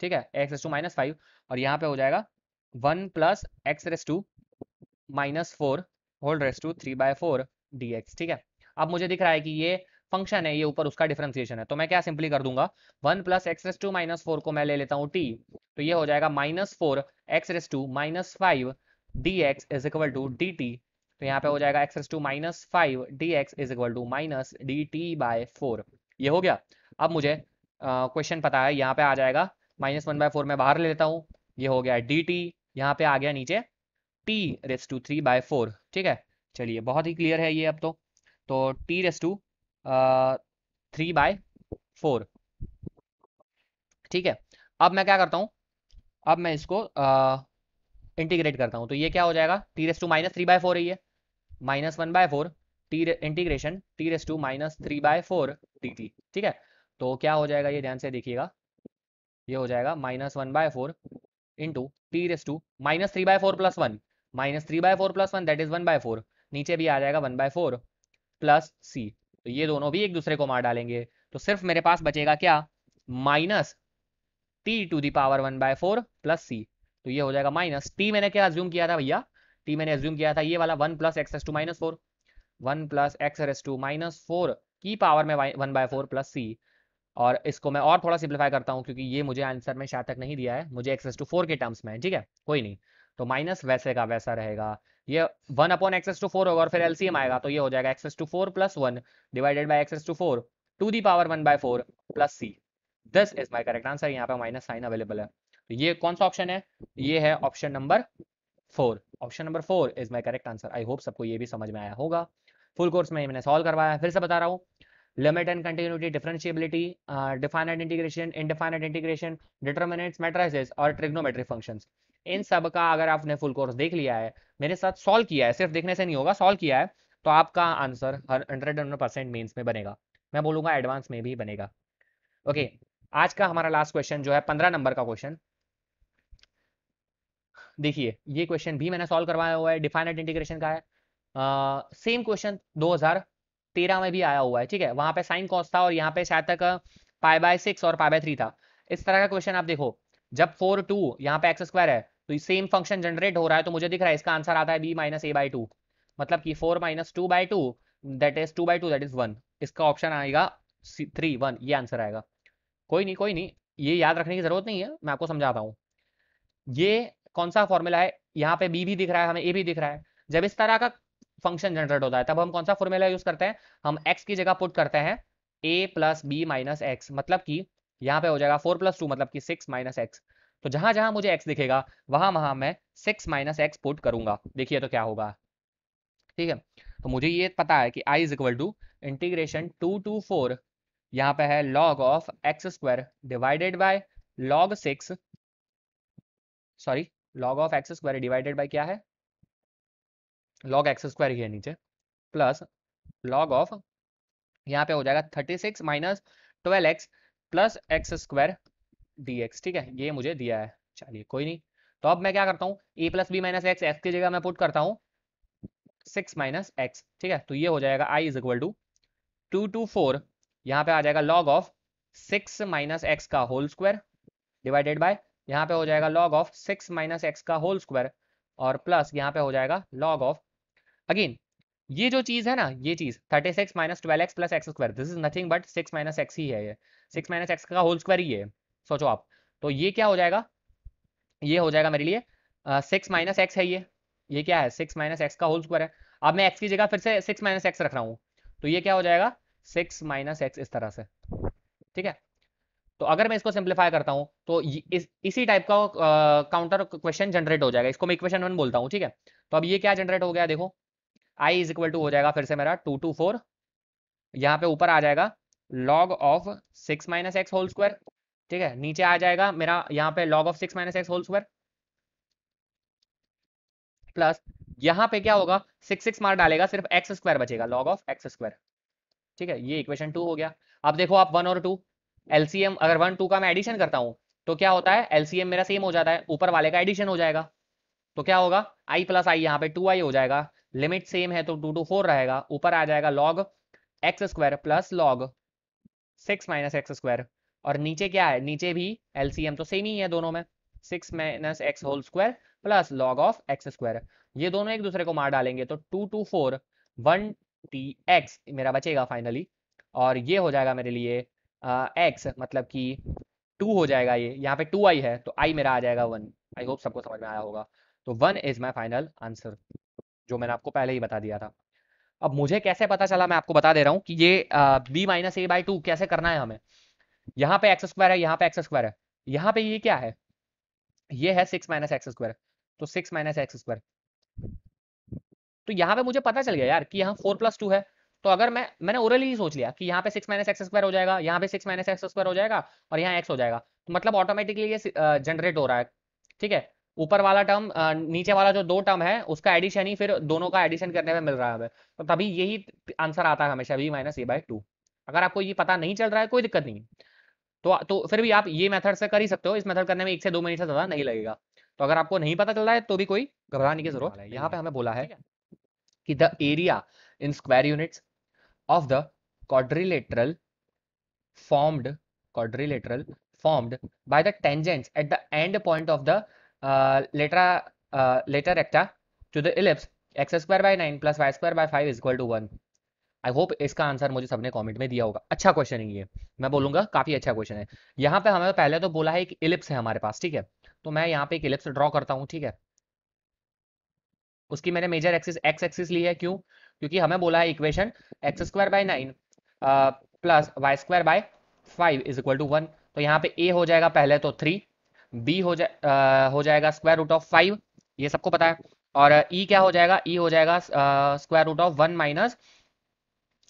ठीक है? X raise to minus five और यहाँ पे हो जाएगा one plus x raise to minus four whole raise to three by four d x ठीक है? अब मुझे दिख रहा है कि ये फ़ंक्शन है, ये ऊपर उसका डिफरेंशिएशन है तो मैं क्या सिंपली कर दूँगा? One plus x raise to minus four को मैं ले लेता हूँ टी तो ये हो जाएगा minus four x raise to minus five d x is equal to d t तो यहाँ पे हो जाएगा x raise to minus five d x is equal to minus d t by four ये हो गया। अब मुझे क्वेश्चन पता है, यहाँ पे आ जाएगा। माइनस वन बाय फोर मैं बाहर ले लेता हूँ। ये हो गया डी टी यहाँ पे आ गया नीचे t raise to three by four ठीक है? चलिए, बहुत ही क्लियर है ये अब तो। तो t raise to three by four ठीक है? अब मैं क्या करता हूँ? अब मैं इसको इंटीग्रेट करता हूँ। तो ये क्या हो जाएगा? T raise to minus three by four है ये। Minus one by four t integration t raise to minus three by four t t ठीक है? तो क्या हो जाएगा ये ध्यान से देखिएगा। ये हो जाएगा minus one by four into t raise to minus three by four plus one. Minus three by four plus one, that is one by four. नीचे भी आ जाएगा one by four plus c तो ये दोनों भी एक दूसरे को मार डालेंगे। तो सिर्फ़ मेरे पास बचेगा क्या? Minus t to the power one by four plus c तो ये हो जाएगा माइनस टी मैंने क्या अज्यूम किया था भैया? टी मैंने अज्यूम किया था ये वाला one plus x s to minus four. One plus x s to minus four की पावर में one by four plus c और इसको मैं और थोड़ा सिंप्लीफाई करता हूँ, क्योंकि ये मुझे आंसर में शायद तक नहीं दिया है। मुझे एक्स एस टू फोर के टर्म्स में ठीक है? कोई नहीं। तो माइनस वैसे का वैसा रहेगा। ये one upon x's to four होगा और फिर एलसीएम आएगा तो ये हो जाएगा x's to four plus one divided by x's to four to the power one by four plus c this is my correct answer यहाँ पे माइनस साइन अवेलेबल है। तो ये कौन सा ऑप्शन है? ये है option number four option number four is my correct answer I hope सबको ये भी समझ में आया होगा। फुल कोर्स में मैंने सॉल्व करवाया फिर से बता रहा हूँ। Limit and continuity differentiability uh, definite integration indefinite integration matrices और trigonometry functions. इन सब का अगर आपने फुल कोर्स देख लिया है मेरे साथ सॉल्व किया है सिर्फ़ देखने से नहीं होगा सॉल्व किया है तो आपका answer hundred hundred percent mains में बनेगा। मैं बोलूँगा एडवांस में भी बनेगा। ओके okay, आज का हमारा लास्ट क्वेश्चन जो है पंद्रह नंबर का क्वेश्चन देखिए ये क्वेश्चन भी मैंने सॉल्व करवाया हुआ है डिफाइनेट इंटीग्रेशन का है। सेम क्वेश्चन 2013 में भी आया हुआ है, ठीक है? वहाँ पे साइन कॉस था और यहाँ पे शायद तक पाई बाय सिक्स और पाई बाय थ्री था। इस तरह का क्वेश्चन आप देखो, जब फोर टू यहाँ पे एक्स स्क्वायर है तो सेम फ़ंक्शन जनरेट हो रहा है तो मुझे दिख रहा है, इसका आंसर आता है b minus a by two मतलब कि four minus two by two that is two by two that is one इसका ऑप्शन आएगा थ्री वन ये आंसर आएगा। कोई नहीं कोई नहीं, ये याद रखने की ज़रूरत नहीं है, मैं आपको समझाता हूँ। ये कौन सा फॉर्मूला है? यहाँ पे बी भी दिख रहा है, हमें ए भी दिख रहा है। जब इस तरह का फ़ंक्शन जनरेट होता है। तब हम कौन सा फॉर्मूला यूज़ करते हैं? हम एक्स की जगह पुट करते हैं। A plus b minus x मतलब कि यहाँ पे हो जाएगा फोर प्लस टू मतलब कि सिक्स माइनस एक्स तो जहाँ जहाँ मुझे एक्स दिखेगा, वहाँ वहाँ मैं सिक्स माइनस एक्स पुट करूँगा। देखिए तो क्या होगा? ठीक है? तो मुझे ये पता है कि I is equal to integration two to four यहाँ पे है log of x square divided by log six sorry log of x square divided by क्या है? लॉग एक्स स्क्वायर ही है नीचे प्लस लॉग ऑफ़ यहाँ पे हो जाएगा thirty six minus twelve x plus x square d x ठीक है? ये मुझे दिया है। चलिए, कोई नहीं। तो अब मैं क्या करता हूँ? A plus b minus x x की जगह मैं पुट करता हूँ सिक्स माइनस एक्स ठीक है? तो ये हो जाएगा I is equal to two to four यहाँ पे आ जाएगा log of six minus x का होल स्क्वायर डिवाइडेड बाय यहाँ पे हो जाएगा log of six minus x का होल स्क्वायर और प्लस यहाँ पे हो जाएगा लॉग ऑफ़ अगेन ये जो चीज़ है ना ये चीज़ thirty six minus twelve x plus x square this is nothing but six minus x ही है ये। सिक्स माइनस एक्स का होल स्क्वायर ही है सोचो आप। तो ये क्या हो जाएगा? ये हो जाएगा मेरे लिए सिक्स माइनस एक्स है ये। ये क्या है? सिक्स माइनस एक्स का होल स्क्वायर है। अब मैं एक्स की जगह फिर से सिक्स माइनस एक्स रख रहा हूँ। तो ये क्या हो जाएगा? सिक्स माइनस एक्स इस तरह से। ठीक है? तो अगर मैं इसको सिंप्लीफाई करता हूँ तो इस, इसी टाइप का काउंटर क्वेश्चन जनरेट हो जाएगा। इसको मैं इक्वेशन वन बोलता हूँ ठीक है? तो अब ये क्या जनरेट हो गया देखो। आई इज़ इक्वल टू हो जाएगा फिर से मेरा टू टू फोर यहाँ पे ऊपर आ जाएगा log of six minus x whole square ठीक है, नीचे आ जाएगा मेरा यहाँ पे log of six minus x whole square plus यहाँ पे क्या होगा सिक्स सिक्स मार डालेगा, सिर्फ़ एक्स स्क्वायर बचेगा लॉग ऑफ़ एक्स स्क्वायर ठीक है, ये इक्वेशन टू हो गया। अब देखो आप वन और टू एलसीएम अगर वन टू का मैं एडिशन करता हूँ तो क्या होता है एलसीएम मेरा सेम हो जाता है, ऊपर वाले का एडिशन हो जाएगा। तो क्या होगा आई प्लस आई यहाँ पे टू आई हो जाएगा। लिमिट सेम है तो टू टू फोर रहेगा, ऊपर आ जाएगा log x square plus log six minus x square और नीचे क्या है? नीचे भी एलसीएम तो सेम ही है दोनों में six minus x whole square plus log of x square ये दोनों एक दूसरे को मार डालेंगे तो two to four one t x मेरा बचेगा फाइनली और ये हो जाएगा मेरे लिए एक्स मतलब कि टू हो जाएगा ये, यहाँ पे टू आई है तो आई मेरा आ जाएगा वन आई होप सबको समझ में आया होगा। तो one is my final answer जो मैंने आपको पहले ही बता दिया था। अब मुझे कैसे पता चला मैं आपको बता दे रहा हूँ कि ये b minus a by two कैसे करना है हमें? यहाँ पे एक्स स्क्वायर है, यहाँ पे एक्स स्क्वायर है। यहाँ पे ये क्या है? ये है सिक्स माइनस एक्स स्क्वायर तो सिक्स माइनस एक्स स्क्वायर तो यहाँ पे मुझे पता चल गया यार कि यहाँ फोर प्लस टू है। तो अगर मैं, मैंने ओरली ही सोच लिया कि यहाँ पे सिक्स माइनस एक्स स्क्वायर हो जाएगा, यहाँ पे सिक्स माइनस एक्स स्क्वायर हो जाएगा और यहाँ एक्स हो जाएगा तो मतलब ऑटोमेटिकली ये जनरेट हो रहा है। ठीक है? ऊपर वाला टर्म नीचे वाला जो दो टर्म है उसका एडिशन ही फिर दोनों का एडिशन करने में मिल रहा है हमें। तो तभी यही आंसर आता है हमेशा b minus a by two अगर आपको ये पता नहीं चल रहा है कोई दिक्कत नहीं। तो तो फिर भी आप ये मेथड से कर ही सकते हो इस मेथड करने में एक से दो मिनट से ज़्यादा नहीं लगेगा। तो अगर आपको नहीं पता चल रहा है तो भी कोई घबराने की ज़रूरत है। यहाँ पे हमें बोला है कि the area in square units of the quadrilateral formed quadrilateral formed by the tangents at the end point of the letter uh, letter recta to the ellipse square by 9 plus y square by 5 is equal to 1 I hope इसका answer मुझे सबने comment में दिया होगा। अच्छा question है ये। मैं बोलूँगा काफ़ी अच्छा क्वेश्चन है। यहाँ पे हमें पहले तो बोला है एक इलिप्स है हमारे पास ठीक है? तो मैं यहाँ पे एक इलिप्स ड्रॉ करता हूँ ठीक है? उसकी मैंने मेजर एक्सिस एक्स एक्सिस ली है क्यों? क्योंकि हमें बोला है equation x square by nine plus y square by five is equal to one तो यहाँ पे ए हो जाएगा पहले तो थ्री बी हो जाए uh, हो जाएगा स्क्वायर रूट ऑफ़ फाइव ये सबको पता है। और ई uh, क्या हो जाएगा? ई e हो जाएगा square root of one minus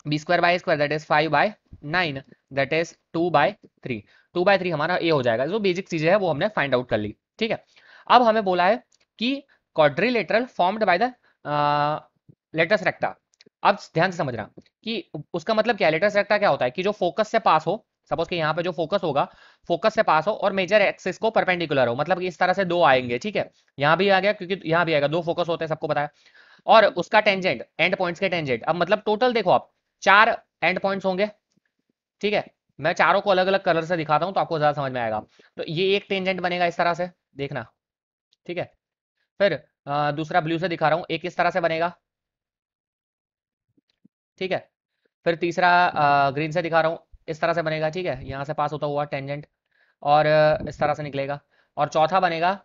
b square by square that is five by nine that is two by three two by three हमारा ए हो जाएगा। जो बेसिक चीज़ें है वो हमने फाइंड आउट कर ली ठीक है? अब हमें बोला है कि quadrilateral formed by the latus recta अब ध्यान से समझना कि उसका मतलब क्या है? लेटस रेक्टा क्या होता है? कि जो फोकस से पास हो सपोज़ कि यहाँ पे जो फोकस होगा फोकस से पास हो और मेजर एक्सिस को परपेंडिकुलर हो मतलब इस तरह से दो आएँगे, ठीक है? यहाँ भी आ गया, क्योंकि यहाँ भी आएगा, दो फोकस होते हैं, सबको है। और उसका टेंजेंट एंड पॉइंट्स के टेंजेंट अब मतलब टोटल देखो आप, चार एंड पॉइंट्स होंगे, ठीक है? मैं चारों को अलग अलग कलर से दिखाता हूँ तो आपको ज़्यादा समझ में आएगा। तो ये एक टेंजेंट बनेगा इस तरह से, देखना, ठीक है? फिर दूसरा ब्लू से दिखा रहा हूँ, एक इस तरह से बनेगा, ठीक है? फिर तीसरा ग्रीन से दिखा रहा हूँ इस तरह से बनेगा, ठीक है? यहाँ से पास होता हुआ टेंजेंट और इस तरह से निकलेगा और चौथा बनेगा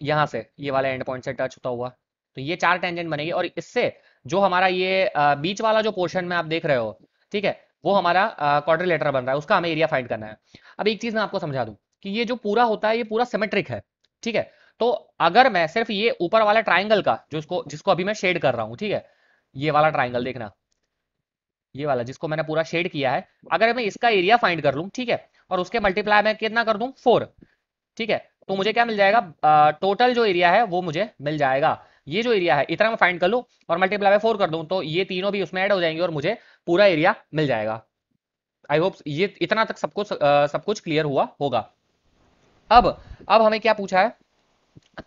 यहाँ से, ये वाला एंड पॉइंट से टच होता हुआ। तो ये चार टेंजेंट बनेगी और इससे जो हमारा ये बीच वाला जो पोर्शन में आप देख रहे हो, ठीक है? वो हमारा क्वाड्रिलेटर बन रहा है, उसका हमें एरिया फाइंड करना है। अब एक चीज़ मैं आपको समझा दूँ कि ये जो पूरा होता है, ये पूरा सिमेट्रिक है, ठीक है? तो अगर मैं सिर्फ़ ये ऊपर वाला ट्राइंगल का जो इसको जिसको अभी मैं शेड कर रहा हूँ, ठीक है? ये वाला ट्राइंगल देखना। ये वाला जिसको मैंने पूरा शेड किया है। अगर मैं इसका एरिया फाइंड कर लूँ, ठीक है, और उसके मल्टीप्लाई में कितना कर दूँ? फोर ठीक है तो मुझे क्या मिल जाएगा? टोटल जो एरिया है, वो मुझे मिल जाएगा। ये जो एरिया है, इतना मैं फाइंड कर लूँ और मल्टीप्लाई में फोर कर दूँ तो ये तीनों भी उसमें ऐड हो जाएँगे और मुझे पूरा एरिया मिल जाएगा। आई होप ये, इतना तक सब कुछ सब कुछ क्लियर हुआ होगा। अब अब हमें क्या पूछा है?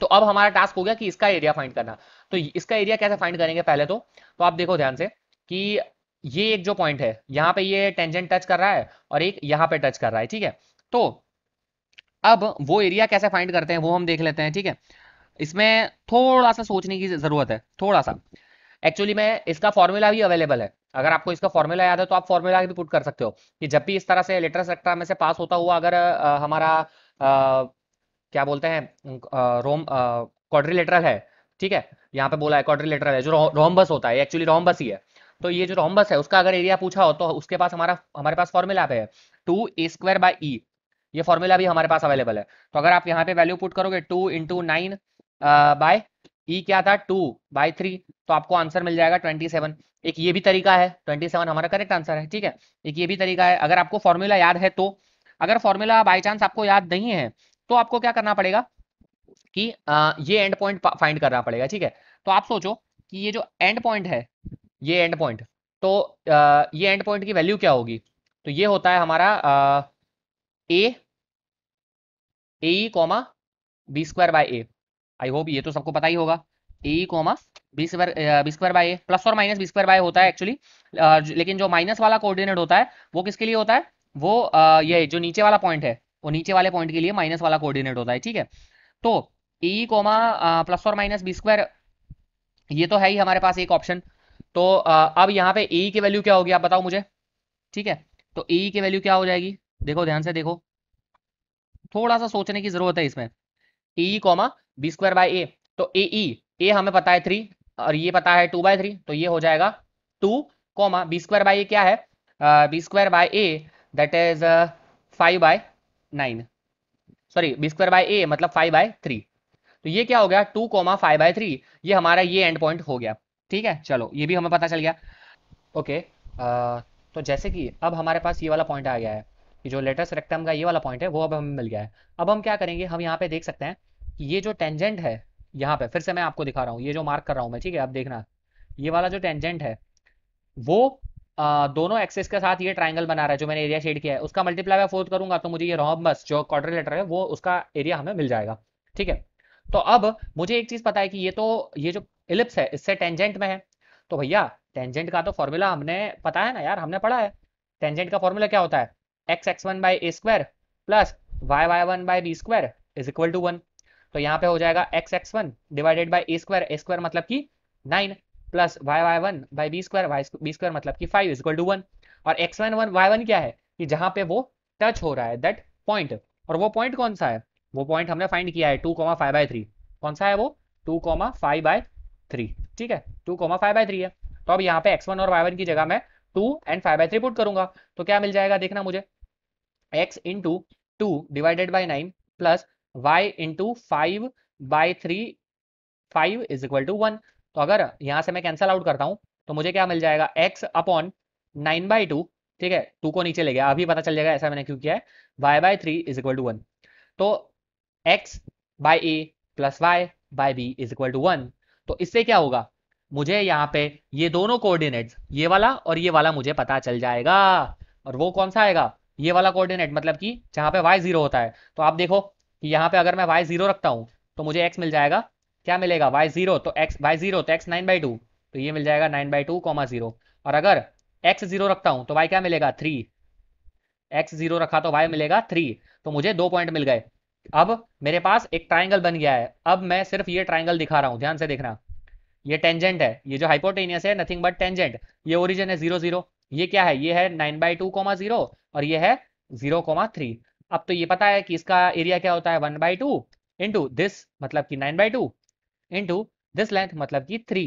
तो अब हमारा टास्क हो गया कि इसका एरिया फाइंड करना। तो इसका एरिया कैसे फाइंड करेंगे पहले तो? तो आप देखो ध्यान से कि ये एक जो पॉइंट है यहाँ पे ये टेंजेंट टच कर रहा है और एक यहाँ पे टच कर रहा है ठीक है? तो अब वो एरिया कैसे फाइंड करते हैं वो हम देख लेते हैं ठीक है? इसमें थोड़ा सा सोचने की ज़रूरत है थोड़ा सा। एक्चुअली में इसका फॉर्मूला भी अवेलेबल है। अगर आपको इसका फॉर्मूला याद है तो आप फॉर्मूला भी पुट कर सकते हो कि जब भी इस तरह से लेटर सेक्टर में से पास होता हुआ अगर आ, हमारा आ, क्या बोलते हैं रोम क्वाड्रिलेटरल है ठीक है? यहाँ पे बोला है क्वाड्रिलेटरल है जो रोमबस होता है एक्चुअली रोमबस ही है। तो ये जो रोमबस है उसका अगर एरिया पूछा हो तो उसके पास हमारा हमारे पास फॉर्मूला पे है। Two a square by e ये फॉर्मूला भी हमारे पास अवेलेबल है। तो अगर आप यहाँ पे वैल्यू पुट करोगे two into nine by e क्या था? टू बाई थ्री तो आपको आंसर मिल जाएगा ट्वेंटी सेवन एक ये भी तरीका है ट्वेंटी सेवन हमारा करेक्ट आंसर है ठीक है? एक ये भी तरीका है अगर आपको फॉर्मूला याद है तो। अगर फॉर्मूला बाई चांस आपको याद नहीं है तो आपको क्या करना पड़ेगा कि आ, ये एंड पॉइंट फाइंड करना पड़ेगा ठीक है? तो आप सोचो कि ये जो एंड पॉइंट है ये एंड पॉइंट तो आ, ये एंड पॉइंट की वैल्यू क्या होगी? तो ये होता है हमारा a a comma b square by a I hope ये तो सबको पता ही होगा. A comma b square b square by a plus और माइनस बी स्क्वायर बाई होता है एक्चुअली लेकिन जो माइनस वाला कोऑर्डिनेट होता है वो किसके लिए होता है? वो आ, ये जो नीचे वाला पॉइंट है वो नीचे वाले पॉइंट के लिए माइनस वाला कोऑर्डिनेट होता है ठीक है? तो ए कॉमा प्लस और माइनस बी स्क्वायर ये तो है ही हमारे पास एक ऑप्शन तो अब यहाँ पे ए की वैल्यू क्या होगी, आप बताओ मुझे। ठीक है? तो ए की वैल्यू क्या हो जाएगी? देखो, ध्यान से देखो। थोड़ा सा सोचने की ज़रूरत है इसमें। A comma b square by a तो ए ई ए हमें पता है थ्री और ये पता है टू बाय थ्री तो ये हो जाएगा two comma b square by a क्या है? B square by a that is five by nine sorry b square by a मतलब फाइव बाय थ्री तो ये क्या हो गया? Two comma five by three ये हमारा ये एंड पॉइंट हो गया। ठीक है? चलो ये भी हमें पता चल गया। ओके आ, तो जैसे कि अब हमारे पास ये वाला पॉइंट आ गया है कि जो लेटेस्ट रेक्टम का ये वाला पॉइंट है वो अब हमें मिल गया है। अब हम क्या करेंगे? हम यहाँ पे देख सकते हैं कि ये जो टेंजेंट है यहाँ पे फिर से मैं आपको दिखा रहा हूँ ये जो मार्क कर रहा हूँ मैं ठीक है? अब देखना ये वाला जो टेंजेंट है वो आ, दोनों एक्सेस के साथ ये ट्राइंगल बना रहा है जो मैंने एरिया शेड किया है उसका मल्टीप्लाई मैं फोर्थ करूँगा तो मुझे ये रॉम्बस जो क्वाड्रिलेटर है वो उसका एरिया हमें मिल जाएगा ठीक है? तो अब मुझे एक चीज़ पता है कि ये तो ये जो इलिप्स है, इससे टेंजेंट में है। तो भैया टेंजेंट का तो फॉर्मूला हमने, पता है ना यार, हमने पढ़ा है। टेंजेंट का फॉर्मूला क्या होता है? X x one by a square plus y y one by b square is equal to one तो यहाँ पे हो जाएगा x x one divided by a square a square मतलब कि nine plus y y one by b square y b square मतलब कि five is equal to one और x one one y one क्या है? कि जहाँ पे वो टच हो रहा है दैट पॉइंट और वो पॉइंट कौन सा है? वो पॉइंट हमने फाइंड किया है two comma five by three कौन सा है वो? Two comma five by three ठीक है? Two comma five by three है। तो अब यहाँ पे एक्स वन और वाई वन की जगह मैं two and five by three put करूँगा। तो क्या मिल जाएगा देखना मुझे? X into two divided by nine plus y into five by three five is equal to one तो अगर यहाँ से मैं कैंसल आउट करता हूँ तो मुझे क्या मिल जाएगा? X upon nine by two ठीक है? टू को नीचे ले गया। अभी पता चल जाएगा ऐसा मैंने क्यों किया है। Y by three is equal to one तो x by a plus y by b is equal to one तो इससे क्या होगा? मुझे यहाँ पे ये दोनों कोऑर्डिनेट्स ये वाला और ये वाला मुझे पता चल जाएगा। और वो कौन सा आएगा? ये वाला कोऑर्डिनेट मतलब कि जहाँ पे वाई ज़ीरो होता है। तो आप देखो कि यहाँ पे अगर मैं वाई ज़ीरो रखता हूँ तो मुझे एक्स मिल जाएगा। क्या मिलेगा? वाई ज़ीरो तो एक्स वाई ज़ीरो तो एक्स नाइन बाई टू तो ये मिल जाएगा nine by two comma zero और अगर एक्स ज़ीरो रखता हूँ तो वाई क्या मिलेगा? थ्री एक्स ज़ीरो रखा तो वाई मिलेगा थ्री तो मुझे दो पॉइंट मिल गए। अब मेरे पास एक ट्राइंगल बन गया है। अब मैं सिर्फ़ ये ट्राइंगल दिखा रहा हूँ, ध्यान से देखना। ये टेंजेंट है, ये जो हाइपोटेनियस है नथिंग बट टेंजेंट ये ओरिजिन है ज़ीरो ज़ीरो ये क्या है? ये है nine by two comma zero और ये है ज़ीरो कोमा थ्री अब तो ये पता है कि इसका एरिया क्या होता है? One by two into this मतलब कि nine by two into this length मतलब कि थ्री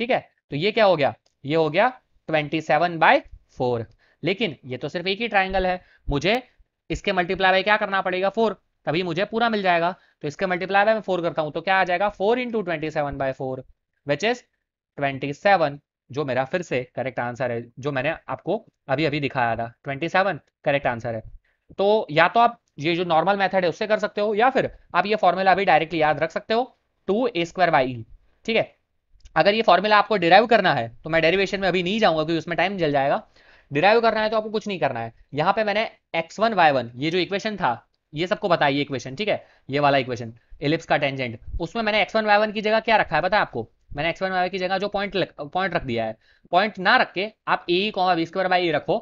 ठीक है? तो ये क्या हो गया? ये हो गया ट्वेंटी सेवन बाई फोर लेकिन ये तो सिर्फ़ एक ही ट्राइंगल है। मुझे इसके मल्टीप्लाई क्या करना पड़ेगा? फोर तभी मुझे पूरा मिल जाएगा। तो इसके मल्टीप्लाई बाय मैं फोर करता हूँ तो क्या आ जाएगा? Four into twenty seven by four which is twenty seven जो मेरा फिर से करेक्ट आंसर है, जो मैंने आपको अभी अभी दिखाया था। 27 करेक्ट आंसर है। तो या तो आप ये जो नॉर्मल मेथड है, उससे कर सकते हो, या फिर आप ये फॉर्मूला अभी डायरेक्टली याद रख सकते हो टू ए स्क्वायर वाई ठीक है? अगर ये फॉर्मूला आपको डिराइव करना है तो मैं डेरिवेशन में अभी नहीं जाऊँगा, क्योंकि उसमें टाइम जल जाएगा। डिराइव करना है तो आपको कुछ नहीं करना है। यहाँ पे मैंने एक्स वन वाई वन ये जो इक्वेशन था ये सबको बताइए इक्वेशन ठीक है? ये वाला इक्वेशन एलिप्स का टेंजेंट उसमें मैंने एक्स वन वाई वन की जगह क्या रखा है है आपको? मैंने एक्स वन वाई की जगह जो पॉइंट पॉइंट रख दिया है पॉइंट ना रख के आप a comma b square by रखो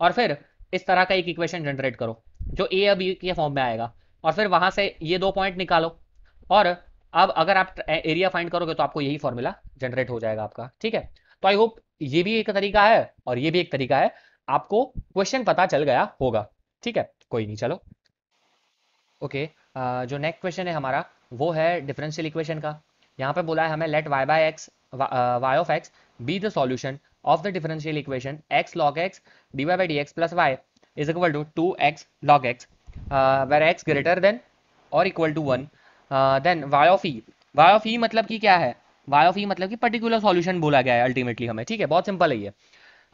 और फिर इस तरह का एक इक्वेशन जनरेट करो, जो ए या बी के फॉर्म में आएगा। और फिर वहाँ से ये दो पॉइंट निकालो और अब अगर आप एरिया फाइंड करोगे तो आपको यही फॉर्मूला जनरेट हो जाएगा आपका, ठीक है? तो आई होप ये भी एक तरीका है और ये भी एक तरीका है, आपको क्वेश्चन पता चल गया होगा, ठीक है? कोई नहीं, चलो। ओके जो नेक्स्ट क्वेश्चन है हमारा वो है डिफरेंशियल इक्वेशन का। यहाँ पे बोला है हमें let y by x y of x be the solution of the differential equation x log x d y by d x plus y is equal to two x log x where x greater than और equal to one then y of e y of e मतलब कि क्या है? Y of e मतलब कि particular solution बोला गया है अल्टीमेटली हमें ठीक है? बहुत सिंपल है ये।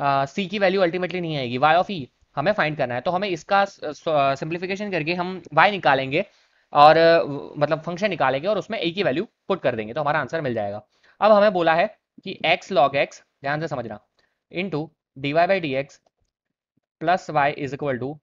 सी uh, की वैल्यू अल्टीमेटली नहीं आएगी। वाई ऑफ़ ई हमें फाइंड करना है। तो हमें इसका सिंप्लीफिकेशन करके हम वाई निकालेंगे और मतलब फ़ंक्शन निकालेंगे और उसमें ए की वैल्यू पुट कर देंगे। तो हमारा आंसर मिल जाएगा। अब हमें बोला है कि एक्स लॉग एक्स ध्यान से समझना into d y by d x plus y is equal to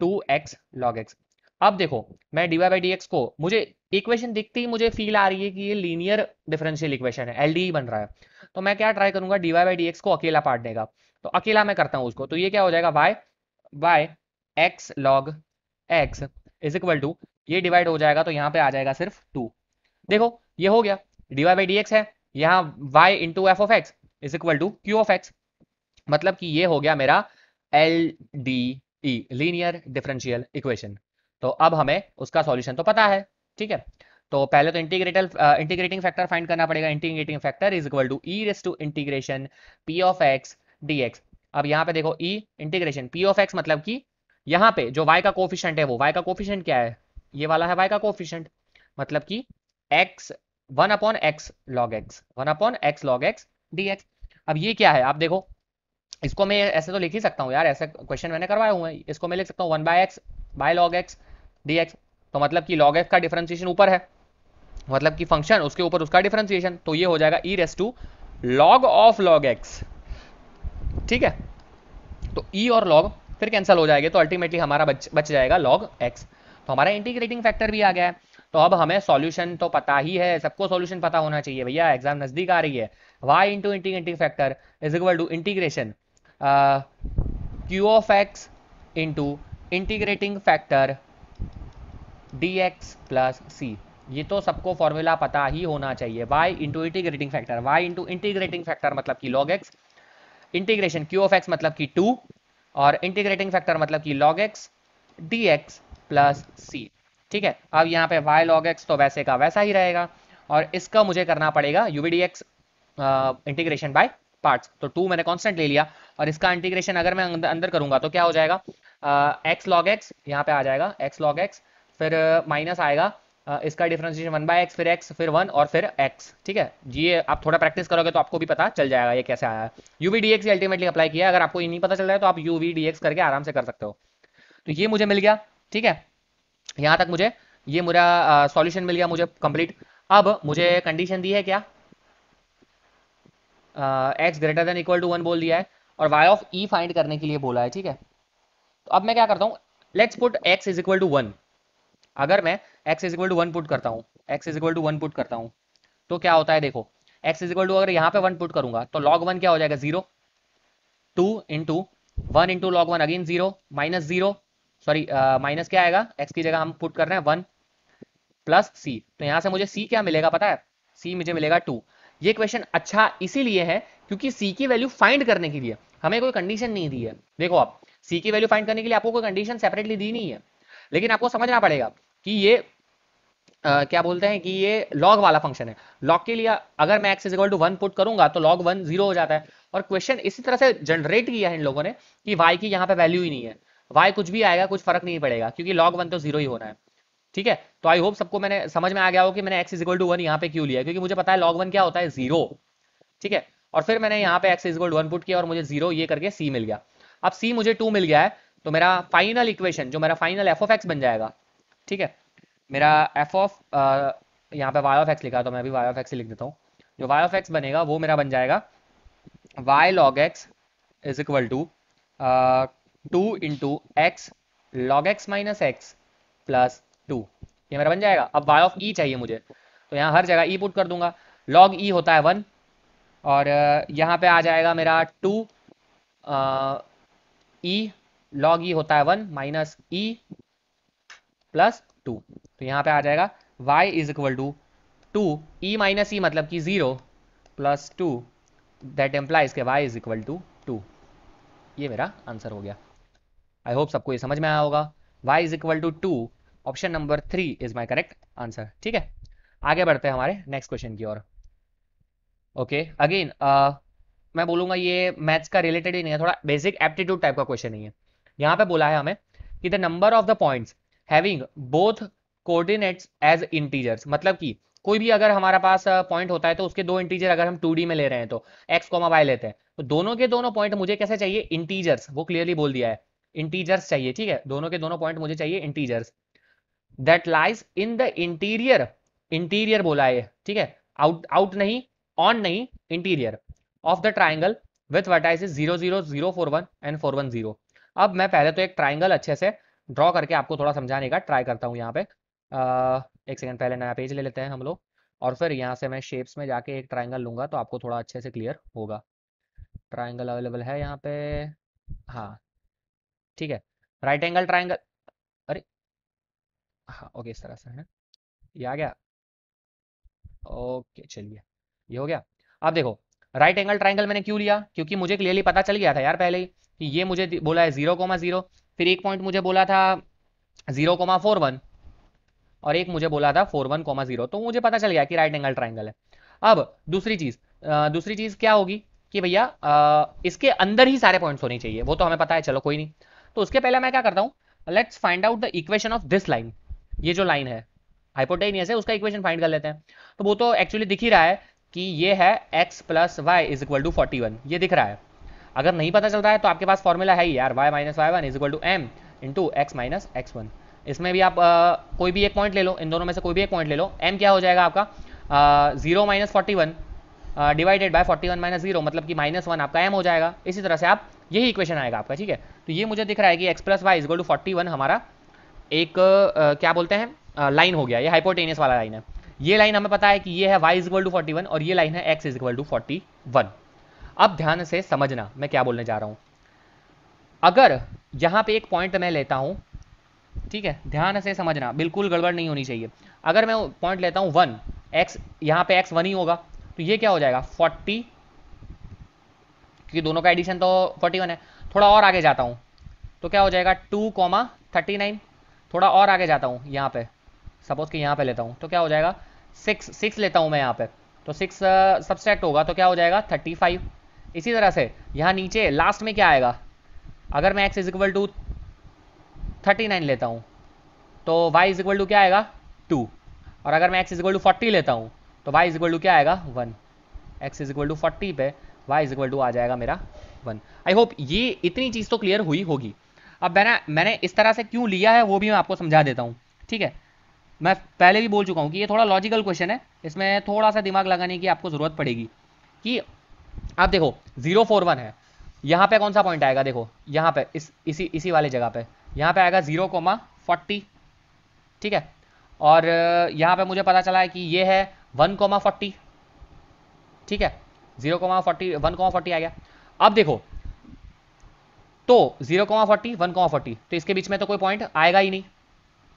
two x log x अब देखो, मैं d y by d x को, मुझे इक्वेशन दिखती ही मुझे फील आ रही है कि ये लीनियर डिफरेंशियल इक्वेशन है एल डी बन रहा है। तो मैं क्या ट्राई करूँगा d y by d x को अकेला पार्ट देगा। तो अकेला मैं करता हूँ उसको। तो ये क्या हो जाएगा y by x log x is equal to ये डिवाइड हो जाएगा तो यहाँ पे आ जाएगा सिर्फ़ टू देखो, ये हो गया. डीवाई बाई डी एक्स है. यहाँ y into f of x is equal to q of x मतलब कि ये हो गया मेरा L D E linear differential equation तो अब हमें उसका सॉल्यूशन तो पता है, ठीक है? तो पहले तो इंटीग्रेटल इंटीग्रेटिंग फैक्टर फाइंड करना पड़ेगा. Integrating factor is equal to e raise to integration p of x d x अब यहाँ पे देखो e integration p of x मतलब कि यहाँ पे जो वाई का कोफिशेंट है वो, y का कोफिशेंट क्या है? ये वाला है y का कोफिशेंट मतलब कि x one upon x log x one upon x log x d x अब ये क्या है? आप देखो, इसको मैं ऐसे तो लिख ही सकता हूँ यार, ऐसे क्वेश्चन मैंने करवाए हुए हैं। इसको मैं लिख सकता हूँ one by x by log x d x तो मतलब कि लॉग एक्स का डिफरेंशिएशन ऊपर है। मतलब कि फ़ंक्शन उसके ऊपर उसका डिफरेंशिएशन तो ये हो जाएगा e raise to log of log x ठीक है? तो ई e और लॉग फिर कैंसिल हो जाएँगे तो अल्टीमेटली हमारा बच बच जाएगा लॉग एक्स तो हमारा इंटीग्रेटिंग फैक्टर भी आ गया है। तो अब हमें सॉल्यूशन तो पता ही है, सबको सॉल्यूशन पता होना चाहिए, भैया एग्ज़ाम नज़दीक आ रही है। Y into integrating factor is equal to integration q of x into integrating factor d x plus c ये तो सबको फॉर्मूला पता ही होना चाहिए। Y into integrating factor y into integrating factor मतलब कि log x integration q of x मतलब कि टू और इंटीग्रेटिंग फैक्टर मतलब कि log x d x plus c ठीक है? अब यहाँ पे वाई लॉग एक्स तो वैसे का वैसा ही रहेगा और इसका मुझे करना पड़ेगा u v d x integration by parts तो टू मैंने कांस्टेंट ले लिया और इसका इंटीग्रेशन अगर मैं अंदर, अंदर करूँगा तो क्या हो जाएगा? एक्स लॉग एक्स यहाँ पे आ जाएगा एक्स लॉग एक्स फिर माइनस uh, आएगा इसका डिफरेंशिएशन वन बाय एक्स फिर एक्स फिर वन और फिर एक्स ठीक है? ये आप थोड़ा प्रैक्टिस करोगे तो आपको भी पता चल जाएगा ये कैसे आया है। U v d x ultimately apply किया अगर आपको ये नहीं पता चल रहा है तो आप यू वी डी एक्स करके आराम से कर सकते हो। तो ये मुझे मिल गया, ठीक है? यहाँ तक मुझे, ये मेरा सॉल्यूशन मिल गया मुझे कंप्लीट अब मुझे कंडीशन दी है क्या? X greater than equal to one बोल दिया है और वाई ऑफ़ ई फाइंड करने के लिए बोला है, ठीक है? तो अब मैं क्या करता हूँ let's put x is equal to one अगर मैं x is equal to one put करता हूँ। X is equal to one put करता हूँ। तो क्या होता है देखो एक्स इज़ इक्वल टू अगर यहाँ पे वन पुट करूँगा तो लॉग वन क्या हो जाएगा? Zero two into one into log one again zero minus zero sorry minus क्या आएगा? एक्स की जगह हम पुट कर रहे हैं वन प्लस सी तो यहाँ से मुझे सी क्या मिलेगा पता है? सी मुझे मिलेगा टू ये क्वेश्चन अच्छा इसीलिए है क्योंकि सी की वैल्यू फाइंड करने के लिए हमें कोई कंडीशन नहीं दी है। देखो आप सी की वैल्यू फाइंड करने के लिए आपको कोई कंडीशन सेपरेटली दी नहीं है। लेकिन आपको समझना पड़ेगा कि ये क्या बोलते हैं कि ये लॉग वाला फ़ंक्शन है। लॉग के लिए अगर मैं x is equal to one put करूँगा तो लॉग वन ज़ीरो हो जाता है। और क्वेश्चन इसी तरह से जनरेट किया है इन लोगों ने कि वाई की यहाँ पे वैल्यू ही नहीं है। वाई कुछ भी आएगा, कुछ फ़र्क नहीं पड़ेगा, क्योंकि लॉग वन तो ज़ीरो ही होना है। ठीक है? तो आई होप सबको मैंने समझ में आ गया हो कि मैंने x is equal to one यहाँ पे क्यों लिया क्योंकि मुझे पता है लॉग वन क्या होता है ज़ीरो ठीक है? और फिर मैंने यहाँ पे x is equal to one put किया और मुझे ज़ीरो ये करके सी मिल गया। अब सी मुझे टू मिल गया है तो मेरा फाइनल इक्वेशन जो मेरा फाइनल एफ़ ऑफ़ एक्स बन जाएगा। ठीक है? मेरा एफ़ ऑफ़ यहाँ पे वाई ऑफ़ एक्स लिखा तो मैं भी वाई ऑफ़ एक्स लिख देता हूँ। जो वाई ऑफ़ एक्स बनेगा, वो मेरा बन जाएगा। Y log x is equal to two into x log x minus x plus two ये मेरा बन जाएगा। अब वाई ऑफ़ ई चाहिए मुझे। तो यहाँ हर जगह ई e पुट कर दूँगा। लॉग ई होता है वन और यहाँ पे आ जाएगा मेरा टू ई लॉग ई होता है one minus e plus two तो यहाँ पे आ जाएगा, y is equal to two e minus e मतलब कि zero plus two that implies के y is equal to two ये मेरा आंसर हो गया। आई होप सबको ये समझ में आया होगा। y is equal to two option number three is my correct answer ठीक है? आगे बढ़ते हैं हमारे नेक्स्ट क्वेश्चन की ओर। ओके अगेन मैं बोलूँगा ये मैथ्स का रिलेटेड ही नहीं है, थोड़ा बेसिक एप्टीट्यूड टाइप का क्वेश्चन नहीं है। यहाँ पे बोला है हमें कि the number of the points having both coordinates as integers मतलब कि कोई भी अगर हमारा पास पॉइंट होता है तो उसके दो इंटीजर अगर हम टू में ले रहे हैं तो एक्स कॉमा वाई लेते हैं। तो दोनों के दोनों पॉइंट मुझे कैसे चाहिए? इंटीजर्स वो क्लियरली बोल दिया है। इंटीजर्स चाहिए, ठीक है? दोनों के दोनों पॉइंट मुझे चाहिए integers that lies in the interior interior बोला है ठीक है? आउट आउट नहीं ऑन नहीं interior of the triangle with vertices zero zero zero four one and four one zero अब मैं पहले तो एक ट्राइंगल अच्छे से ड्रॉ करके आपको थोड़ा समझाने का ट्राई करता हूँ यहाँ पे। एक सेकेंड पहले नया पेज ले लेते हैं हम लोग। और फिर यहाँ से मैं शेप्स में जाके एक ट्राइंगल लूँगा तो आपको थोड़ा अच्छे से क्लियर होगा। ट्राइंगल अवेलेबल है यहाँ पे। हाँ। ठीक है। राइट एंगल ट्राइंगल अरे! हाँ ओके इस तरह से है। ये आ गया। ओके चलिए। ये हो गया। अब देखो राइट एंगल ट्राइंगल मैंने क्यों लिया? क्योंकि मुझे क्लियरली पता चल गया था यार पहले ही कि ये मुझे बोला है ज़ीरो कोमा ज़ीरो फिर एक पॉइंट मुझे बोला था ज़ीरो कोमा फोर वन और एक मुझे बोला था फोर वन कोमा ज़ीरो तो मुझे पता चल गया कि राइट एंगल ट्राइंगल है। अब दूसरी चीज़ दूसरी चीज़ क्या होगी कि भैया इसके अंदर ही सारे पॉइंट्स होने चाहिए, वो तो हमें पता है, चलो कोई नहीं। तो उसके पहले मैं क्या करता हूँ let's find out the equation of this line ये जो लाइन है हाइपोटेनियस है, उसका इक्वेशन फाइंड कर लेते हैं। तो वो तो एक्चुअली दिख ही रहा है कि ये है x plus y is equal to forty one ये दिख रहा है। अगर नहीं पता चलता है तो आपके पास फॉर्मूला है ही यार, y minus y one is equal to m into x minus x one इसमें भी आप आ, कोई भी एक पॉइंट ले लो इन दोनों में से कोई भी एक पॉइंट ले लो m क्या हो जाएगा आपका? Zero minus forty one divided by forty one minus zero मतलब कि माइनस वन आपका m हो जाएगा। इसी तरह से आप यही इक्वेशन आएगा आपका ठीक है? तो ये मुझे दिख रहा है कि x plus y is equal to forty one हमारा एक आ, क्या बोलते हैं? लाइन हो गया ये हाइपोटेनियस वाला लाइन है। ये लाइन हमें पता है कि ये है y is equal to forty one और ये लाइन है x is equal to forty one अब ध्यान से समझना मैं क्या बोलने जा रहा हूँ। अगर यहाँ पे एक पॉइंट मैं लेता हूँ ठीक है? ध्यान से समझना, बिल्कुल गड़बड़ नहीं होनी चाहिए। अगर मैं पॉइंट लेता हूँ वन एक्स यहाँ पे एक्स वन ही होगा तो ये क्या हो जाएगा? फोर्टी क्योंकि दोनों का एडिशन तो फोर्टी वन है। थोड़ा और आगे जाता हूँ तो क्या हो जाएगा? टू कॉमा थर्टी नाइन थोड़ा और आगे जाता हूँ, यहाँ पे। सपोज़ कि यहाँ पे लेता हूँ तो क्या हो जाएगा? सिक्स सिक्स लेता हूँ मैं यहाँ पे तो सिक्स सबसेक्ट होगा तो क्या हो जाएगा? थर्टी फाइव इसी तरह से, यहाँ नीचे लास्ट में क्या आएगा? अगर मैं x is equal to thirty nine लेता हूँ। तो वाई इज़ इक्वल टू क्या आएगा? टू। और अगर मैं x is equal to forty लेता हूँ तो वाई इज़ इक्वल टू क्या आएगा? One. X is equal to forty पे वाई इज़ इक्वल टू आ जाएगा मेरा वन। आई होप ये इतनी चीज़ तो क्लियर हुई होगी। अब मैंने मैंने इस तरह से क्यों लिया है, वो भी मैं आपको समझा देता हूँ। ठीक है? मैं पहले भी बोल चुका हूँ कि ये थोड़ा लॉजिकल क्वेश्चन है। इसमें थोड़ा सा दिमाग लगाने की आपको ज़रूरत पड़ेगी कि आप देखो ज़ीरो फोर वन है। यहाँ पे कौन सा पॉइंट आएगा? देखो, यहाँ पे, इस, इसी इसी वाले जगह पे। यहाँ पे आएगा ज़ीरो कोमा फोर्टी, ठीक है? और यहाँ पे मुझे पता चला है कि ये है वन कोमा फोर्टी, ठीक है? Zero comma forty, one comma forty आ गया। अब देखो तो zero comma forty, one comma forty तो इसके बीच में तो कोई पॉइंट आएगा ही नहीं।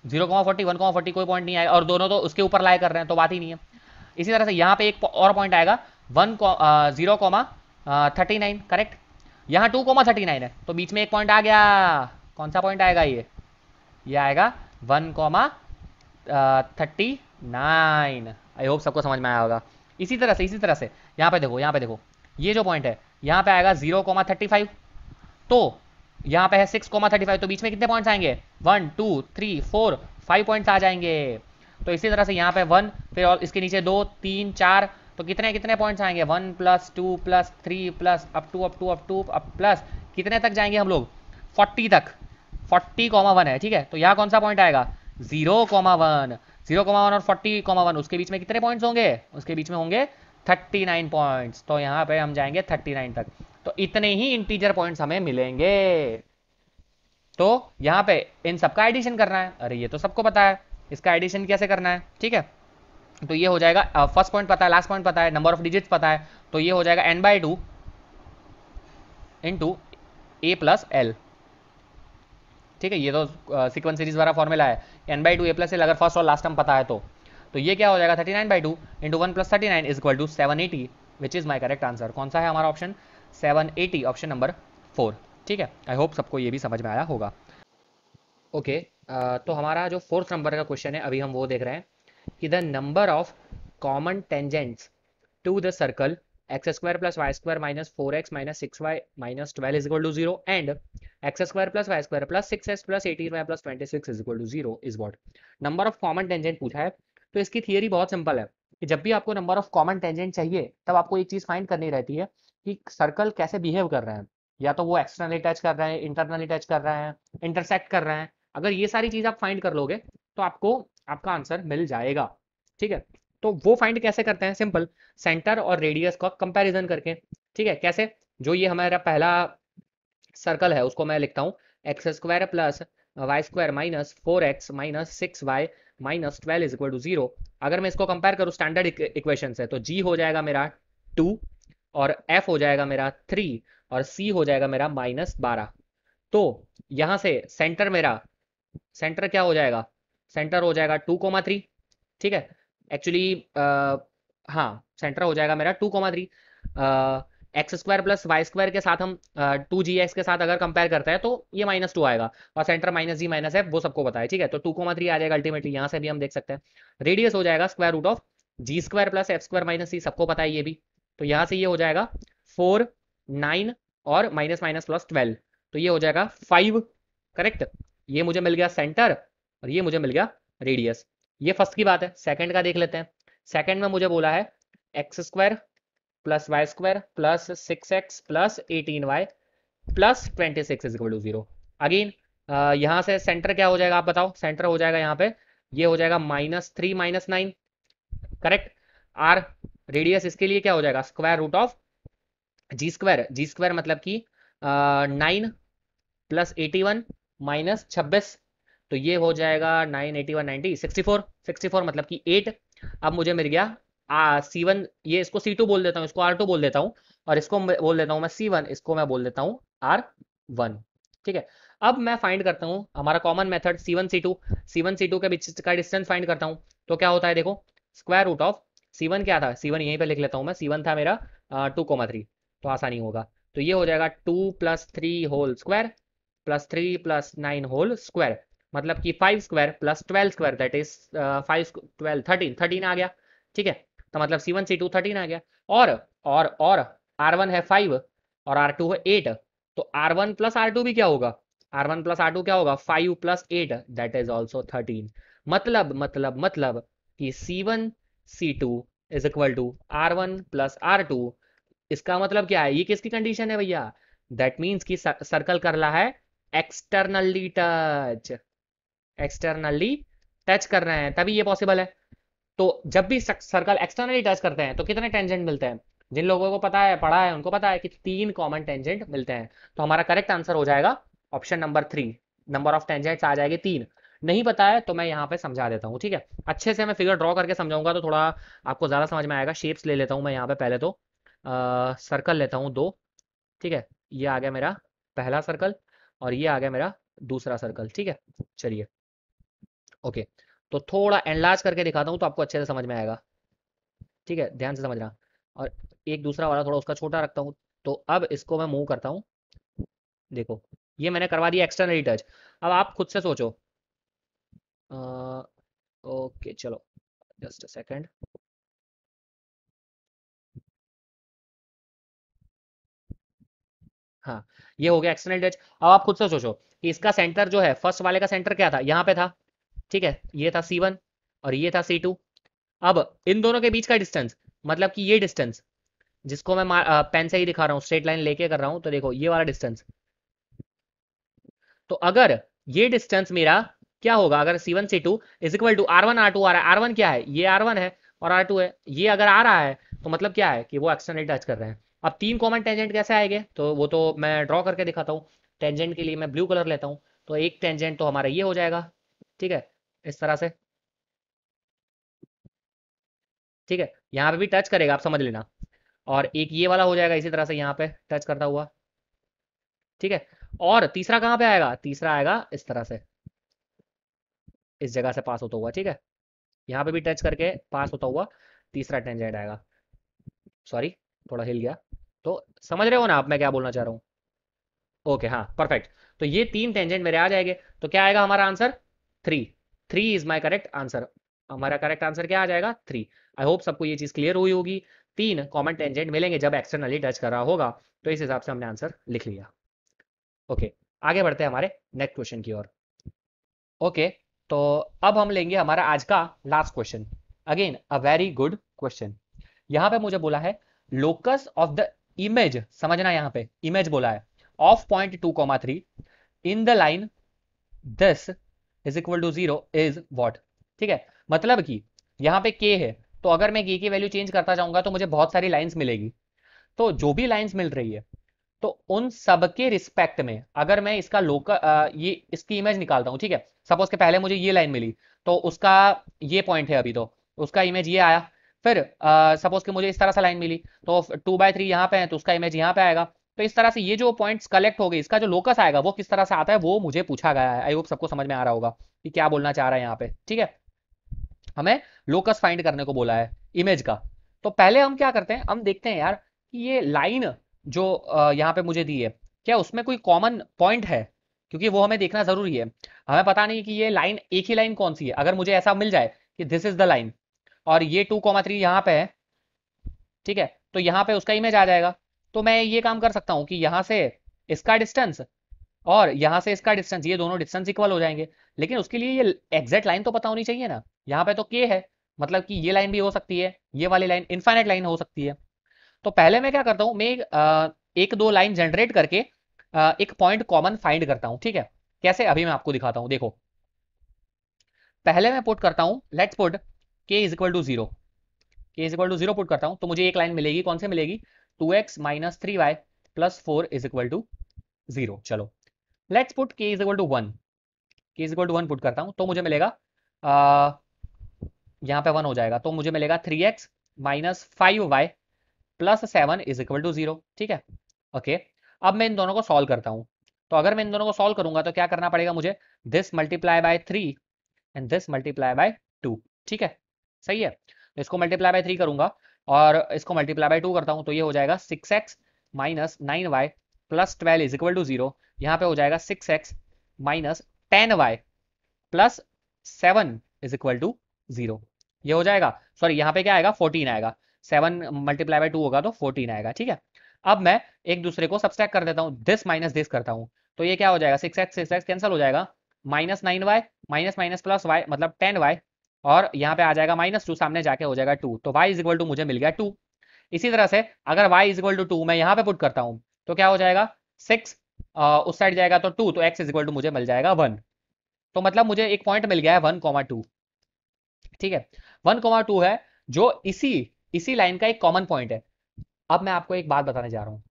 Zero comma forty, one comma forty कोई पॉइंट नहीं आएगा और दोनों तो उसके ऊपर लाई कर रहे हैं तो बात ही नहीं है। इसी तरह से यहाँ पे एक और पॉइंट आएगा, one zero comma thirty nine correct यहाँ टू कोमा थर्टी नाइन है तो बीच में एक पॉइंट आ गया। कौन सा पॉइंट आएगा ये? ये आएगा one comma thirty nine I hope सबको समझ में आया होगा। इसी तरह से, इसी तरह से। यहाँ पे देखो, यहाँ पे देखो। ये जो पॉइंट है, यहाँ पे आएगा ज़ीरो कॉमा थर्टी फाइव तो यहाँ पे है सिक्स कोमा थर्टी फाइव तो बीच में कितने पॉइंट्स आएँगे? One two three four five points आ जाएँगे। तो इसी तरह से यहाँ पे वन फिर और इसके नीचे दो, तीन, चार तो कितने कितने पॉइंट्स आएँगे? One plus two plus three plus up to up to up to up plus कितने तक जाएँगे हम लोग? फोर्टी तक। फोर्टी कॉमा वन है, ठीक है? तो यहाँ कौन सा पॉइंट आएगा? Zero comma one zero comma one और फोर्टी कॉमा वन उसके बीच में कितने पॉइंट्स होंगे? उसके बीच में होंगे थर्टी नाइन पॉइंट्स तो यहाँ पे हम जाएँगे थर्टी नाइन तक. तो इतने ही इंटीजर पॉइंट्स हमें मिलेंगे. तो यहाँ पे इन सबका एडिशन करना है. अरे, ये तो सबको पता है. इसका एडिशन कैसे करना है? ठीक है? तो ये हो जाएगा फ़र्स्ट पॉइंट पता है लास्ट पॉइंट पता है नंबर ऑफ़ डिजिट्स पता है. तो ये हो जाएगा n by two into a plus l ठीक है ये तो सीक्वेंस सीरीज़ वाला फॉर्मूला है। N by two a plus l अगर फ़र्स्ट और लास्ट टर्म पता है तो। तो ये क्या हो जाएगा? Thirty nine by two into one plus thirty nine is equal to seven eighty which is my correct answer कौन सा है हमारा option seven eighty option number four ठीक है? आई होप सबको ये भी समझ में आया होगा। ओके okay, तो हमारा जो फोर्थ नंबर का क्वेश्चन है अभी हम वो देख रहे हैं कि the number of common tangents to the circle x square plus y square minus four x minus six y minus twelve is equal to zero and x square plus y square plus six s plus eighteen y plus twenty six is equal to zero is what number of common tangent पूछा है। तो इसकी theory बहुत simple है कि जब भी आपको नंबर ऑफ़ कॉमन टेंजेंट चाहिए, तब आपको एक चीज़ फाइंड करनी रहती है कि सर्कल कैसे बिहेव कर रहे हैं। या तो वो एक्सटर्नली टच कर रहे हैं इंटरनली टच कर रहे हैं इंटरसेक्ट कर रहे हैं। अगर ये सारी चीज़ आप फाइंड कर लोगे तो आपको आपका आंसर मिल जाएगा। ठीक है? तो वो फाइंड कैसे करते हैं? सिंपल सेंटर और रेडियस का कंपैरिजन करके। ठीक है? कैसे? जो ये हमारा पहला सर्कल है, उसको मैं लिखता हूँ। X square plus y square minus four x minus six y minus twelve is equal to zero अगर मैं इसको कंपेयर करूँ स्टैंडर्ड इक्वेशन से तो जी हो जाएगा मेरा टू और एफ़ हो जाएगा मेरा थ्री और सी हो जाएगा मेरा माइनस बारह। तो यहाँ से सेंटर मेरा सेंटर क्या हो जाएगा? सेंटर हो जाएगा टू कोमा थ्री ठीक है? एक्चुअली हाँ सेंटर हो जाएगा मेरा two comma three x square plus y square के साथ हम टू जी एक्स के साथ अगर कंपेयर करते हैं तो ये माइनस टू आएगा। और सेंटर माइनस जी माइनस है वो सबको है ठीक है? तो टू कोमा थ्री आ जाएगा अल्टीमेटली यहाँ से भी हम देख सकते हैं। रेडियस हो जाएगा square root of g square plus f square minus c सबको पता है ये भी। तो यहाँ से ये हो जाएगा फोर नाइन और माइनस माइनस प्लस ट्वेल्व तो ये हो जाएगा फाइव करेक्ट ये मुझे मिल गया सेंटर और ये मुझे मिल गया रेडियस ये फ़र्स्ट की बात है सेकंड का देख लेते हैं। सेकंड में मुझे बोला है x square plus y square plus six x plus eighteen y plus twenty six is to zero again यहाँ से सेंटर क्या हो जाएगा, आप बताओ सेंटर हो जाएगा यहाँ पे, ये हो जाएगा minus three minus nine correct r radius इसके लिए क्या हो जाएगा square root of g square g square मतलब कि nine plus eighty one minus छब्बीस तो ये हो जाएगा nine eighty one ninety, sixty four sixty four मतलब कि एट। अब मुझे मिल गया सी वन ये इसको सी टू बोल देता हूँ, इसको आर टू बोल देता हूँ, और इसको बोल देता हूँ मैं सी वन इसको मैं बोल देता हूँ आर वन ठीक है? अब मैं फाइंड करता हूँ हमारा common method c one c two c one c two के बीच का डिस्टेंस फाइंड करता हूँ तो क्या होता है देखो square root of c one क्या था? सी वन यहीं पर लिख लेता हूँ मैं सी वन था मेरा टू कोमा थ्री तो आसानी होगा। तो ये हो जाएगा two plus three whole square plus three plus nine whole square मतलब कि five square plus twelve square that is five twelve thirteen thirteen आ गया, ठीक है? तो मतलब c one c two thirteen आ गया। और और और आर वन है फाइव और आर टू है एट तो r one plus r two भी क्या होगा? R one plus r two क्या होगा? Five plus eight that is also thirteen मतलब मतलब मतलब कि c one c two is equal to r one plus r two इसका मतलब क्या है? ये किसकी कंडीशन है भैया? दैट मीन्स कि सर्कल कर रहा है एक्सटर्नली टच एक्सटर्नली टच कर रहे हैं तभी ये पॉसिबल है। तो जब भी सर्कल एक्सटर्नली टच करते हैं तो कितने टेंजेंट मिलते हैं? जिन लोगों को पता है पढ़ा है उनको पता है कि तीन कॉमन टेंजेंट मिलते हैं। तो हमारा करेक्ट आंसर हो जाएगा option number three number of tangents आ जाएगी तीन। नहीं पता है तो मैं यहाँ पे समझा देता हूँ ठीक है? अच्छे से मैं फिगर ड्रॉ करके समझाऊँगा तो थोड़ा आपको ज़्यादा समझ में आएगा। शेप्स ले लेता हूँ मैं यहाँ पे पहले तो। आ, सर्कल लेता हूँ दो ठीक है? ये आ गया मेरा पहला सर्कल और ये आ गया मेरा दूसरा सर्कल ठीक है? चलिए। ओके तो थोड़ा एनलार्ज करके दिखाता हूँ तो आपको अच्छे से समझ में आएगा। ठीक है? ध्यान से समझना और एक दूसरा वाला थोड़ा उसका छोटा रखता हूँ। तो अब इसको मैं मूव करता हूँ। देखो ये मैंने करवा दिया एक्सटर्नली टच अब आप खुद से सोचो। आ, ओके चलो। जस्ट अ सेकंड हाँ ये हो गया एक्सटर्नल टच अब आप खुद से सोचो। कि इसका सेंटर जो है फ़र्स्ट वाले का सेंटर क्या था? यहाँ पे था। ठीक है, ये था सी वन और ये था सी टू अब इन दोनों के बीच का डिस्टेंस मतलब कि ये डिस्टेंस जिसको मैं पेन से ही दिखा रहा हूँ स्ट्रेट लाइन लेके कर रहा हूँ तो देखो, ये वाला डिस्टेंस तो अगर ये डिस्टेंस मेरा क्या होगा, अगर c one c two is equal to r one r two आ रहा है आर वन क्या है? ये आर वन है और आर टू है। ये अगर आ रहा है तो मतलब क्या है कि वो एक्सटर्नल टच कर रहे हैं। अब तीन कॉमन टेंजेंट कैसे आएँगे? तो वो तो मैं ड्रॉ करके दिखाता हूँ। टेंजेंट के लिए मैं ब्लू कलर लेता हूँ। तो एक टेंजेंट तो हमारा ये हो जाएगा, ठीक है? इस तरह से। ठीक है, यहाँ पे भी टच करेगा, आप समझ लेना। और एक ये वाला हो जाएगा इसी तरह से यहाँ पे टच करता हुआ। ठीक है, और तीसरा कहाँ पे आएगा? तीसरा आएगा इस तरह से। इस जगह से पास होता हुआ, ठीक है? यहाँ पे भी टच करके पास होता हुआ तीसरा टेंजेंट आएगा। सॉरी थोड़ा हिल गया। तो समझ रहे हो ना आप मैं क्या बोलना चाह रहा हूँ? ओके हाँ परफेक्ट तो ये तीन टेंजेंट मेरे आ जाएँगे। तो क्या आएगा हमारा answer three three is my correct answer हमारा करेक्ट आंसर क्या आ जाएगा? थ्री आई होप सबको ये चीज़ क्लियर हुई होगी. तीन कॉमन टेंजेंट मिलेंगे जब एक्सटर्नली टच कर रहा होगा. तो इस हिसाब से हमने आंसर लिख लिया. ओके okay, आगे बढ़ते हैं हमारे नेक्स्ट क्वेश्चन की ओर. ओके okay, तो अब हम लेंगे हमारा आज का last question again a very good question यहाँ पे मुझे बोला है लोकस ऑफ़ द इमेज समझना यहाँ पे इमेज बोला है of point two comma three in the line this is equal to zero is what ठीक है? मतलब कि यहाँ पे के है तो अगर मैं के की वैल्यू चेंज करता जाऊँगा तो मुझे बहुत सारी लाइन्स मिलेगी। तो जो भी लाइन्स मिल रही है तो उन सबके रिस्पेक्ट में, अगर मैं इसका लोकल ये, इसकी इमेज निकालता हूँ, ठीक है? सपोज़ के पहले मुझे ये लाइन मिली तो उसका ये पॉइंट है अभी तो उसका इमेज ये आया। फिर सपोज़ के मुझे इस तरह से लाइन मिली तो टू बाय थ्री यहाँ पे है तो उसका इमेज यहाँ पे आएगा। तो इस तरह से ये जो पॉइंट्स कलेक्ट हो गए, इसका जो लोकस आएगा, वो किस तरह से आता है, वो मुझे पूछा गया है। आई होप सबको समझ में आ रहा होगा कि क्या बोलना चाह रहा है यहाँ पे, ठीक है? हमें लोकस फाइंड करने को बोला है इमेज का। तो पहले हम क्या करते हैं, हम देखते हैं यार कि ये लाइन जो यहाँ पे मुझे दी है, क्या उसमें कोई कॉमन पॉइंट है? क्योंकि वो हमें देखना ज़रूरी है। हमें पता नहीं कि ये लाइन एक ही लाइन कौन सी है। अगर मुझे ऐसा मिल जाए कि दिस इज़ द लाइन और ये टू कॉमा थ्री यहाँ पे है, ठीक है? तो यहाँ पे उसका इमेज आ जाएगा। तो मैं ये काम कर सकता हूँ कि यहाँ से इसका डिस्टेंस और यहाँ से इसका डिस्टेंस ये दोनों डिस्टेंस इक्वल हो जाएँगे। लेकिन उसके लिए ये एग्जैक्ट लाइन तो पता होनी चाहिए ना। यहाँ पे तो के है मतलब कि ये लाइन भी हो सकती है, ये वाली लाइन इनफाइनाइट लाइन हो सकती है। तो पहले मैं क्या करता हूँ, मैं एक दो लाइन जनरेट करके एक पॉइंट कॉमन फाइंड करता हूँ, ठीक है? कैसे? अभी मैं आपको दिखाता हूँ, देखो। पहले मैं पुट करता हूँ let's put k is equal to zero k is equal to zero put करता हूँ तो मुझे एक लाइन मिलेगी, कौन से मिलेगी? Two x minus three y plus four is equal to zero चलो let's put k is equal to one k is equal to one put करता हूँ तो मुझे मिलेगा यहाँ पे वन हो जाएगा तो मुझे मिलेगा three x minus five y plus seven is equal to zero ठीक है? ओके अब मैं इन दोनों को सॉल्व करता हूँ। तो अगर मैं इन दोनों को सॉल्व करूँगा तो क्या करना पड़ेगा मुझे? This multiply by three and this multiply by two ठीक है? सही है? तो इसको मल्टीप्लाई बाय थ्री करूँगा और इसको मल्टीप्लाई बाय टू करता हूँ तो ये हो जाएगा six x minus nine y plus twelve is equal to zero यहाँ पे हो जाएगा six x minus ten y plus seven is equal to zero ये हो जाएगा। सॉरी यहाँ पे क्या आएगा? फोर्टीन आएगा। सेवन मल्टीप्लाई बाई टू होगा तो फोर्टीन आएगा, ठीक है? अब मैं एक दूसरे को सब्सट्रैक्ट कर देता हूँ। दिस माइनस दिस करता हूँ। तो ये क्या हो जाएगा? Six x six x cancel हो जाएगा। Minus nine y minus minus plus y मतलब टेन वाई और यहाँ पे आ जाएगा माइनस टू सामने जाके हो जाएगा टू तो वाई इज़ इक्वल टू मुझे मिल गया टू इसी तरह से अगर y is equal to two मैं यहाँ पे पुट करता हूँ तो क्या हो जाएगा? सिक्स उस साइड जाएगा तो टू तो एक्स इज़ इक्वल टू मुझे मिल जाएगा वन तो मतलब मुझे एक पॉइंट मिल गया है वन कॉमा टू ठीक है? वन कॉमा टू है, जो इसी इसी लाइन का एक कॉमन पॉइंट है. अब मैं आपको एक बात बताने जा रहा हूँ.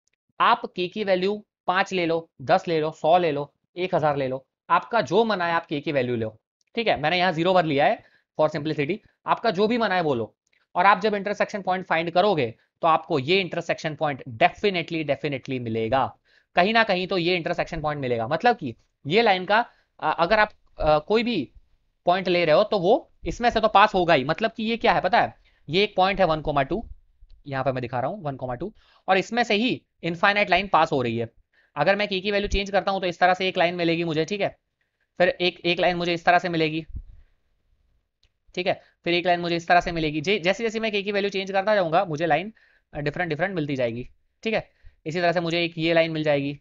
आप के की वैल्यू पाँच ले लो, दस ले लो, सौ ले लो, एक हज़ार ले लो. आपका जो मना है आप के की वैल्यू लो. ठीक है? मैंने यहाँ ज़ीरो वर लिया है. फॉर सिंप्लिसिटी आपका जो भी मना है बोलो और आप जब इंटरसेक्शन पॉइंट फाइंड करोगे तो आपको ये इंटरसेक्शन पॉइंट डेफिनेटली डेफिनेटली मिलेगा। कहीं ना कहीं तो ये इंटरसेक्शन पॉइंट मिलेगा। मतलब कि ये लाइन का अगर आप कोई भी पॉइंट ले रहे हो तो वो इसमें से तो पास होगा ही। मतलब कि ये क्या है, पता है? ये एक पॉइंट है वन कोमा टू यहाँ पर मैं दिखा रहा हूँ वन कोमा टू और इसमें से ही इनफाइनाइट लाइन पास हो रही है। अगर मैं की की वैल्यू चेंज करता हूँ तो इस तरह से एक लाइन मिलेगी मुझे, ठीक है? फिर एक एक लाइन मुझे इस तरह से मिलेगी। ठीक है? फिर एक लाइन मुझे इस तरह से मिलेगी। जैसे जैसे मैं के की वैल्यू चेंज करता जाऊँगा, मुझे लाइन डिफरेंट डिफरेंट मिलती जाएगी। ठीक है? इसी तरह से मुझे एक ये लाइन मिल जाएगी।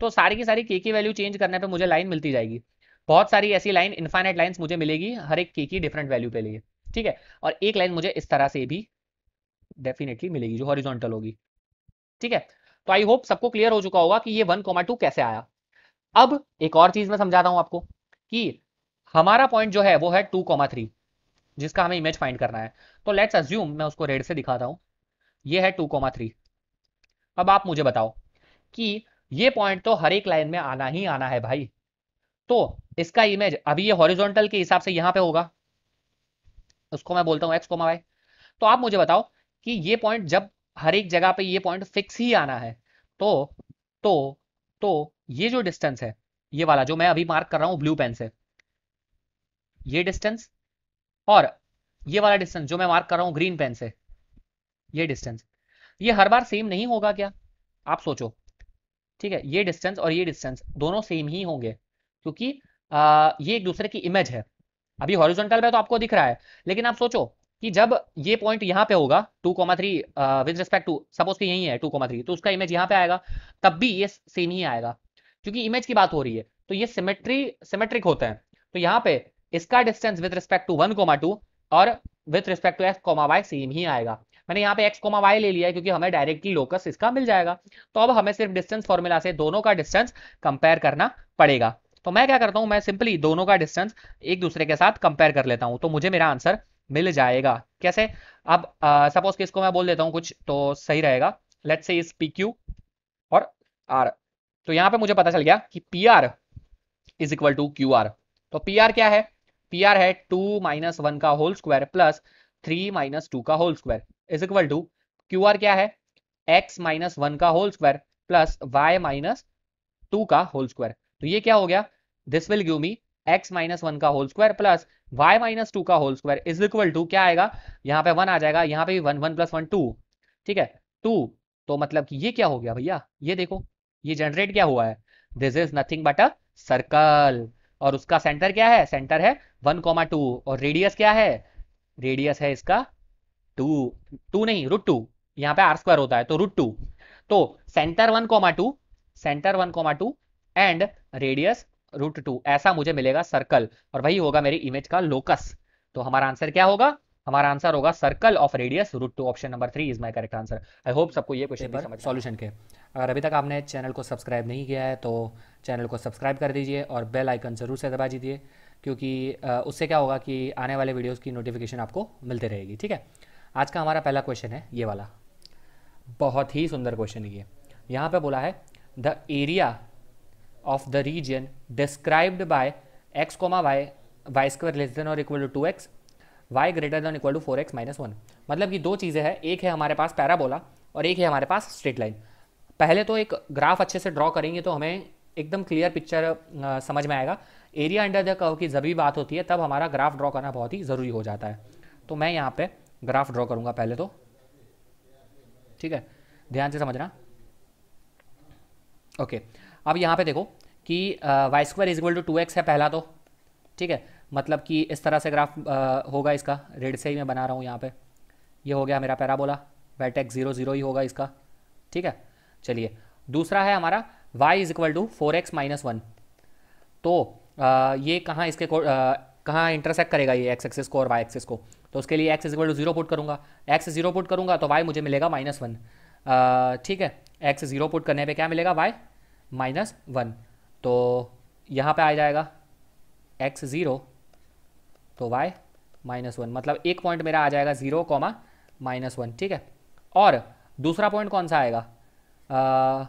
तो सारी की सारी के की वैल्यू चेंज करने पर मुझे लाइन मिलती जाएगी। बहुत सारी ऐसी लाइन इनफाइनाइट लाइंस मुझे मिलेगी हर एक के की डिफरेंट वैल्यू पे लिए। ठीक है? और एक लाइन मुझे इस तरह से भी डेफिनेटली मिलेगी, जो हॉरिजॉन्टल होगी। ठीक है? तो आई होप सबको क्लियर हो चुका होगा कि ये वन कोमा टू कैसे आया। अब एक और चीज़ मैं समझाता हूँ आपको कि हमारा पॉइंट जो है वो है टू कोमा थ्री जिसका हमें इमेज फाइंड करना है। तो लेट्स अज्यूम मैं उसको रेड से दिखाता हूँ। ये है टू कोमा थ्री अब आप मुझे बताओ कि ये पॉइंट तो हर एक लाइन में आना ही आना है भाई। तो इसका इमेज अभी ये हॉरिजॉन्टल के हिसाब से यहाँ पे होगा। उसको मैं बोलता हूँ एक्स कोमा वाई तो आप मुझे बताओ कि ये पॉइंट जब हर एक जगह पे ये पॉइंट फिक्स ही आना है तो तो तो ये जो डिस्टेंस है, ये वाला जो मैं अभी मार्क कर रहा हूँ ब्लू पेन से, ये डिस्टेंस और ये वाला डिस्टेंस जो मैं मार्क कर रहा हूँ ग्रीन पेन से ये डिस्टेंस ये हर बार सेम नहीं होगा क्या? आप सोचो। ठीक है ये डिस्टेंस और ये डिस्टेंस दोनों सेम ही होंगे क्योंकि आ, ये एक दूसरे की इमेज है। अभी हॉरिजॉन्टल पे तो आपको दिख रहा है लेकिन आप सोचो कि जब ये पॉइंट यहाँ पे होगा two comma three with respect to suppose कि यही है टू कॉमा थ्री तो उसका इमेज यहाँ पे आएगा तब भी ये सेम ही आएगा। क्योंकि इमेज की बात हो रही है तो ये सिमेट्री सिमेट्रिक होते हैं। तो यहाँ पे इसका distance with respect to one comma two और with respect to x comma y same ही आएगा। मैंने यहाँ पे एक्स कोमा वाई ले लिया है क्योंकि हमें डायरेक्टली लोकस इसका मिल जाएगा। तो अब हमें सिर्फ़ डिस्टेंस फॉर्मूला से दोनों का डिस्टेंस कंपेयर करना पड़ेगा। तो मैं क्या करता हूँ, मैं सिंपली दोनों का डिस्टेंस एक दूसरे के साथ कंपेयर कर लेता हूँ तो मुझे मेरा आंसर मिल जाएगा। कैसे? अब सपोज़ कि इसको मैं बोल देता हूँ कुछ तो सही रहेगा। लेट्स से इस पी क्यू और आर तो यहाँ पे मुझे पता चल गया कि p r is equal to q r तो पी आर क्या है? पी आर है टू माइनस वन का whole square plus three minus two का whole square is equal to q r क्या है? एक्स माइनस वन का whole square plus y minus two का होल स्क्वायर तो ये क्या हो गया? This will give me x minus one का whole square plus y minus two का whole square is equal to क्या आएगा? यहाँ पे वन आ जाएगा, यहाँ पे भी one one plus one two ठीक है? टू तो मतलब कि ये क्या हो गया भैया? ये देखो, ये जनरेट क्या हुआ है? This is nothing but a circle और उसका सेंटर क्या है? सेंटर है वन कॉमा टू और रेडियस क्या है? रेडियस है इसका टू टू नहीं रूट टू यहाँ पे आर स्क्वायर होता है तो रूट टू तो centre one comma two centre one comma two and radius root two ऐसा मुझे मिलेगा सर्कल और वही होगा मेरी इमेज का लोकस तो हमारा आंसर क्या होगा? हमारा आंसर होगा circle of radius root two option number three is my correct answer I hope सबको ये क्वेश्चन समझ सॉल्यूशन के। अगर अभी तक आपने चैनल को सब्सक्राइब नहीं किया है तो चैनल को सब्सक्राइब कर दीजिए और बेल आइकन ज़रूर से दबा दीजिए क्योंकि उससे क्या होगा कि आने वाले वीडियोज़ की नोटिफिकेशन आपको मिलते रहेगी ठीक है? आज का हमारा पहला क्वेश्चन है ये वाला। बहुत ही सुंदर क्वेश्चन ये। यहाँ पर बोला है the area of the region described by x comma y y square less than to equal to 2x greater greater than equal to 4x minus 1 मतलब कि दो चीज़ें हैं, एक है हमारे पास पैराबोला और एक है हमारे पास स्ट्रेट लाइन पहले तो एक ग्राफ अच्छे से ड्रॉ करेंगे तो हमें एकदम क्लियर पिक्चर समझ में आएगा। एरिया अंडर द कर्व की जब भी बात होती है, तब हमारा ग्राफ ड्रॉ करना बहुत ही ज़रूरी हो जाता है। तो मैं यहाँ पे ग्राफ ड्रॉ करूँगा पहले तो। ठीक है? ध्यान से समझना। ओके अब यहाँ पे देखो कि y square is equal to two x है पहला तो। ठीक है? मतलब कि इस तरह से ग्राफ होगा इसका। रेड से ही मैं बना रहा हूँ यहाँ पे। ये हो गया मेरा पैराबोला वेटेक्स ज़ीरो ज़ीरो ही होगा इसका। ठीक है? चलिए। दूसरा है हमारा y is equal to four x minus one तो आ, ये कहाँ इसके कहाँ इंटरसेक्ट करेगा ये एक्स एक्सिस को और वाई एक्सिस को? तो उसके लिए x is equal to zero put करूँगा। एक्स ज़ीरो पुट करूँगा तो वाई मुझे मिलेगा माइनस वन ठीक है? एक्स ज़ीरो पुट करने पे क्या मिलेगा? वाई माइनस वन तो यहाँ पे आ जाएगा। एक्स ज़ीरो तो वाई माइनस वन मतलब एक पॉइंट मेरा आ जाएगा ज़ीरो कॉमा माइनस वन ठीक है? और दूसरा पॉइंट कौन सा आएगा? आ,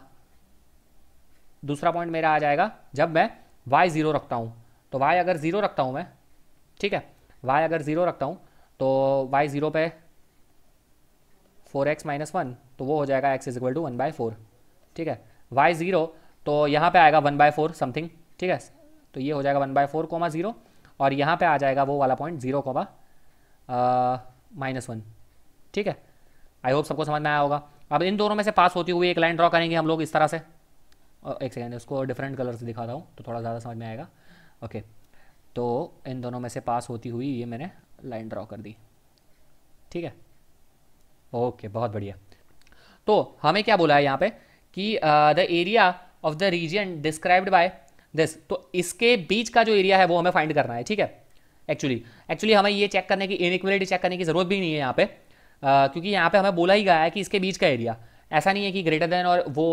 दूसरा पॉइंट मेरा आ जाएगा जब मैं वाई ज़ीरो रखता हूँ। तो वाई अगर ज़ीरो रखता हूँ मैं ठीक है? वाई अगर ज़ीरो रखता हूँ तो वाई ज़ीरो पे फोर एक्स माइनस वन तो वो हो जाएगा x is equal to one by four ठीक है? वाई ज़ीरो तो यहाँ पे आएगा वन बाय फोर समथिंग ठीक है? तो ये हो जाएगा one by four comma zero और यहाँ पे आ जाएगा वो वाला point zero comma minus one ठीक है? आई होप सबको समझ में आया होगा। अब इन दोनों में से पास होती हुई एक लाइन ड्रॉ करेंगे हम लोग इस तरह से। एक सेकेंड उसको डिफरेंट कलर से दिखाता हूँ तो थोड़ा ज़्यादा समझ में आएगा। ओके तो इन दोनों में से पास होती हुई ये मैंने लाइन ड्रॉ कर दी। ठीक है? ओके बहुत बढ़िया। तो हमें क्या बोला है यहाँ पे? कि the area of the region described by this. तो इसके बीच का जो एरिया है वो हमें फाइंड करना है ठीक है? एक्चुअली एक्चुअली हमें ये चेक करने की इनइक्वलिटी चेक करने की ज़रूरत भी नहीं है यहाँ पे। uh, क्योंकि यहाँ पे हमें बोला ही गया है कि इसके बीच का एरिया ऐसा नहीं है कि ग्रेटर देन और वो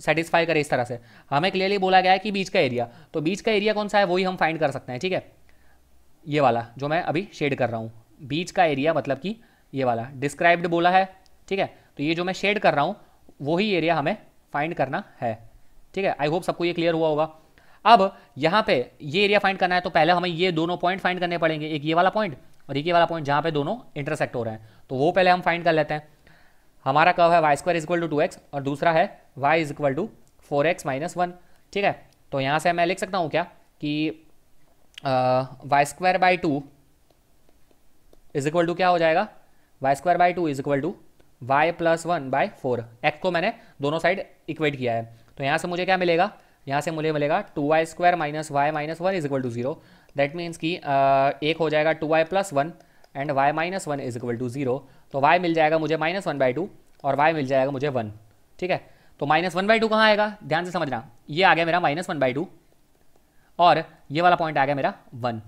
सेटिस्फाई करे इस तरह से। हमें क्लियरली बोला गया है कि बीच का एरिया तो बीच का एरिया कौन सा है वही हम फाइंड कर सकते हैं ठीक है? ये वाला जो मैं अभी शेड कर रहा हूँ। बीच का एरिया मतलब कि ये वाला। डिस्क्राइब्ड बोला है ठीक है? तो ये जो मैं शेड कर रहा हूँ वही एरिया हमें फाइंड करना है। ठीक है? आई होप सबको ये क्लियर हुआ होगा। अब यहाँ पे ये एरिया फाइंड करना है तो पहले हमें ये दोनों पॉइंट फाइंड करने पड़ेंगे। एक ये वाला पॉइंट और एक ये वाला पॉइंट जहाँ पे दोनों इंटरसेक्ट हो रहे हैं। तो वो पहले हम फाइंड कर लेते हैं। हमारा कव है y square equal to two x और दूसरा है y is equal to four x minus one ठीक है? तो यहाँ से मैं लिख सकता हूँ क्या? कि y square by two is equal to क्या हो जाएगा? Y square by two is equal to y plus one by four x को मैंने दोनों साइड इक्वेट किया है। तो यहाँ से मुझे क्या मिलेगा? यहाँ से मुझे मिलेगा two y square minus y minus one is equal to zero. That means कि एक हो जाएगा two y plus one and y minus one is equal to zero. तो वाई मिल जाएगा मुझे माइनस वन बाई टू और वाई मिल जाएगा मुझे वन। ठीक है? तो माइनस वन बाई टू कहाँ आएगा? ध्यान से समझना। ये आ गया मेरा माइनस वन बाई टू और ये वाला पॉइंट आ गया मेरा वन।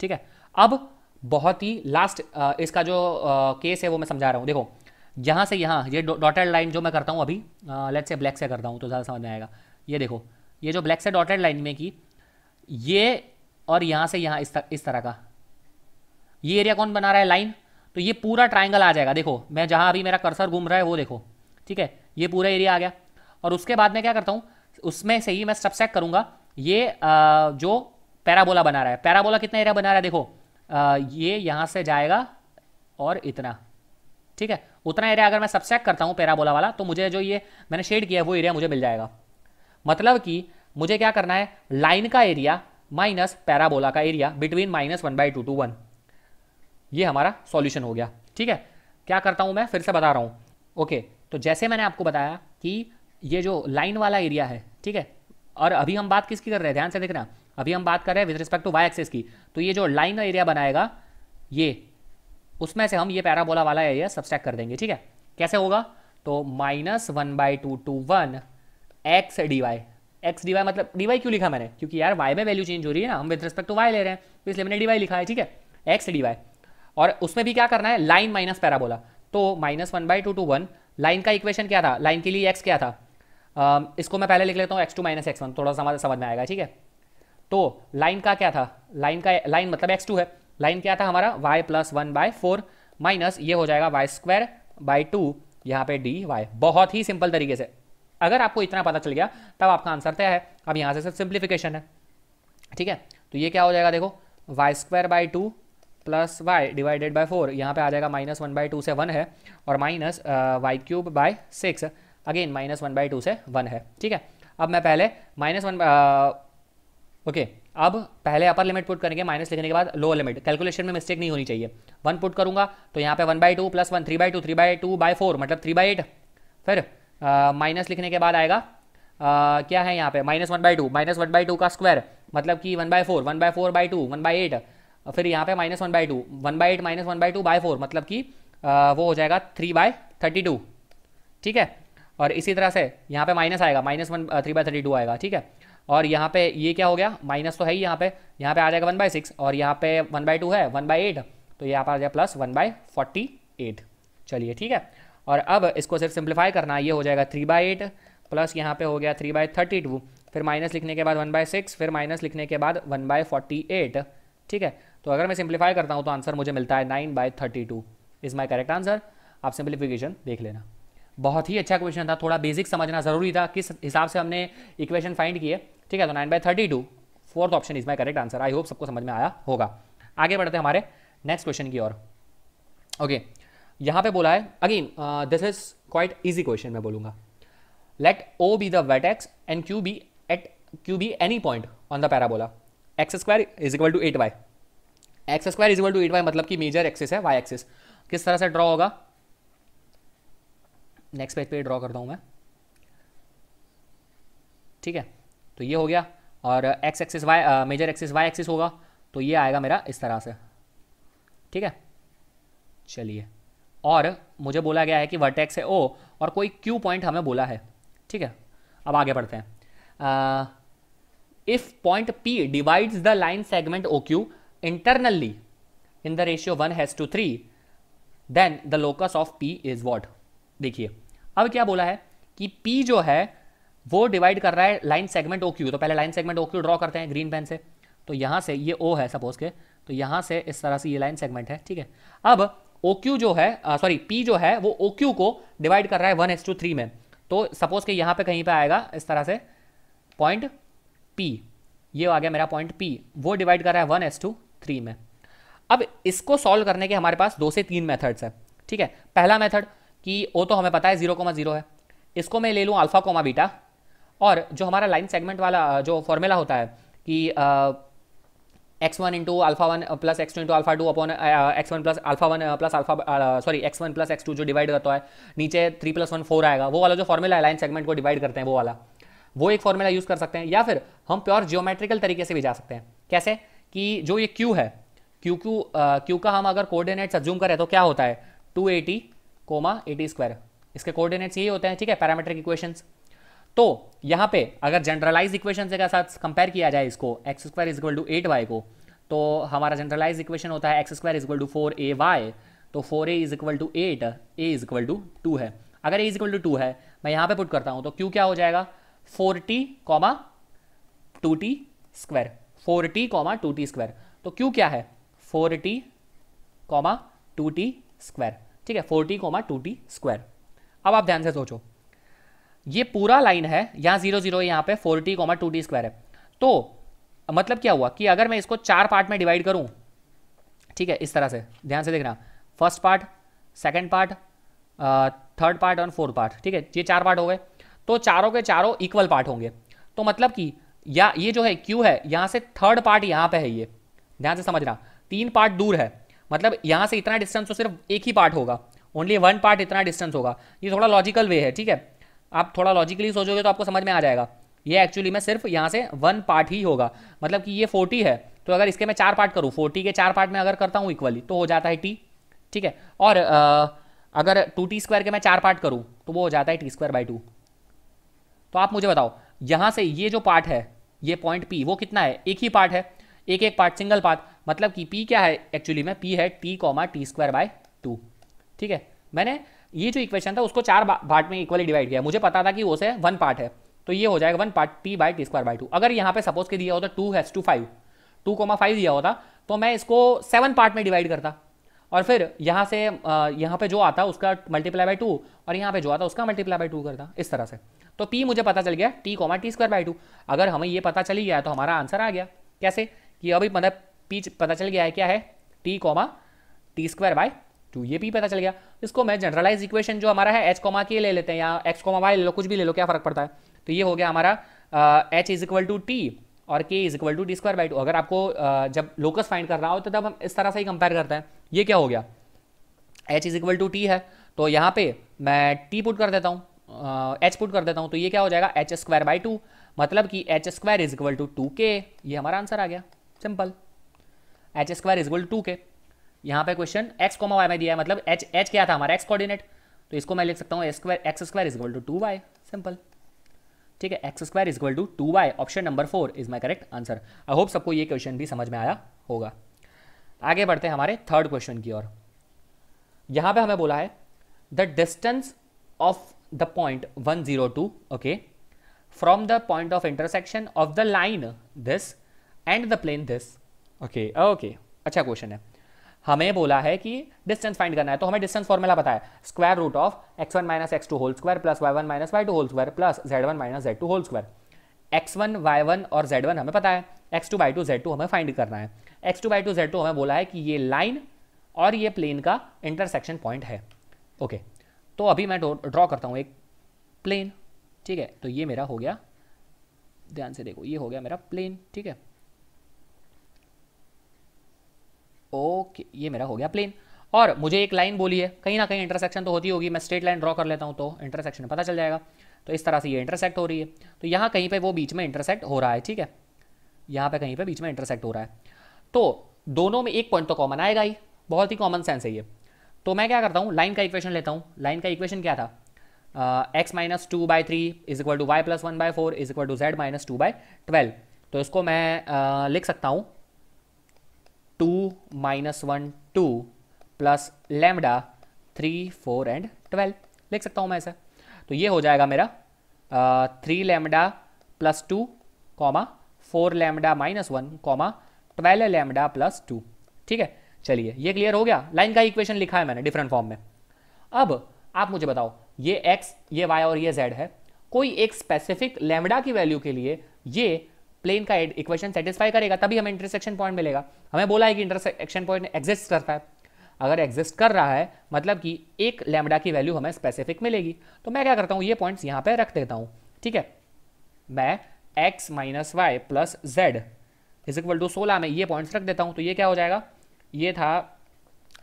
ठीक है? अब बहुत ही लास्ट इसका जो केस है वो मैं समझा रहा हूँ। देखो यहाँ से यहाँ ये डॉटेड लाइन जो मैं करता हूँ अभी लेट से ब्लैक से करता हूँ तो ज़्यादा समझ में आएगा। ये देखो ये जो ब्लैक से डॉटेड लाइन में की ये और यहाँ से यहाँ इस, इस तरह का। ये एरिया कौन बना रहा है? लाइन तो ये पूरा ट्राइंगल आ जाएगा। देखो मैं जहाँ अभी मेरा कर्सर घूम रहा है वो देखो ठीक है? ये पूरा एरिया आ गया। और उसके बाद मैं क्या करता हूँ उसमें से ही मैं सबसेक्ट करूँगा ये आ, जो पैराबोला बना रहा है। पैराबोला कितना एरिया बना रहा है? देखो आ, ये यहाँ से जाएगा और इतना ठीक है? उतना एरिया अगर मैं सबसेक्ट करता हूँ पैराबोला वाला तो मुझे जो ये मैंने शेड किया है, वो एरिया मुझे मिल जाएगा। मतलब कि मुझे क्या करना है? लाइन का एरिया माइनस पैराबोला का area between minus one by two to one ये हमारा सॉल्यूशन हो गया। ठीक है? क्या करता हूँ मैं? फिर से बता रहा हूँ। ओके तो जैसे मैंने आपको बताया कि ये जो लाइन वाला एरिया है, ठीक है? और अभी हम बात किसकी कर रहे हैं? ध्यान से देखना। अभी हम बात कर रहे हैं with respect to y axis की। तो ये जो लाइन एरिया बनाएगा, ये उसमें से हम ये पैराबोला वाला एरिया सबस्ट्रैक्ट कर देंगे ठीक है? कैसे होगा? तो minus one by two to one x d y x d y मतलब डी वाई क्यों लिखा मैंने? क्योंकि यार वाई में वैल्यू चेंज हो रही है ना हम विद रिस्पेक्ट टू वाई ले रहे हैं तो इसलिए मैंने डी वाई लिखा है ठीक है? एक्स डी वाई और उसमें भी क्या करना है? Line minus parabola. तो minus one by two to one line का इक्वेशन क्या था? लाइन के लिए एक्स क्या था? आ, इसको मैं पहले लिख लेता हूँ x two minus x one थोड़ा सा समझ में आएगा ठीक है? तो लाइन का क्या था? लाइन का लाइन मतलब एक्स टू है। लाइन क्या था हमारा? Y plus one by four minus ये हो जाएगा वाई स्क्वायर बाई टू यहाँ पे डी वाई बहुत ही सिंपल तरीके से। अगर आपको इतना पता चल गया, तब आपका आंसर तय है। अब यहाँ से सिर्फ़ सिंप्लीफिकेशन है। ठीक है? तो ये क्या हो जाएगा देखो? Y square by two plus y divided by four यहाँ पे आ जाएगा माइनस वन बाई टू से वन है और minus y cube by six again minus one by two से वन है। ठीक है? अब मैं पहले माइनस वन ओके अब पहले अपर लिमिट पुट करेंगे माइनस लिखने के बाद लोअर लिमिट कैलकुलेशन में मिस्टेक नहीं होनी चाहिए. वन पुट करूँगा तो यहाँ पे one by two plus one three by two three by two by four मतलब थ्री बाई एट फिर माइनस लिखने के बाद आएगा आ, क्या है यहाँ पे? Minus one by two minus one by two का स्क्वायर मतलब कि one by four one by four by two one by eight फिर यहाँ पे minus one by two one by eight minus one by two by four मतलब कि वो हो जाएगा थ्री बाई थर्टी टू ठीक है? और इसी तरह से यहाँ पे माइनस आएगा minus one three by thirty two आएगा ठीक है? और यहाँ पे ये क्या हो गया? माइनस तो है ही यहाँ पे। यहाँ पे आ जाएगा वन बाई सिक्स और यहाँ पे वन बाई टू है वन बाई एट तो यहाँ पर आ जाएगा plus one by forty eight चलिए, ठीक है। और अब इसको सिर्फ़ सिंप्लीफाई करना, ये हो जाएगा थ्री बाई एट प्लस यहाँ पे हो गया थ्री बाई थर्टी टू फिर माइनस लिखने के बाद वन बाय सिक्स फिर माइनस लिखने के बाद वन बाय फोर्टी एट ठीक है? तो अगर मैं सिंप्लीफाई करता हूँ तो आंसर मुझे मिलता है nine by thirty two is my correct answer आप सिंप्लीफिकेशन देख लेना। बहुत ही अच्छा क्वेश्चन था, थोड़ा बेसिक समझना ज़रूरी था, किस हिसाब से हमने इक्वेशन फाइंड किए, ठीक है? तो nine by thirty two fourth option is my correct answer I hope सबको समझ में आया होगा। आगे बढ़ते हैं हमारे नेक्स्ट क्वेश्चन की ओर। Okay okay. यहाँ पे बोला है again this is quite easy question मैं बोलूँगा। Let O be the vertex and Q be at Q be any point on the parabola x square is equal to eight y x square is equal to eight y मतलब कि major axis है y axis किस तरह से draw होगा? Next page पे draw करता हूँ मैं। ठीक है? तो ये हो गया और x axis y major axis y axis होगा तो ये आएगा मेरा इस तरह से। ठीक है? चलिए। और मुझे बोला गया है कि वर्टेक्स है ओ और कोई क्यू पॉइंट हमें बोला है। ठीक है? अब आगे बढ़ते हैं। If point P divides the line segment O Q internally in the ratio one is to three then the locus of P is what देखिए, अब क्या बोला है कि पी जो है, वो डिवाइड कर रहा है लाइन सेगमेंट ओ क्यू तो पहले line segment O Q draw करते हैं ग्रीन पेन से। तो यहाँ से ये ओ है सपोज़ के। तो यहाँ से इस तरह से ये लाइन सेगमेंट है, ठीक है। अब ओ क्यू जो है सॉरी पी जो है, वो ओ क्यू को डिवाइड कर रहा है वन एस टू थ्री में। तो सपोज़ के यहाँ पे कहीं पे आएगा इस तरह से पॉइंट पी ये आ गया मेरा पॉइंट पी वो डिवाइड कर रहा है वन एस टू थ्री में। अब इसको सॉल्व करने के हमारे पास दो से तीन मेथड्स है, ठीक है। पहला मेथड कि ओ तो हमें पता है ज़ीरो कोमा ज़ीरो है। इसको मैं ले लूँ अल्फ़ा कोमा बीटा। और जो हमारा लाइन सेगमेंट वाला जो फॉर्मूला होता है कि x one into alpha one plus x two into alpha two upon x one plus alpha one plus alpha sorry x one plus x two जो divide करता है, नीचे थ्री प्लस वन फोर आएगा। वो वाला जो फॉर्मूला है line segment को डिवाइड करते हैं, वो वाला। वो एक फॉर्मूला यूज़ कर सकते हैं, या फिर हम प्योर जियोमेट्रिकल तरीके से भी जा सकते हैं। कैसे? कि जो ये क्यू है क्यू क्यू क्यू का हम अगर कोऑर्डिनेट्स अज्यूम करें तो क्या होता है? Two a t comma a t square. इसके कोऑर्डिनेट्स यही होते हैं, ठीक है? पैरामेट्रिक इक्वेशंस तो यहाँ पे अगर जनरलाइज इक्वेशन के साथ कंपेयर किया जाए इसको x square is equal to eight y को तो हमारा जनरलाइज इक्वेशन होता है x square is equal to four a y तो four a is equal to eight a is equal to two है। अगर a is equal to two है, मैं यहाँ पे पुट करता हूँ तो क्यू क्या हो जाएगा? Four t comma two t square four t comma two t square तो क्यू क्या है? Four t comma two t square ठीक है four t comma two t square. अब आप ध्यान से सोचो। ये पूरा लाइन है, यहाँ ज़ीरो ज़ीरो, यहाँ पे four t comma two t square है। तो मतलब क्या हुआ कि अगर मैं इसको चार पार्ट में डिवाइड करूँ, ठीक है, इस तरह से, ध्यान से देखना। First part, second part third part और फोर्थ पार्ट, ठीक है, ये चार पार्ट हो गए। तो चारों के चारों इक्वल पार्ट होंगे। तो मतलब कि या, ये जो है क्यू है, यहाँ से थर्ड पार्ट यहाँ पे है ये। ध्यान से समझना, तीन पार्ट दूर है। मतलब यहाँ से इतना डिस्टेंस तो सिर्फ़ एक ही पार्ट होगा। ओनली वन पार्ट इतना डिस्टेंस होगा। ये थोड़ा लॉजिकल वे है ठीक है? आप थोड़ा लॉजिकली सोचोगे तो आपको समझ में आ जाएगा। ये एक्चुअली में सिर्फ़ यहाँ से वन पार्ट ही होगा। मतलब कि ये फोर्टी है। तो अगर इसके मैं चार पार्ट करूँ फोर्टी के चार पार्ट में अगर करता हूँ इक्वली तो हो जाता है टी ठीक है? और आ, अगर टू टी स्क्वायर के मैं चार पार्ट करूँ तो वो हो जाता है टी स्क्वायर बाई टू तो आप मुझे बताओ यहाँ से ये जो पार्ट है ये पॉइंट पी वो कितना है? एक ही पार्ट है? एक एक पार्ट सिंगल पार्ट मतलब कि पी क्या है? एक्चुअली में पी है t comma t square by two ठीक है? मैंने ये जो इक्वेशन था, उसको चार पार्ट में इक्वली डिवाइड किया। मुझे पता था कि वो से वन पार्ट है। तो ये हो जाएगा one part t by t square by two अगर यहाँ पे सपोज़ के दिया होता two is to five two comma five दिया होता तो मैं इसको सेवन पार्ट में डिवाइड करता। और फिर यहाँ से यहाँ पे जो आता, उसका मल्टीप्लाई बाई टू और यहाँ पे जो आता, उसका मल्टीप्लाई बाई टू करता। इस तरह से। तो पी मुझे पता चल गया t comma t square by two अगर हमें ये पता चली गया तो हमारा आंसर आ गया। कैसे? कि अभी मतलब पी पता चल गया है क्या है? T comma t square by two ये पी पता चल गया। इसको मैं जनरलाइज इक्वेशन जो हमारा है एच कॉमा के ले लेते हैं या एक्स कॉमा वाई ले लो कुछ भी ले लो क्या फ़र्क पड़ता है? तो ये हो गया हमारा h is equal to t और k is equal to t square by two अगर आपको uh, जब लोकस फाइंड करना हो तो तब हम इस तरह से ही कंपेयर करते हैं। ये क्या हो गया? H is equal to t है तो यहाँ पे मैं टी पुट कर देता हूँ। एच पुट कर देता हूँ तो ये क्या हो जाएगा? एच स्क्वायर बाई टू मतलब कि h square is equal to two k ये हमारा आंसर आ गया। Simple h square is equal to k यहाँ पे क्वेश्चन एक्स कोमा वाई में दिया है मतलब एच एच क्या था हमारा? एक्स कोऑर्डिनेट तो इसको मैं लिख सकता हूँ square x square is equal to two y simple ठीक है x square is equal to two y option number four is my correct answer I hope सबको ये क्वेश्चन भी समझ में आया होगा। आगे बढ़ते हैं हमारे थर्ड क्वेश्चन की ओर। यहाँ पे हमें बोला है the distance of the point one zero two okay from the point of intersection of the line this and the plane this okay okay अच्छा क्वेश्चन है। हमें बोला है कि डिस्टेंस फाइंड करना है तो हमें डिस्टेंस फॉर्मूला पता है। Square root of x one minus x two whole square plus y one minus y two whole square plus z one minus z two whole square x one y one और z one हमें पता है। X two y two z two हमें find करना है। X two y two z two हमें बोला है कि ये लाइन और ये प्लेन का इंटरसेक्शन पॉइंट है। ओके तो अभी मैं ड्रॉ करता हूँ एक प्लेन ठीक है? तो ये मेरा हो गया, ध्यान से देखो, ये हो गया मेरा प्लेन ठीक है? ओके ये मेरा हो गया प्लेन और मुझे एक लाइन बोली है कहीं ना कहीं इंटरसेक्शन तो होती होगी मैं स्ट्रेट लाइन ड्रॉ कर लेता हूँ तो इंटरसेक्शन पता चल जाएगा। तो इस तरह से ये इंटरसेक्ट हो रही है। तो यहाँ कहीं पर वो बीच में इंटरसेक्ट हो रहा है ठीक है? यहाँ पर कहीं पर बीच में इंटरसेक्ट हो रहा है। तो दोनों में एक पॉइंट तो कॉमन आएगा ही। बहुत ही कॉमन सेंस है ये। तो मैं क्या करता हूँ लाइन का इक्वेशन लेता हूँ। लाइन का इक्वेशन क्या था? X minus two by three is equal to y plus one by four is equal to z minus two by twelve तो इसको मैं uh, लिख सकता हूँ। Two minus one two plus lambda three four and twelve लिख सकता हूँ मैं ऐसा तो ये हो जाएगा मेरा three lambda plus two comma four lambda minus one comma twelve lambda plus two ठीक है? चलिए, ये क्लियर हो गया। लाइन का इक्वेशन लिखा है मैंने डिफरेंट फॉर्म में। अब आप मुझे बताओ, ये एक्स ये वाई और ये जेड है। कोई एक स्पेसिफिक लेमडा की वैल्यू के लिए ये प्लेन का इक्वेशन सेटिस्फाई करेगा, तभी हमें इंटरसेक्शन पॉइंट मिलेगा। हमें बोला है कि इंटरसेक्शन पॉइंट एग्जिस्ट करता है। अगर एग्जिस्ट कर रहा है मतलब कि एक लैमडा की वैल्यू हमें स्पेसिफिक मिलेगी। तो मैं क्या करता हूँ, ये पॉइंट्स यहाँ पे रख देता हूँ। ठीक है? मैं x minus y plus z is equal to सोलह में ये पॉइंट्स रख देता हूँ तो ये क्या हो जाएगा? ये था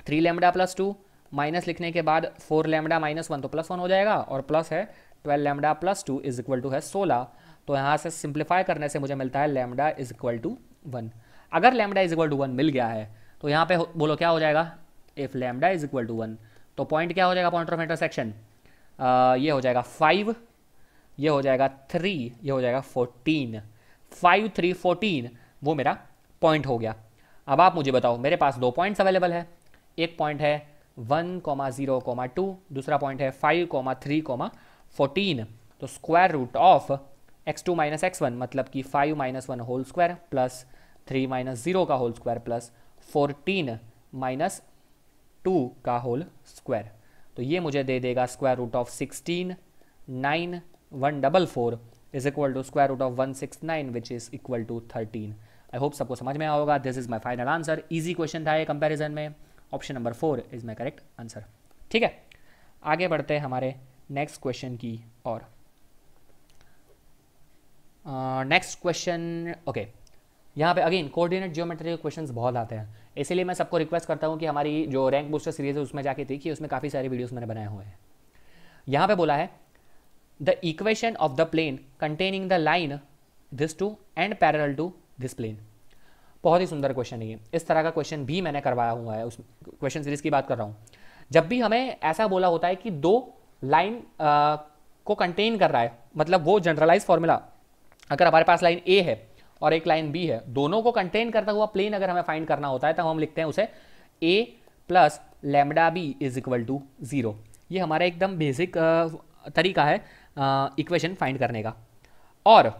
three lambda plus two minus लिखने के बाद फोर लेमडा माइनस वन तो प्लस वन हो जाएगा, और प्लस है twelve lambda plus two is equal to है सोलह। तो यहाँ से सिंप्लीफाई करने से मुझे मिलता है lambda is equal to one अगर lambda is equal to one मिल गया है तो यहाँ पे बोलो क्या हो जाएगा? If lambda is equal to one तो पॉइंट क्या हो जाएगा पॉइंट ऑफ़ इंटरसेक्शन ये हो जाएगा फाइव ये हो जाएगा थ्री ये हो जाएगा फोर्टीन फाइव थ्री फोर्टीन वो मेरा पॉइंट हो गया. अब आप मुझे बताओ, मेरे पास दो पॉइंट्स अवेलेबल है. एक पॉइंट है one comma zero comma two दूसरा पॉइंट है five comma three comma fourteen तो square root of x two minus x one मतलब कि five minus one whole square plus three minus zero का whole square plus fourteen minus two का whole square तो ये मुझे दे देगा square root of sixteen nine one double four is equal to square root of one six nine which is equal to thirteen I hope सबको समझ में आओगा this is my final answer easy question था ये comparison में। Option number four is my correct answer ठीक है? आगे बढ़ते हैं हमारे नेक्स्ट क्वेश्चन की और नेक्स्ट क्वेश्चन ओके यहाँ पे अगेन कोऑर्डिनेट जियोमेट्री के क्वेश्चंस बहुत आते हैं। इसीलिए मैं सबको रिक्वेस्ट करता हूँ कि हमारी जो रैंक बूस्टर सीरीज़ है, उसमें जाके देखिए, उसमें काफ़ी सारे वीडियोस मैंने बनाए हुए हैं। यहाँ पे बोला है the equation of the plane containing the line this two and parallel to this plane बहुत ही सुंदर क्वेश्चन है ये। इस तरह का क्वेश्चन भी मैंने करवाया हुआ है, उस क्वेश्चन सीरीज़ की बात कर रहा हूँ। जब भी हमें ऐसा बोला होता है कि दो लाइन को कंटेन कर रहा है मतलब वो जनरलाइज फॉर्मूला अगर हमारे पास लाइन ए है और एक लाइन बी है, दोनों को कंटेन करता हुआ प्लेन अगर हमें फाइंड करना होता है तो हम लिखते हैं उसे a plus lambda b is equal to zero ये हमारा एकदम बेसिक तरीका है इक्वेशन फाइंड करने का। और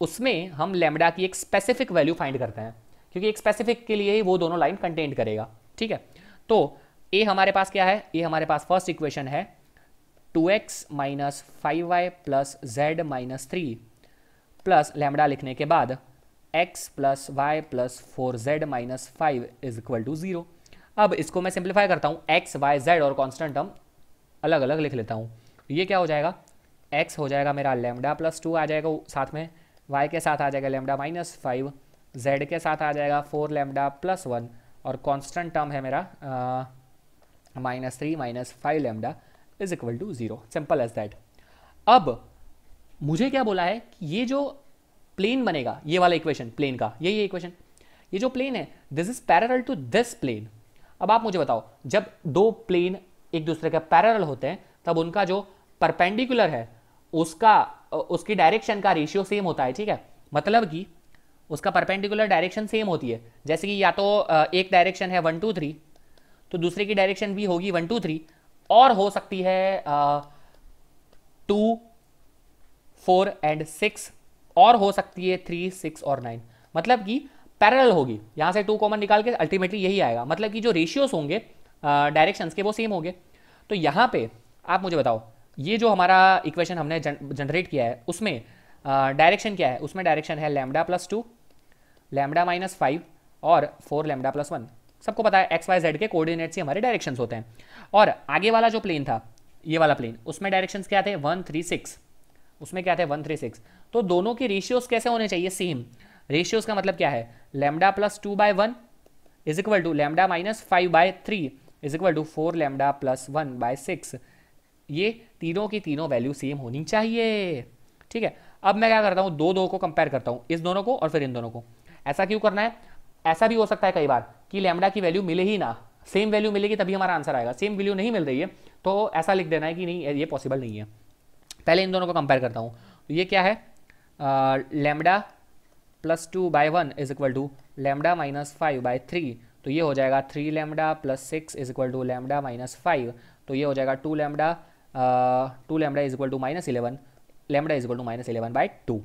उसमें हम लेमडा की एक स्पेसिफिक वैल्यू फाइंड करते हैं, क्योंकि एक स्पेसिफिक के लिए ही वो दोनों लाइन कंटेंट करेगा, ठीक है? तो ए हमारे पास क्या है? ए हमारे पास फ़र्स्ट इक्वेशन है two x minus five y plus z minus three plus lambda लिखने के बाद x plus y plus four z minus five is equal to zero. अब इसको मैं सिंप्लीफाई करता हूँ। एक्स, वाई, जेड और कॉन्स्टेंट टर्म अलग अलग लिख लेता हूँ। ये क्या हो जाएगा? x हो जाएगा मेरा लेमडा प्लस टू आ जाएगा साथ में। y के साथ आ जाएगा लेमडा माइनस फाइव। जेड के साथ आ जाएगा फोर लेमडा प्लस वन। और कॉन्स्टेंट टर्म है मेरा minus three minus five lambda is equal to zero. Simple as that. अब मुझे क्या बोला है कि ये जो प्लेन बनेगा, ये वाला इक्वेशन प्लेन का यही इक्वेशन ये जो प्लेन है this is parallel to this plane अब आप मुझे बताओ, जब दो प्लेन एक दूसरे के पैरल होते हैं, तब उनका जो परपेंडिकुलर है, उसका, उसकी डायरेक्शन का रेशियो सेम होता है, ठीक है? मतलब कि उसका परपेंडिकुलर डायरेक्शन सेम होती है। जैसे कि या तो एक डायरेक्शन है वन टू थ्री तो दूसरे की डायरेक्शन भी होगी वन टू थ्री और हो सकती है टू फोर एंड सिक्स, और हो सकती है थ्री, सिक्स और नाइन। मतलब कि पैरल होगी। यहाँ से टू कॉमन निकाल के अल्टीमेटली यही आएगा। मतलब कि जो रेशियोस होंगे डायरेक्शंस के, वो सेम होंगे। तो यहाँ पे आप मुझे बताओ, ये जो हमारा इक्वेशन हमने जनरेट किया है, उसमें डायरेक्शन क्या है? उसमें डायरेक्शन है lambda plus two lambda minus five और फोर लैमडा प्लस वन सबको पता है एक्स वाई जेड के कोऑर्डिनेट्स ही हमारे डायरेक्शन होते हैं। और आगे वाला जो प्लेन था, ये वाला प्लेन उसमें डायरेक्शंस क्या थे? वन थ्री सिक्स उसमें क्या थे? वन थ्री सिक्स तो दोनों के रेशियोज कैसे होने चाहिए? सेम रेशियोज का मतलब क्या है? Lambda plus two by one is equal to lambda minus five by three is equal to four lambda plus one by six ये तीनों की तीनों वैल्यू सेम होनी चाहिए। ठीक है? अब मैं क्या करता हूँ? दो दो को कंपेयर करता हूँ। इस दोनों को और फिर इन दोनों को। ऐसा क्यों करना है? ऐसा भी हो सकता है कई बार कि लेमडा की वैल्यू मिले ही ना। सेम वैल्यू मिलेगी तभी हमारा आंसर आएगा। सेम वैल्यू नहीं मिल रही है तो ऐसा लिख देना है कि नहीं, ये पॉसिबल नहीं है। पहले इन दोनों को कंपेयर करता हूँ। तो ये क्या है? Lambda plus two by one is equal to lambda minus five by three तो ये हो जाएगा three lambda plus six is equal to lambda minus five तो ये हो जाएगा two lambda two lambda is equal to minus eleven lambda is equal to minus eleven by two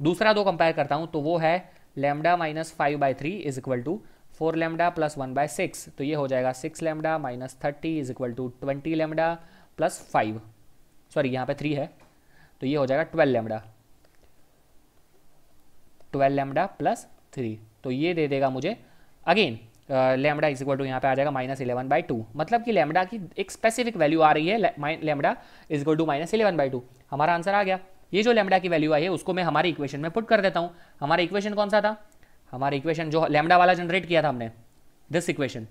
दूसरा दो कंपेयर करता हूँ तो वो है lambda minus five by three is equal to four lambda plus one by six तो ये हो जाएगा six lambda minus thirty is equal to twenty lambda plus five sorry यहाँ पे थ्री है। तो ये हो जाएगा twelve lambda twelve lambda plus three तो ये दे देगा मुझे। Again lambda is equal to यहाँ पे आ जाएगा माइनस इलेवन बाई टू मतलब कि लेमडा की एक स्पेसिफिक वैल्यू आ रही है lambda is equal to minus eleven by two हमारा आंसर आ गया। ये जो लेमडा की वैल्यू आई है, उसको मैं हमारे इक्वेशन में पुट कर देता हूँ। हमारा इक्वेशन कौन सा था? हमारा इक्वेशन जो लेमडा वाला जनरेट किया था हमने। दिस इक्वेशन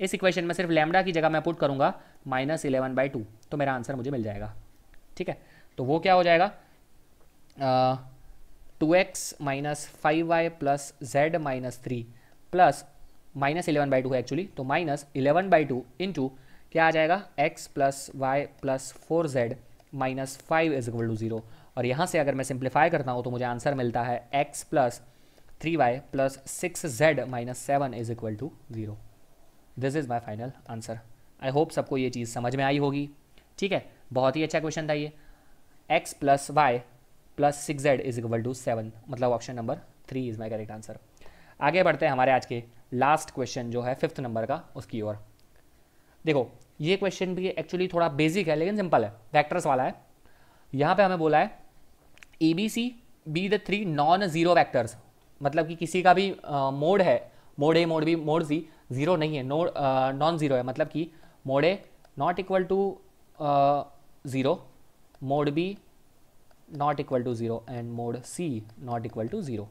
इस इक्वेशन में सिर्फ़ लेमडा की जगह मैं पुट करूँगा माइनस इलेवन बाई टू तो मेरा आंसर मुझे मिल जाएगा। ठीक है? तो वो क्या हो जाएगा? Two X minus five Y plus Z minus three plus minus eleven by two है एक्चुअली तो minus eleven by two into क्या आ जाएगा? X plus Y plus four Z minus five is equal to zero और यहाँ से अगर मैं सिंप्लीफाई करता हूँ तो मुझे आंसर मिलता है X plus three Y plus six Z minus seven is equal to zero this is my final answer I hope सबको ये चीज़ समझ में आई होगी। ठीक है? बहुत ही अच्छा क्वेश्चन था ये। X plus Y plus six Z is equal to seven मतलब option number three is my correct answer आगे बढ़ते हैं हमारे आज के लास्ट क्वेश्चन जो है फिफ्थ नंबर का, उसकी ओर। देखो, ये क्वेश्चन भी एक्चुअली थोड़ा बेसिक है, लेकिन सिंपल है। वैक्टर्स वाला है। यहाँ पे हमें बोला है A B C be the three non zero vectors मतलब कि किसी का भी मोड है, mod A mod B mod C zero नहीं है नॉन ज़ीरो है। मतलब कि mod A not equal to zero B not equal to zero and mod C not equal to zero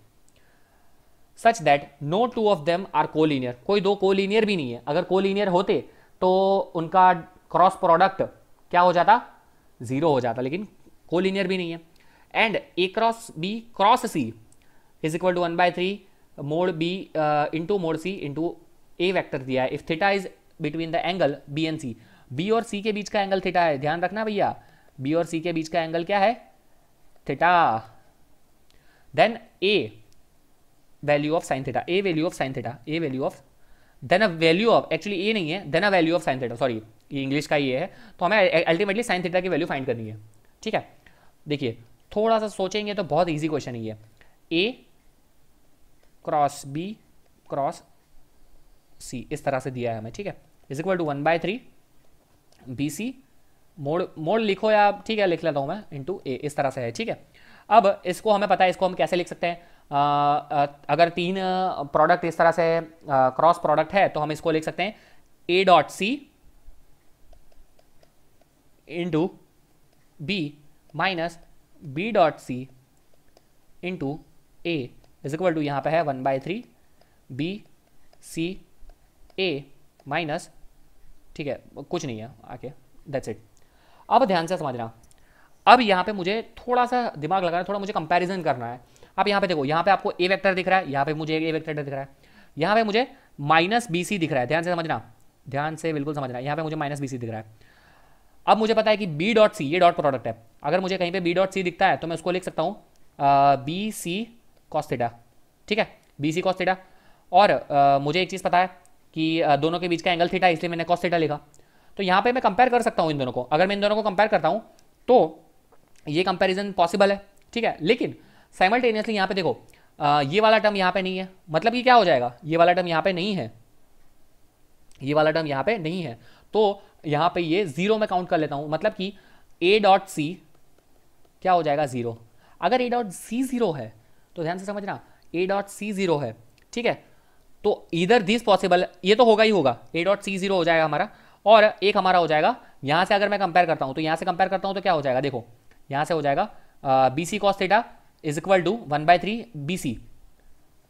such that no two of them are collinear कोई दो collinear भी नहीं है। अगर कोलिनियर होते तो उनका क्रॉस प्रोडक्ट क्या हो जाता? ज़ीरो हो जाता, लेकिन कोलिनियर भी नहीं है। And A cross B cross C is equal to one by three mod B into mod C into A vector दिया है। If theta is between the angle B and C B और C के बीच का angle theta है। ध्यान रखना भैया। बी और सी के बीच का एंगल क्या है? Theta. Then a value of sine theta a value of sine theta a value of then a value of actually a नहीं है then a value of sine theta sorry ये English का ये है। तो हमें अल्टीमेटली साइन थीटा की value find करनी है। ठीक है? देखिए थोड़ा सा सोचेंगे तो बहुत ईजी क्वेश्चन है A cross B cross C इस तरह से दिया है हमें। ठीक है? Is equal to one by three B C mod mod लिखो या ठीक है लिख लेता हूँ मैं इंटू ए इस तरह से है ठीक है? अब इसको हमें पता है इसको हम कैसे लिख सकते हैं? आ, आ, अगर तीन प्रोडक्ट इस तरह से क्रॉस प्रोडक्ट है तो हम इसको लिख सकते हैं A dot C into B minus B dot C into A is equal to यहाँ पे है one by three B C A minus ठीक है कुछ नहीं है आके दैट्स इट अब ध्यान से समझना अब यहाँ पे मुझे थोड़ा सा दिमाग लगाना थोड़ा मुझे कंपैरिजन करना है। अब यहाँ पे देखो, यहाँ पे आपको ए वेक्टर दिख रहा है, यहाँ पे मुझे ए वेक्टर दिख रहा है। यहाँ पे मुझे माइनस बी सी दिख रहा है, ध्यान से समझना ध्यान से बिल्कुल समझना यहाँ पे मुझे माइनस बी सी दिख रहा है। अब मुझे पता है कि बी डॉट सी ये डॉट प्रोडक्ट है। अगर मुझे कहीं पे बी डॉट सी दिखता है तो मैं उसको लिख सकता हूँ बी सी कॉस्थिटा ठीक है? बी सी कॉस्थिटा और मुझे एक चीज़ पता है कि दोनों के बीच का एंगल थीटा इसलिए मैंने कॉस्थिटा लिखा। तो यहाँ पे मैं कंपेयर कर सकता हूँ इन दोनों को। अगर मैं इन दोनों को कंपेयर करता हूँ तो ये कंपेरिजन पॉसिबल है ठीक है? लेकिन साइमल्टेनियसली यहाँ पे देखो आ, ये वाला टर्म यहाँ पे नहीं है। मतलब कि क्या हो जाएगा? ये वाला टर्म यहाँ पे नहीं है। ये वाला टर्म यहाँ पे नहीं है। तो यहाँ पे ये ज़ीरो में काउंट कर लेता हूँ। मतलब कि ए डॉट सी क्या हो जाएगा? ज़ीरो अगर ए डॉट सी ज़ीरो है तो ध्यान से समझना ए डॉट सी ज़ीरो है ठीक है? तो इधर दिस पॉसिबल ये तो होगा ही होगा। ए डॉट सी ज़ीरो हो जाएगा हमारा। और एक हमारा हो जाएगा, यहाँ से अगर मैं कंपेयर करता हूँ तो यहाँ से कंपेयर करता हूँ तो क्या हो जाएगा? देखो, यहाँ से हो जाएगा B C cos theta is equal to one by three B C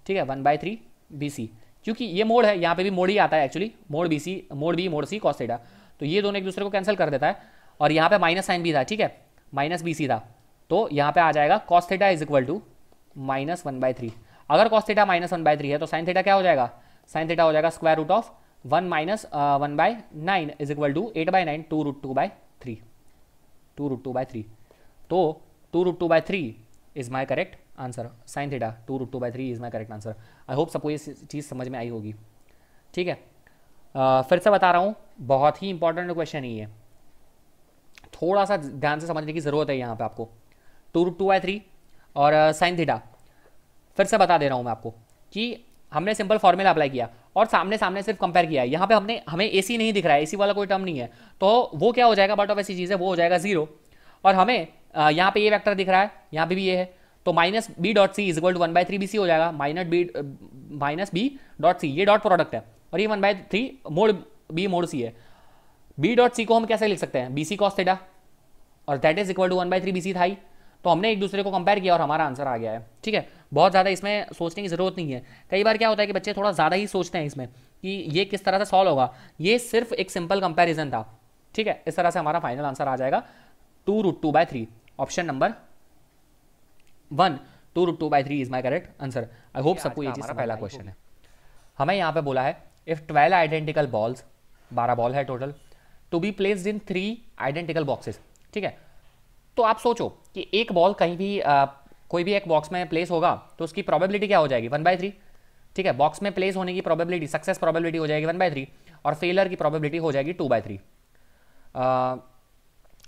ठीक है? One by three B C क्योंकि ये मोड है, यहाँ पे भी मोड ही आता है actually mod B C mod B mod C cos theta तो ये दोनों एक दूसरे को कैंसिल कर देता है, और यहाँ पे माइनस साइन भी था, ठीक है? माइनस बी सी था। तो यहाँ पे आ जाएगा cos theta is equal to minus one by three अगर cos theta minus one by three है तो साइन थीटा क्या हो जाएगा? साइन थीटा हो जाएगा square root of one minus one by nine is equal to eight by nine two root two by three. Two root two by three. तो two root two by three is my correct answer. Sine theta two root two by three is my correct answer. I hope सबको ये चीज़ समझ में आई होगी। ठीक है? uh, फिर से बता रहा हूँ बहुत ही इंपॉर्टेंट क्वेश्चन है थोड़ा सा ध्यान से समझने की ज़रूरत है यहाँ पे आपको। Two root two by three और साइन uh, थीटा। फिर से बता दे रहा हूँ मैं आपको कि हमने सिंपल फॉर्मूला अप्लाई किया और सामने सामने सिर्फ़ कंपेयर किया है। यहाँ पे हमने, हमें एसी नहीं दिख रहा है एसी वाला कोई टर्म नहीं है। तो वो क्या हो जाएगा? बट ऑफ़ ऐसी चीज़ है, वो हो जाएगा ज़ीरो और हमें यहाँ पे ये वेक्टर दिख रहा है, यहाँ पे भी ये है। तो minus B dot C is equal to one by three B C हो जाएगा। Minus B minus B dot C ये डॉट प्रोडक्ट है। और ये one by three mod B mod C है। बी डॉट सी को हम कैसे लिख सकते हैं? बी सी कॉस थीटा और that is equal to one by three B C था तो हमने एक दूसरे को कंपेयर किया और हमारा आंसर आ गया है। ठीक है? बहुत ज़्यादा इसमें सोचने की ज़रूरत नहीं है। कई बार क्या होता है कि बच्चे थोड़ा ज़्यादा ही सोचते हैं इसमें कि ये किस तरह से सॉल्व होगा। ये सिर्फ़ एक सिंपल कंपेरिजन था ठीक है? इस तरह से हमारा फाइनल आंसर आ जाएगा। Two root two by three option number one two root two by three is my correct answer I hope सबको ये चीज़ पहला क्वेश्चन है। हमें यहाँ पे बोला है इफ़ ट्वेल्व आइडेंटिकल बॉल्स बारह बॉल है total to be placed in three identical boxes ठीक है? तो आप सोचो कि एक बॉल कहीं भी कोई भी एक बॉक्स में प्लेस होगा तो उसकी प्रोबेबिलिटी क्या हो जाएगी? वन बाई थ्री ठीक है बॉक्स में प्लेस होने की प्रोबेबिलिटी सक्सेस प्रोबेबिलिटी हो जाएगी वन बाई थ्री और फेलर की प्रोबेबिलिटी हो जाएगी two by three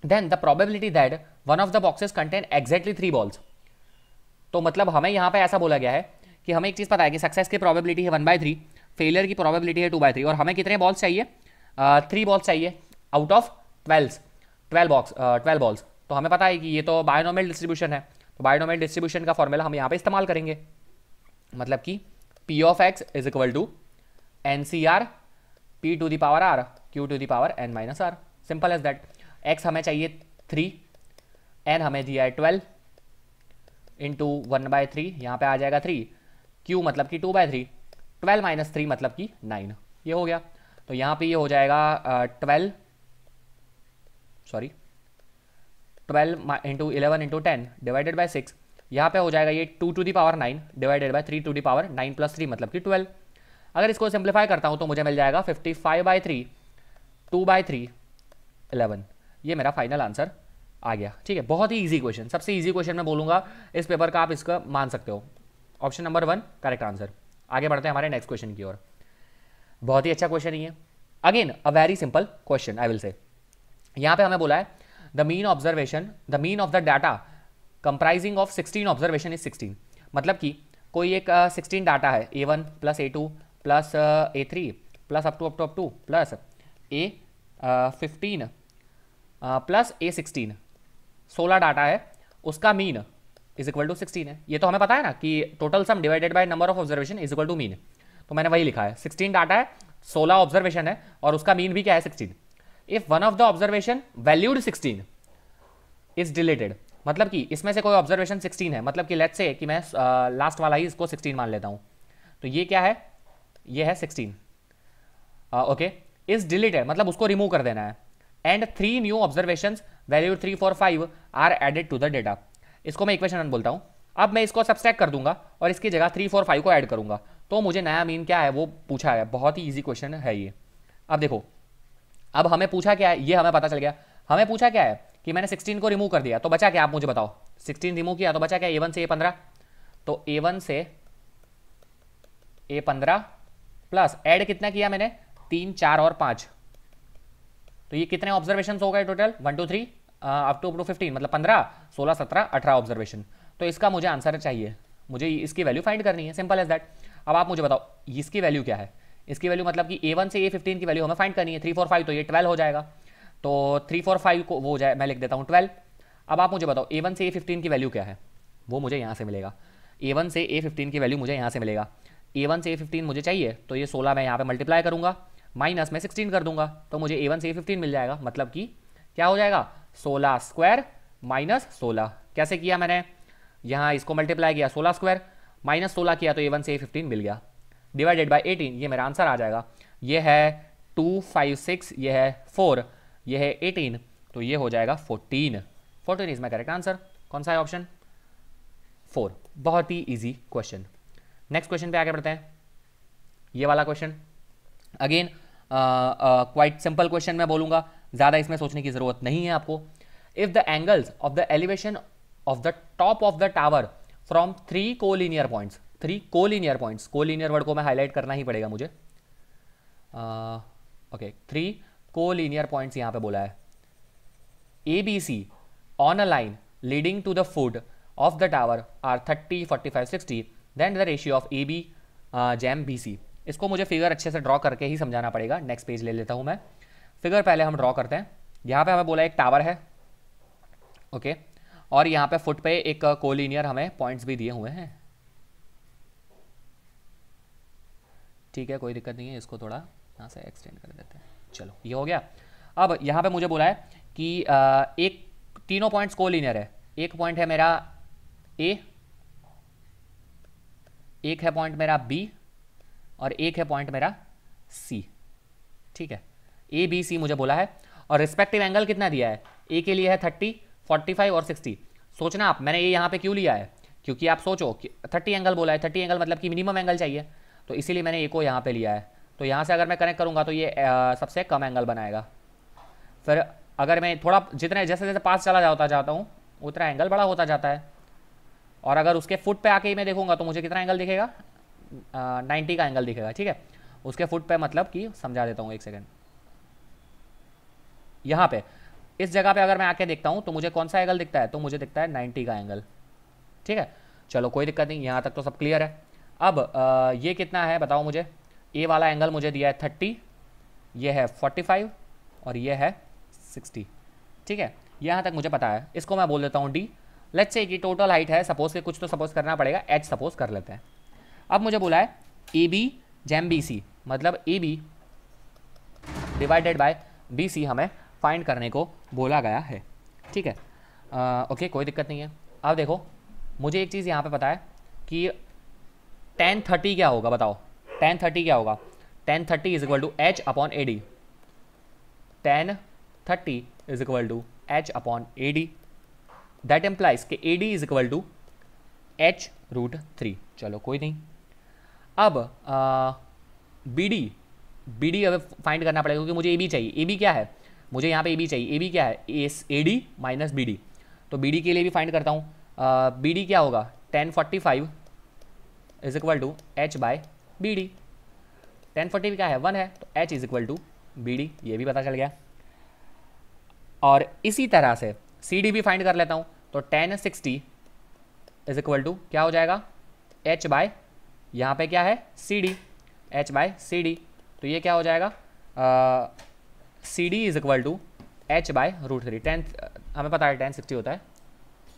then the probability that one of the boxes contain exactly three balls तो मतलब हमें यहाँ पे ऐसा बोला गया है कि हमें एक चीज़ पता है कि सक्सेस की प्रोबेबिलिटी है वन बाय थ्री फेलियर की प्रोबेबिलिटी है टू बाई थ्री और हमें कितने बॉल्स चाहिए? थ्री uh, बॉल्स चाहिए out of twelve twelve box twelve balls तो हमें पता है कि ये तो बायोनोमल डिस्ट्रीब्यूशन है। तो डिस्ट्रीब्यूशन का फॉर्मूला हम यहाँ पे इस्तेमाल करेंगे। मतलब कि P of X is equal to N C R P to the power R Q to the power N minus R simple as that X हमें चाहिए थ्री एन हमें दिया है twelve into one by three यहाँ पे आ जाएगा three Q मतलब कि two by three twelve minus three मतलब कि नाइन ये हो गया। तो यहाँ पे ये हो जाएगा twelve sorry twelve into eleven into ten divided by six यहाँ पे हो जाएगा ये two to the power nine divided by three to the power nine plus three मतलब कि ट्वेल्व अगर इसको सिंप्लीफाई करता हूँ तो मुझे मिल जाएगा fifty five by three two by three eleven ये मेरा फाइनल आंसर आ गया। ठीक है, बहुत ही ईजी क्वेश्चन सबसे ईजी क्वेश्चन मैं बोलूँगा, इस पेपर का आप इसका मान सकते हो। Option number one correct answer आगे बढ़ते हैं हमारे नेक्स्ट क्वेश्चन की ओर। बहुत ही अच्छा क्वेश्चन है again a very simple question I will say यहाँ पे हमें बोला है the mean observation the mean of the data comprising of sixteen observation is sixteen मतलब कि कोई एक सिक्सटीन uh, डाटा है A one plus A two plus A three plus up to up to up to plus A fifteen plus A sixteen सोलह data है उसका mean is equal to sixteen है। ये तो हमें पता है ना कि total sum divided by number of observation is equal to mean तो मैंने वही लिखा है। सिक्सटीन डाटा है सोलह ऑब्जर्वेशन है और उसका मीन भी क्या है? Sixteen if one of the observation valued sixteen is deleted मतलब कि इसमें से कोई ऑब्जर्वेशन सिक्सटीन है मतलब कि लेट से कि मैं लास्ट uh, वाला ही इसको सिक्सटीन मान लेता हूँ। तो ये क्या है? ये है सिक्सटीन ओके इज़ डिलीटेड मतलब उसको रिमूव कर देना है। And three new observation value three four five are added to the data इसको मैं इक्वेशन बोलता हूँ। अब मैं इसको सब्सट्रैक्ट कर दूँगा और इसकी जगह थ्री फोर फाइव को ऐड करूँगा। तो मुझे नया मीन क्या है? वो पूछा है। बहुत ही ईजी क्वेश्चन है ये। अब देखो अब हमें पूछा क्या है? ये हमें पता चल गया। हमें पूछा क्या है कि मैंने 16 को रिमूव कर दिया तो बचा क्या? आप मुझे बताओ। 16 रिमूव किया तो बचा क्या? ए वन से ए पंद्रह। तो ए वन से ए पंद्रह प्लस एड कितना किया मैंने? तीन, चार और पाँच। तो ये कितने ऑब्जर्वेशन हो गए total one two three up to up to fifteen मतलब पंद्रह, सोलह, सत्रह, अठारह ऑब्जर्वेशन तो इसका मुझे आंसर चाहिए। मुझे इसकी वैल्यू फाइंड करनी है। सिंपल एज दैट अब आप मुझे बताओ, इसकी वैल्यू क्या है? इसकी वैल्यू मतलब कि ए वन से ए फिफ्टीन की वैल्यू हमें फाइंड करनी है। थ्री फोर फाइव तो ये ट्वेल्व हो जाएगा। तो थ्री फोर फाइव को वो हो जाए, मैं लिख देता हूँ ट्वेल्व अब आप मुझे बताओ ए वन से ए फिफ्टीन की वैल्यू क्या है? वो मुझे यहाँ से मिलेगा। ए वन से ए फिफ्टीन की वैल्यू मुझे यहाँ से मिलेगा। ए वन से ए फिफ्टीन मुझे चाहिए तो ये सोलह मैं यहाँ पर मल्टीप्लाई करूँगा। माइनस मैं सिक्सटीन कर दूँगा तो मुझे ए वन से ए फिफ्टीन मिल जाएगा। मतलब कि क्या हो जाएगा? सोलह स्क्वायर माइनस सोलह। कैसे किया मैंने? यहाँ इसको मल्टीप्लाई किया, सोलह स्क्वायर माइनस सोलह किया तो ए वन से ए फिफ्टीन मिल गया। डिवाइडेड बाई एटीन ये मेरा आंसर आ जाएगा। ये है टू फाइव सिक्स ये है फोर ये है एटीन तो ये हो जाएगा fourteen fourteen is my correct answer कौन सा है ऑप्शन फोर बहुत ही ईजी क्वेश्चन नेक्स्ट क्वेश्चन पे आगे बढ़ते हैं। ये वाला question again quite simple question मैं बोलूँगा। ज़्यादा इसमें सोचने की ज़रूरत नहीं है आपको। If the angles of the elevation of the top of the tower from three collinear points three collinear points collinear word को मैं हाईलाइट करना ही पड़ेगा मुझे। ओके थ्री कोलिनियर पॉइंट्स यहाँ पे बोला है। A B C on a line leading to the foot of the tower are thirty forty five sixty then the ratio of A B jam B C इसको मुझे figure अच्छे से draw करके ही समझाना पड़ेगा। नेक्स्ट पेज ले लेता हूँ मैं। फिगर पहले हम ड्रॉ करते हैं। यहाँ पे हमें बोला एक टावर है। Okay okay? और यहाँ पे फुट पे एक कोलिनियर हमें पॉइंट्स भी दिए हुए हैं। ठीक है, कोई दिक्कत नहीं है, इसको थोड़ा यहाँ से एक्सटेंड कर देते हैं। चलो, ये हो गया। अब यहाँ पे मुझे बोला है कि एक, तीनों पॉइंट्स को लीनियर है। एक पॉइंट है मेरा ए एक है पॉइंट मेरा बी और एक है पॉइंट मेरा सी ठीक है? ए बी सी मुझे बोला है और रिस्पेक्टिव एंगल कितना दिया है? ए के लिए है थर्टी फोर्टी फाइव और सिक्सटी सोचना आप, मैंने ये यहाँ पे क्यों लिया है? क्योंकि आप सोचो थर्टी एंगल बोला है। थर्टी एंगल मतलब कि मिनिमम एंगल चाहिए। तो इसीलिए मैंने ए को यहाँ पे लिया है। तो यहाँ से अगर मैं कनेक्ट करूँगा तो ये सबसे कम एंगल बनाएगा। फिर अगर मैं थोड़ा जितने, जैसे जैसे पास चला जाता जाता हूँ, उतना एंगल बड़ा होता जाता है। और अगर उसके फुट पे आके ही मैं देखूँगा तो मुझे कितना एंगल दिखेगा? नाइन्टी का एंगल दिखेगा, ठीक है? उसके फुट पे मतलब कि समझा देता हूँ एक सेकेंड यहाँ पे, इस जगह पे अगर मैं आके देखता हूँ तो मुझे कौन सा एंगल दिखता है? तो मुझे दिखता है नाइन्टी का एंगल ठीक है? चलो कोई दिक्कत नहीं, यहाँ तक तो सब क्लियर है। अब आ, ये कितना है बताओ मुझे? ए वाला एंगल मुझे दिया है थर्टी ये है फोर्टी फाइव और ये है सिक्सटी ठीक है? यहाँ तक मुझे पता है। इसको मैं बोल देता हूँ डी लेट्स से कि टोटल हाइट है सपोज़ के कुछ तो सपोज़ करना पड़ेगा एच सपोज़ कर लेते हैं। अब मुझे बोला है ए बी जैम बी सी मतलब A B divided by B C हमें फाइंड करने को बोला गया है। ठीक है? आ, ओके कोई दिक्कत नहीं है। अब देखो मुझे एक चीज़ यहाँ पे पता है कि टेन थर्टी क्या होगा, बताओ? टेन थर्टी क्या होगा? Tan thirty is equal to H upon A D tan thirty is equal to H upon A D that implies के A D is equal to H root three चलो, कोई नहीं। अब बी डी बी डी अब find करना पड़ेगा क्योंकि मुझे ए बी चाहिए। ए बी क्या है? मुझे यहाँ पे ए बी चाहिए। ए बी क्या है? Is A D minus B D तो बी डी के लिए भी फाइंड करता हूँ। बी डी क्या होगा? Tan forty five is equal to H by B D tan forty five क्या है? वन है तो H is equal to B D ये भी पता चल गया। और इसी तरह से सी डी भी फाइंड कर लेता हूँ तो tan sixty is equal to क्या हो जाएगा? एच बाय यहाँ पे क्या है? C D H by C D तो ये क्या हो जाएगा? C D is equal to H by root three tan हमें पता है टेन सिक्सटी होता है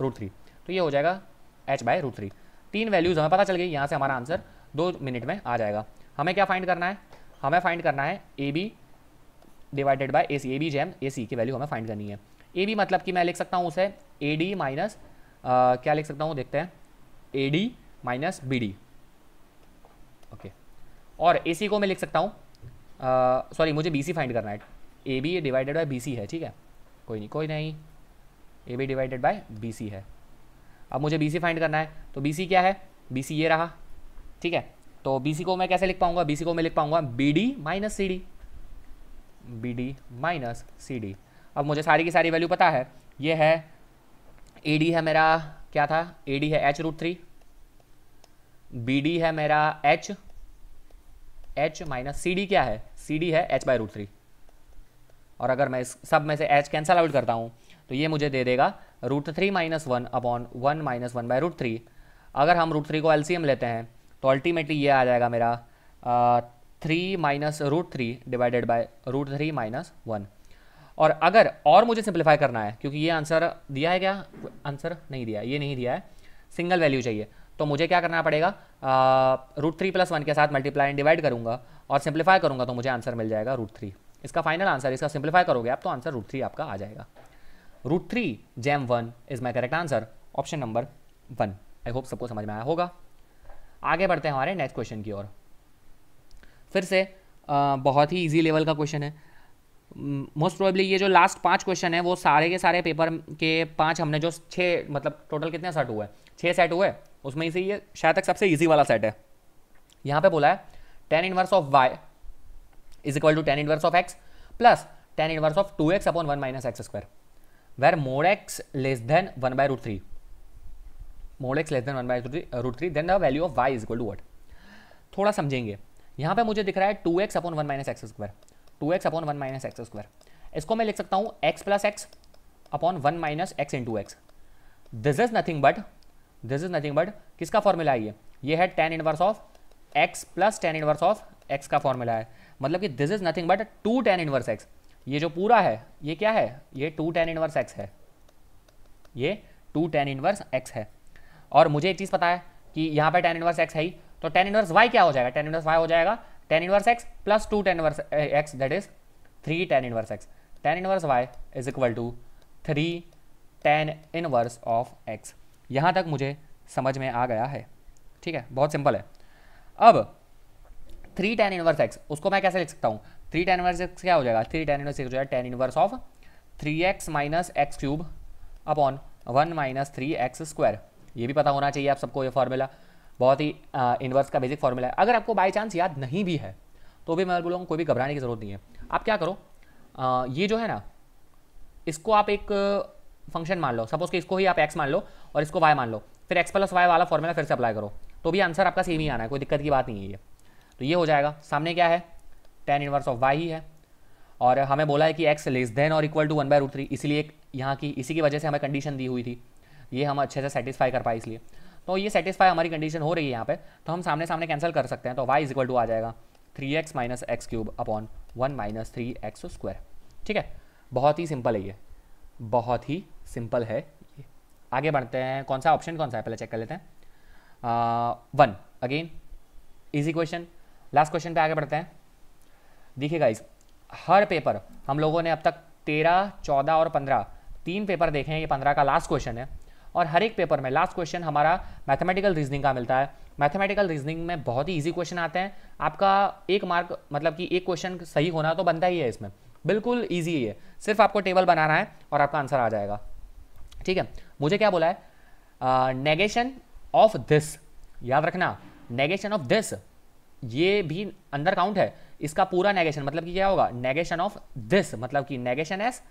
रूट थ्री तो ये हो जाएगा एच बाय रूट थ्री तीन वैल्यूज़ हमें पता चल गई, यहाँ से हमारा आंसर दो मिनट में आ जाएगा। हमें क्या फाइंड करना है? हमें फाइंड करना है A B divided by A C A B jam A C की वैल्यू हमें फाइंड करनी है। ए बी मतलब कि मैं लिख सकता हूँ उसे ए डी माइनस क्या लिख सकता हूँ? देखते हैं। A D minus B D okay और ए सी को मैं लिख सकता हूँ। सॉरी मुझे बी सी फाइंड करना है। A B divided by B C है, ठीक है? कोई नहीं कोई नहीं। A B divided by B C है। अब मुझे बी सी फाइंड करना है। तो बी सी क्या है? बी सी ये रहा। ठीक है? तो बी सी को मैं कैसे लिख पाऊँगा? बी सी को मैं लिख पाऊँगा B D minus C D B D minus C D अब मुझे सारी की सारी वैल्यू पता है। ये है ए डी है मेरा, क्या था? ए डी है H root three B D है मेरा H H minus C D क्या है? सी डी है एच बाई रूट थ्री और अगर मैं इस सब में से एच कैंसल आउट करता हूँ तो ये मुझे दे देगा root three minus one upon one minus one by root three. अगर हम रूट थ्री को एलसीएम लेते हैं तो अल्टीमेटली ये आ जाएगा मेरा three minus root three divided by root three minus one. और अगर और मुझे सिंप्लीफाई करना है, क्योंकि ये आंसर दिया है क्या? आंसर नहीं दिया, ये नहीं दिया है। सिंगल वैल्यू चाहिए। तो मुझे क्या करना पड़ेगा? रूट थ्री प्लस वन के साथ मल्टीप्लाई एंड डिवाइड करूँगा और सिंप्लीफाई करूँगा तो मुझे आंसर मिल जाएगा रूट थ्री। इसका फाइनल आंसर, इसका सिंप्लीफाई करोगे आप तो आंसर रूट थ्री आपका आ जाएगा। Root three jam one is my correct answer option number one I hope सबको समझ में आया होगा। आगे बढ़ते हैं हमारे नेक्स्ट क्वेश्चन की ओर। फिर से आ, बहुत ही इजी लेवल का क्वेश्चन है। मोस्ट प्रोबेबली ये जो लास्ट पाँच क्वेश्चन है वो सारे के सारे पेपर के पाँच हमने जो छः मतलब टोटल कितने सेट हुए? छः सेट हुए। उसमें से ये शायद तक सबसे इजी वाला सेट है। यहाँ पे बोला है tan inverse of Y is equal to tan inverse of X plus tan inverse of two X upon one minus X square where X less than one by root three mod X less than one by root three then the value of Y is equal to what थोड़ा समझेंगे। यहाँ पे मुझे दिख रहा है two X upon one minus X square two X upon one minus X square इसको मैं लिख सकता हूँ X plus X upon one minus X into X this is nothing but this is nothing but किसका formula है ये? ये है tan inverse of X plus tan inverse of X का फॉर्मूला है। मतलब कि this is nothing but two tan inverse X ये जो पूरा है ये क्या है ये टू टेन इनवर्स एक्स है ये टू टेन इनवर्स एक्स है और मुझे एक चीज़ पता है कि यहाँ पे टेन इनवर्स एक्स है ही तो टेन इनवर्स वाई क्या हो जाएगा टेन इनवर्स वाई हो जाएगा tan inverse X plus two tan inverse X that is three tan inverse X tan inverse Y is equal to three tan inverse of X यहाँ तक मुझे समझ में आ गया है ठीक है बहुत सिंपल है अब थ्री टेन इनवर्स एक्स उसको मैं कैसे लिख सकता हूँ थ्री टेन इनवर्स एक्स क्या हो जाएगा? थ्री टेन इनवर्स एक्स हो जाएगा tan inverse of three X minus X cube upon one minus three X square ये भी पता होना चाहिए आप सबको ये फॉर्मूला बहुत ही इन्वर्स का बेसिक फॉर्मूला है। अगर आपको बाई चांस याद नहीं भी है तो भी मैं बोलूँगा कोई भी घबराने की ज़रूरत नहीं है। आप क्या करो आ, ये जो है ना इसको आप एक फ़ंक्शन मान लो। सपोज़ कि इसको ही आप एक्स मान लो और इसको वाई मान लो। फिर एक्स प्लस वाई वाला फॉर्मूला फिर से अप्लाई करो। तो भी आंसर आपका सेम ही आना है कोई दिक्कत की बात नहीं है ये। तो ये हो जाएगा। सामने क्या है? टेन इनवर्स ऑफ़ वाई ही है। और हमें बोला है कि एक्स लेस देन और equal to one by root three इसलिए यहाँ की, इसी की वजह से हमें कंडीशन दी हुई थी। ये हम अच्छे से सेटिस्फाई कर पाए इसलिए। तो ये सेटिस्फाई हमारी कंडीशन हो रही है यहाँ पे तो हम सामने सामने कैंसिल कर सकते हैं तो वाई इज़ इक्वल टू आ जाएगा। Three X minus X cube upon one minus three X square ठीक है? बहुत ही सिंपल है ये। बहुत ही सिंपल है ये। आगे बढ़ते हैं। कौन सा ऑप्शन कौन सा है? पहले चेक कर लेते हैं। One again easy question last question पे आगे बढ़ते हैं। देखिए गाइस हर पेपर हम लोगों ने अब तक तेरह, चौदह और पंद्रह, तीन पेपर देखे हैं, ये पंद्रह का लास्ट क्वेश्चन है। और हर एक पेपर में लास्ट क्वेश्चन हमारा मैथमेटिकल रीजनिंग का मिलता है। मैथमेटिकल रीजनिंग में बहुत ही ईजी क्वेश्चन आते हैं। आपका एक मार्क मतलब कि एक क्वेश्चन सही होना तो बनता ही है इसमें। बिल्कुल ईजी है सिर्फ़ आपको टेबल बनाना है और आपका आंसर आ जाएगा। ठीक है? मुझे क्या बोला है? नेगेशन ऑफ़ दिस याद रखना नेगेशन ऑफ़ दिस ये भी अंदर काउंट है। इसका पूरा नेगेशन मतलब कि क्या होगा? नेगेशन ऑफ़ दिस मतलब कि नेगेशन एस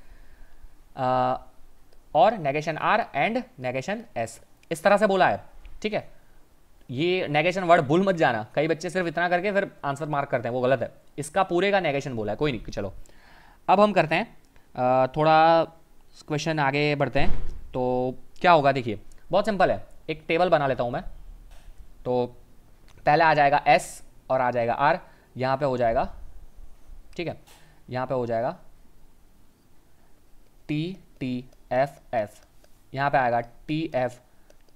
और negation R and negation S इस तरह से बोला है, ठीक है? ये नेगेशन वर्ड भूल मत जाना। कई बच्चे सिर्फ़ इतना करके फिर आंसर मार्क करते हैं, वो गलत है। इसका पूरे का नेगेशन बोला है, कोई नहीं, चलो। अब हम करते हैं थोड़ा क्वेश्चन आगे बढ़ते हैं। तो क्या होगा, देखिए, बहुत सिंपल है। एक टेबल बना लेता हूँ मैं। तो पहले आ जाएगा एस और आ जाएगा आर यहाँ पे हो जाएगा, ठीक है, यहाँ पे हो जाएगा टी टी एफ़ एफ़ यहाँ पे आएगा टी एफ़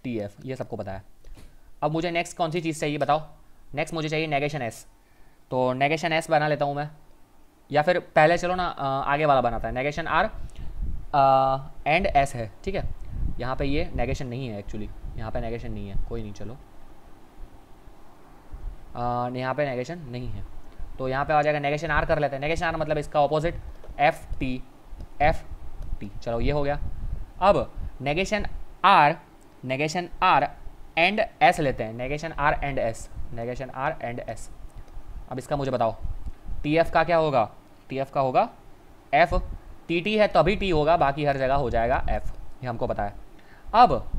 टी एफ़ ये सबको पता है। अब मुझे नेक्स्ट कौन सी चीज़ चाहिए बताओ? नेक्स्ट मुझे चाहिए नेगेशन एस तो नेगेशन एस बना लेता हूँ मैं। या फिर पहले चलो ना आगे वाला बनाता है। नेगेशन आर एंड एस है, ठीक है। यहाँ पे ये नेगेशन नहीं है एक्चुअली यहाँ पे नेगेशन नहीं है, कोई नहीं, चलो। यहाँ पे नेगेशन नहीं है। तो यहाँ पे आ जाएगा नेगेशन आर कर लेते हैं। नेगेशन आर मतलब इसका opposite F T F T चलो, ये हो गया। अब negation R negation R and S लेते हैं। Negation R and S negation R and S अब इसका मुझे बताओ टी एफ़ का क्या होगा? टी एफ़ का होगा एफ़ टी टी है तभी टी होगा, बाकी हर जगह हो जाएगा एफ़ ये हमको पता है। अब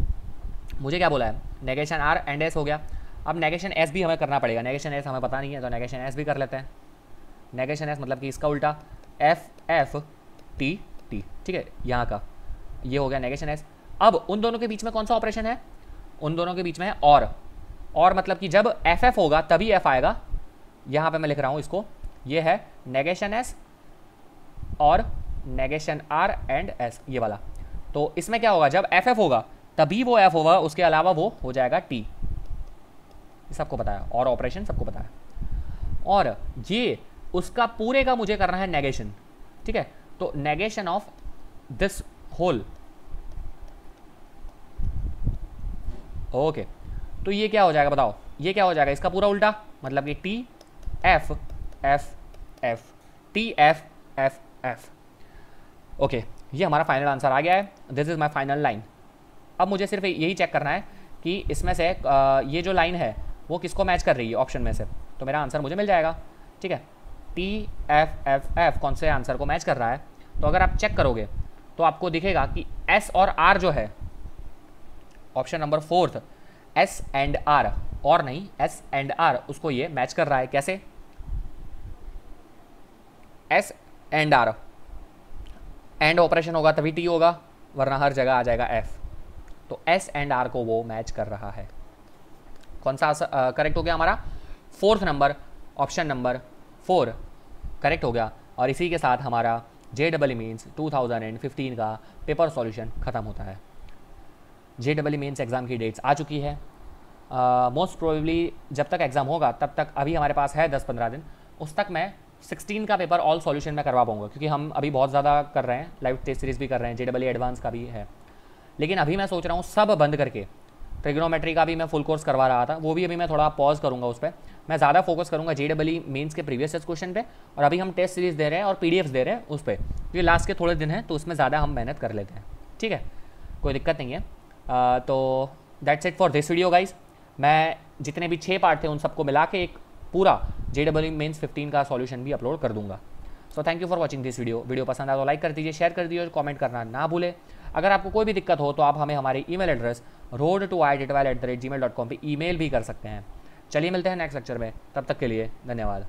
मुझे क्या बोला है? नेगेशन आर एंड एस हो गया। अब नेगेशन एस भी हमें करना पड़ेगा। नेगेशन एस हमें पता नहीं है तो नेगेशन एस भी कर लेते हैं। नेगेशन एस मतलब कि इसका उल्टा एफ़ एफ़ टी टी ठीक है? यहाँ का। ये हो गया नेगेशन एस अब उन दोनों के बीच में कौन सा ऑपरेशन है? उन दोनों के बीच में है और और मतलब कि जब एफ़ एफ़ होगा, तभी एफ़ आएगा। यहाँ पे मैं लिख रहा हूँ इसको। ये है नेगेशन एस और नेगेशन आर एंड एस ये वाला। तो इसमें क्या होगा? जब एफ़ एफ़ होगा, तभी वो एफ़ होगा, उसके अलावा वो हो जाएगा टी सबको पता है और ऑपरेशन सबको पता है और ये उसका पूरे का मुझे करना है नेगेशन ठीक है? तो negation of this whole okay तो ये क्या हो जाएगा बताओ? ये क्या हो जाएगा? इसका पूरा उल्टा मतलब कि T F F F T F F F okay ये हमारा फाइनल आंसर आ गया है। This is my final line अब मुझे सिर्फ़ यही चेक करना है कि इसमें से ये जो लाइन है वो किसको मैच कर रही है ऑप्शन में से? तो मेरा आंसर मुझे मिल जाएगा। ठीक है? टी एफ़ एफ़ एफ़ कौन से आंसर को मैच कर रहा है? तो अगर आप चेक करोगे तो आपको दिखेगा कि एस और आर जो है option number fourth S and R और नहीं एस एंड आर उसको ये मैच कर रहा है कैसे? S and R and operation होगा तभी टी होगा, वरना हर जगह आ जाएगा एफ़ तो एस एंड आर को वो मैच कर रहा है। कौन सा करेक्ट हो गया हमारा? Fourth number option number four correct हो गया। और इसी के साथ हमारा जे डबल मीन्स टू का पेपर सॉल्यूशन ख़त्म होता है। जे डबल मीन्स एग्ज़ाम की डेट्स आ चुकी है। मोस्ट uh, प्रोबेबली जब तक एग्ज़ाम होगा तब तक अभी हमारे पास है दस पंद्रह दिन। उस तक मैं सिक्सटीन का पेपर ऑल सॉल्यूशन में करवा पाऊँगा क्योंकि हम अभी बहुत ज़्यादा कर रहे हैं लाइव टेस्ट सीरीज़ भी कर रहे हैं जे डबल एडवांस का भी है। लेकिन अभी मैं सोच रहा हूँ सब बंद करके ट्रिग्नोमेट्री का भी मैं फुल कोर्स करवा रहा था वो भी अभी मैं थोड़ा पॉज करूँगा उस पर मैं ज़्यादा फोकस करूँगा जे डबल मेन्स के प्रीवियस क्वेश्चन पे और अभी हम टेस्ट सीरीज़ दे रहे हैं और पीडीएफ दे रहे हैं उस पर क्योंकि लास्ट के थोड़े दिन हैं तो उसमें ज़्यादा हम मेहनत कर लेते हैं। ठीक है? कोई दिक्कत नहीं है। आ, तो that's it for this video guys मैं जितने भी छः पार्ट थे उन सबको मिला के एक पूरा जे डबल मेन्स फिफ्टीन का सॉल्यूशन भी अपलोड कर दूँगा। So thank you for watching this video video पसंद आया तो लाइक कर दीजिए शेयर कर दीजिए और कमेंट करना ना भूले। अगर आपको कोई भी दिक्कत हो तो आप हमें हमारे email address road two I at the rate G mail dot com पर ई मेल भी कर सकते हैं। चलिए मिलते हैं नेक्स्ट लेक्चर में। तब तक के लिए धन्यवाद।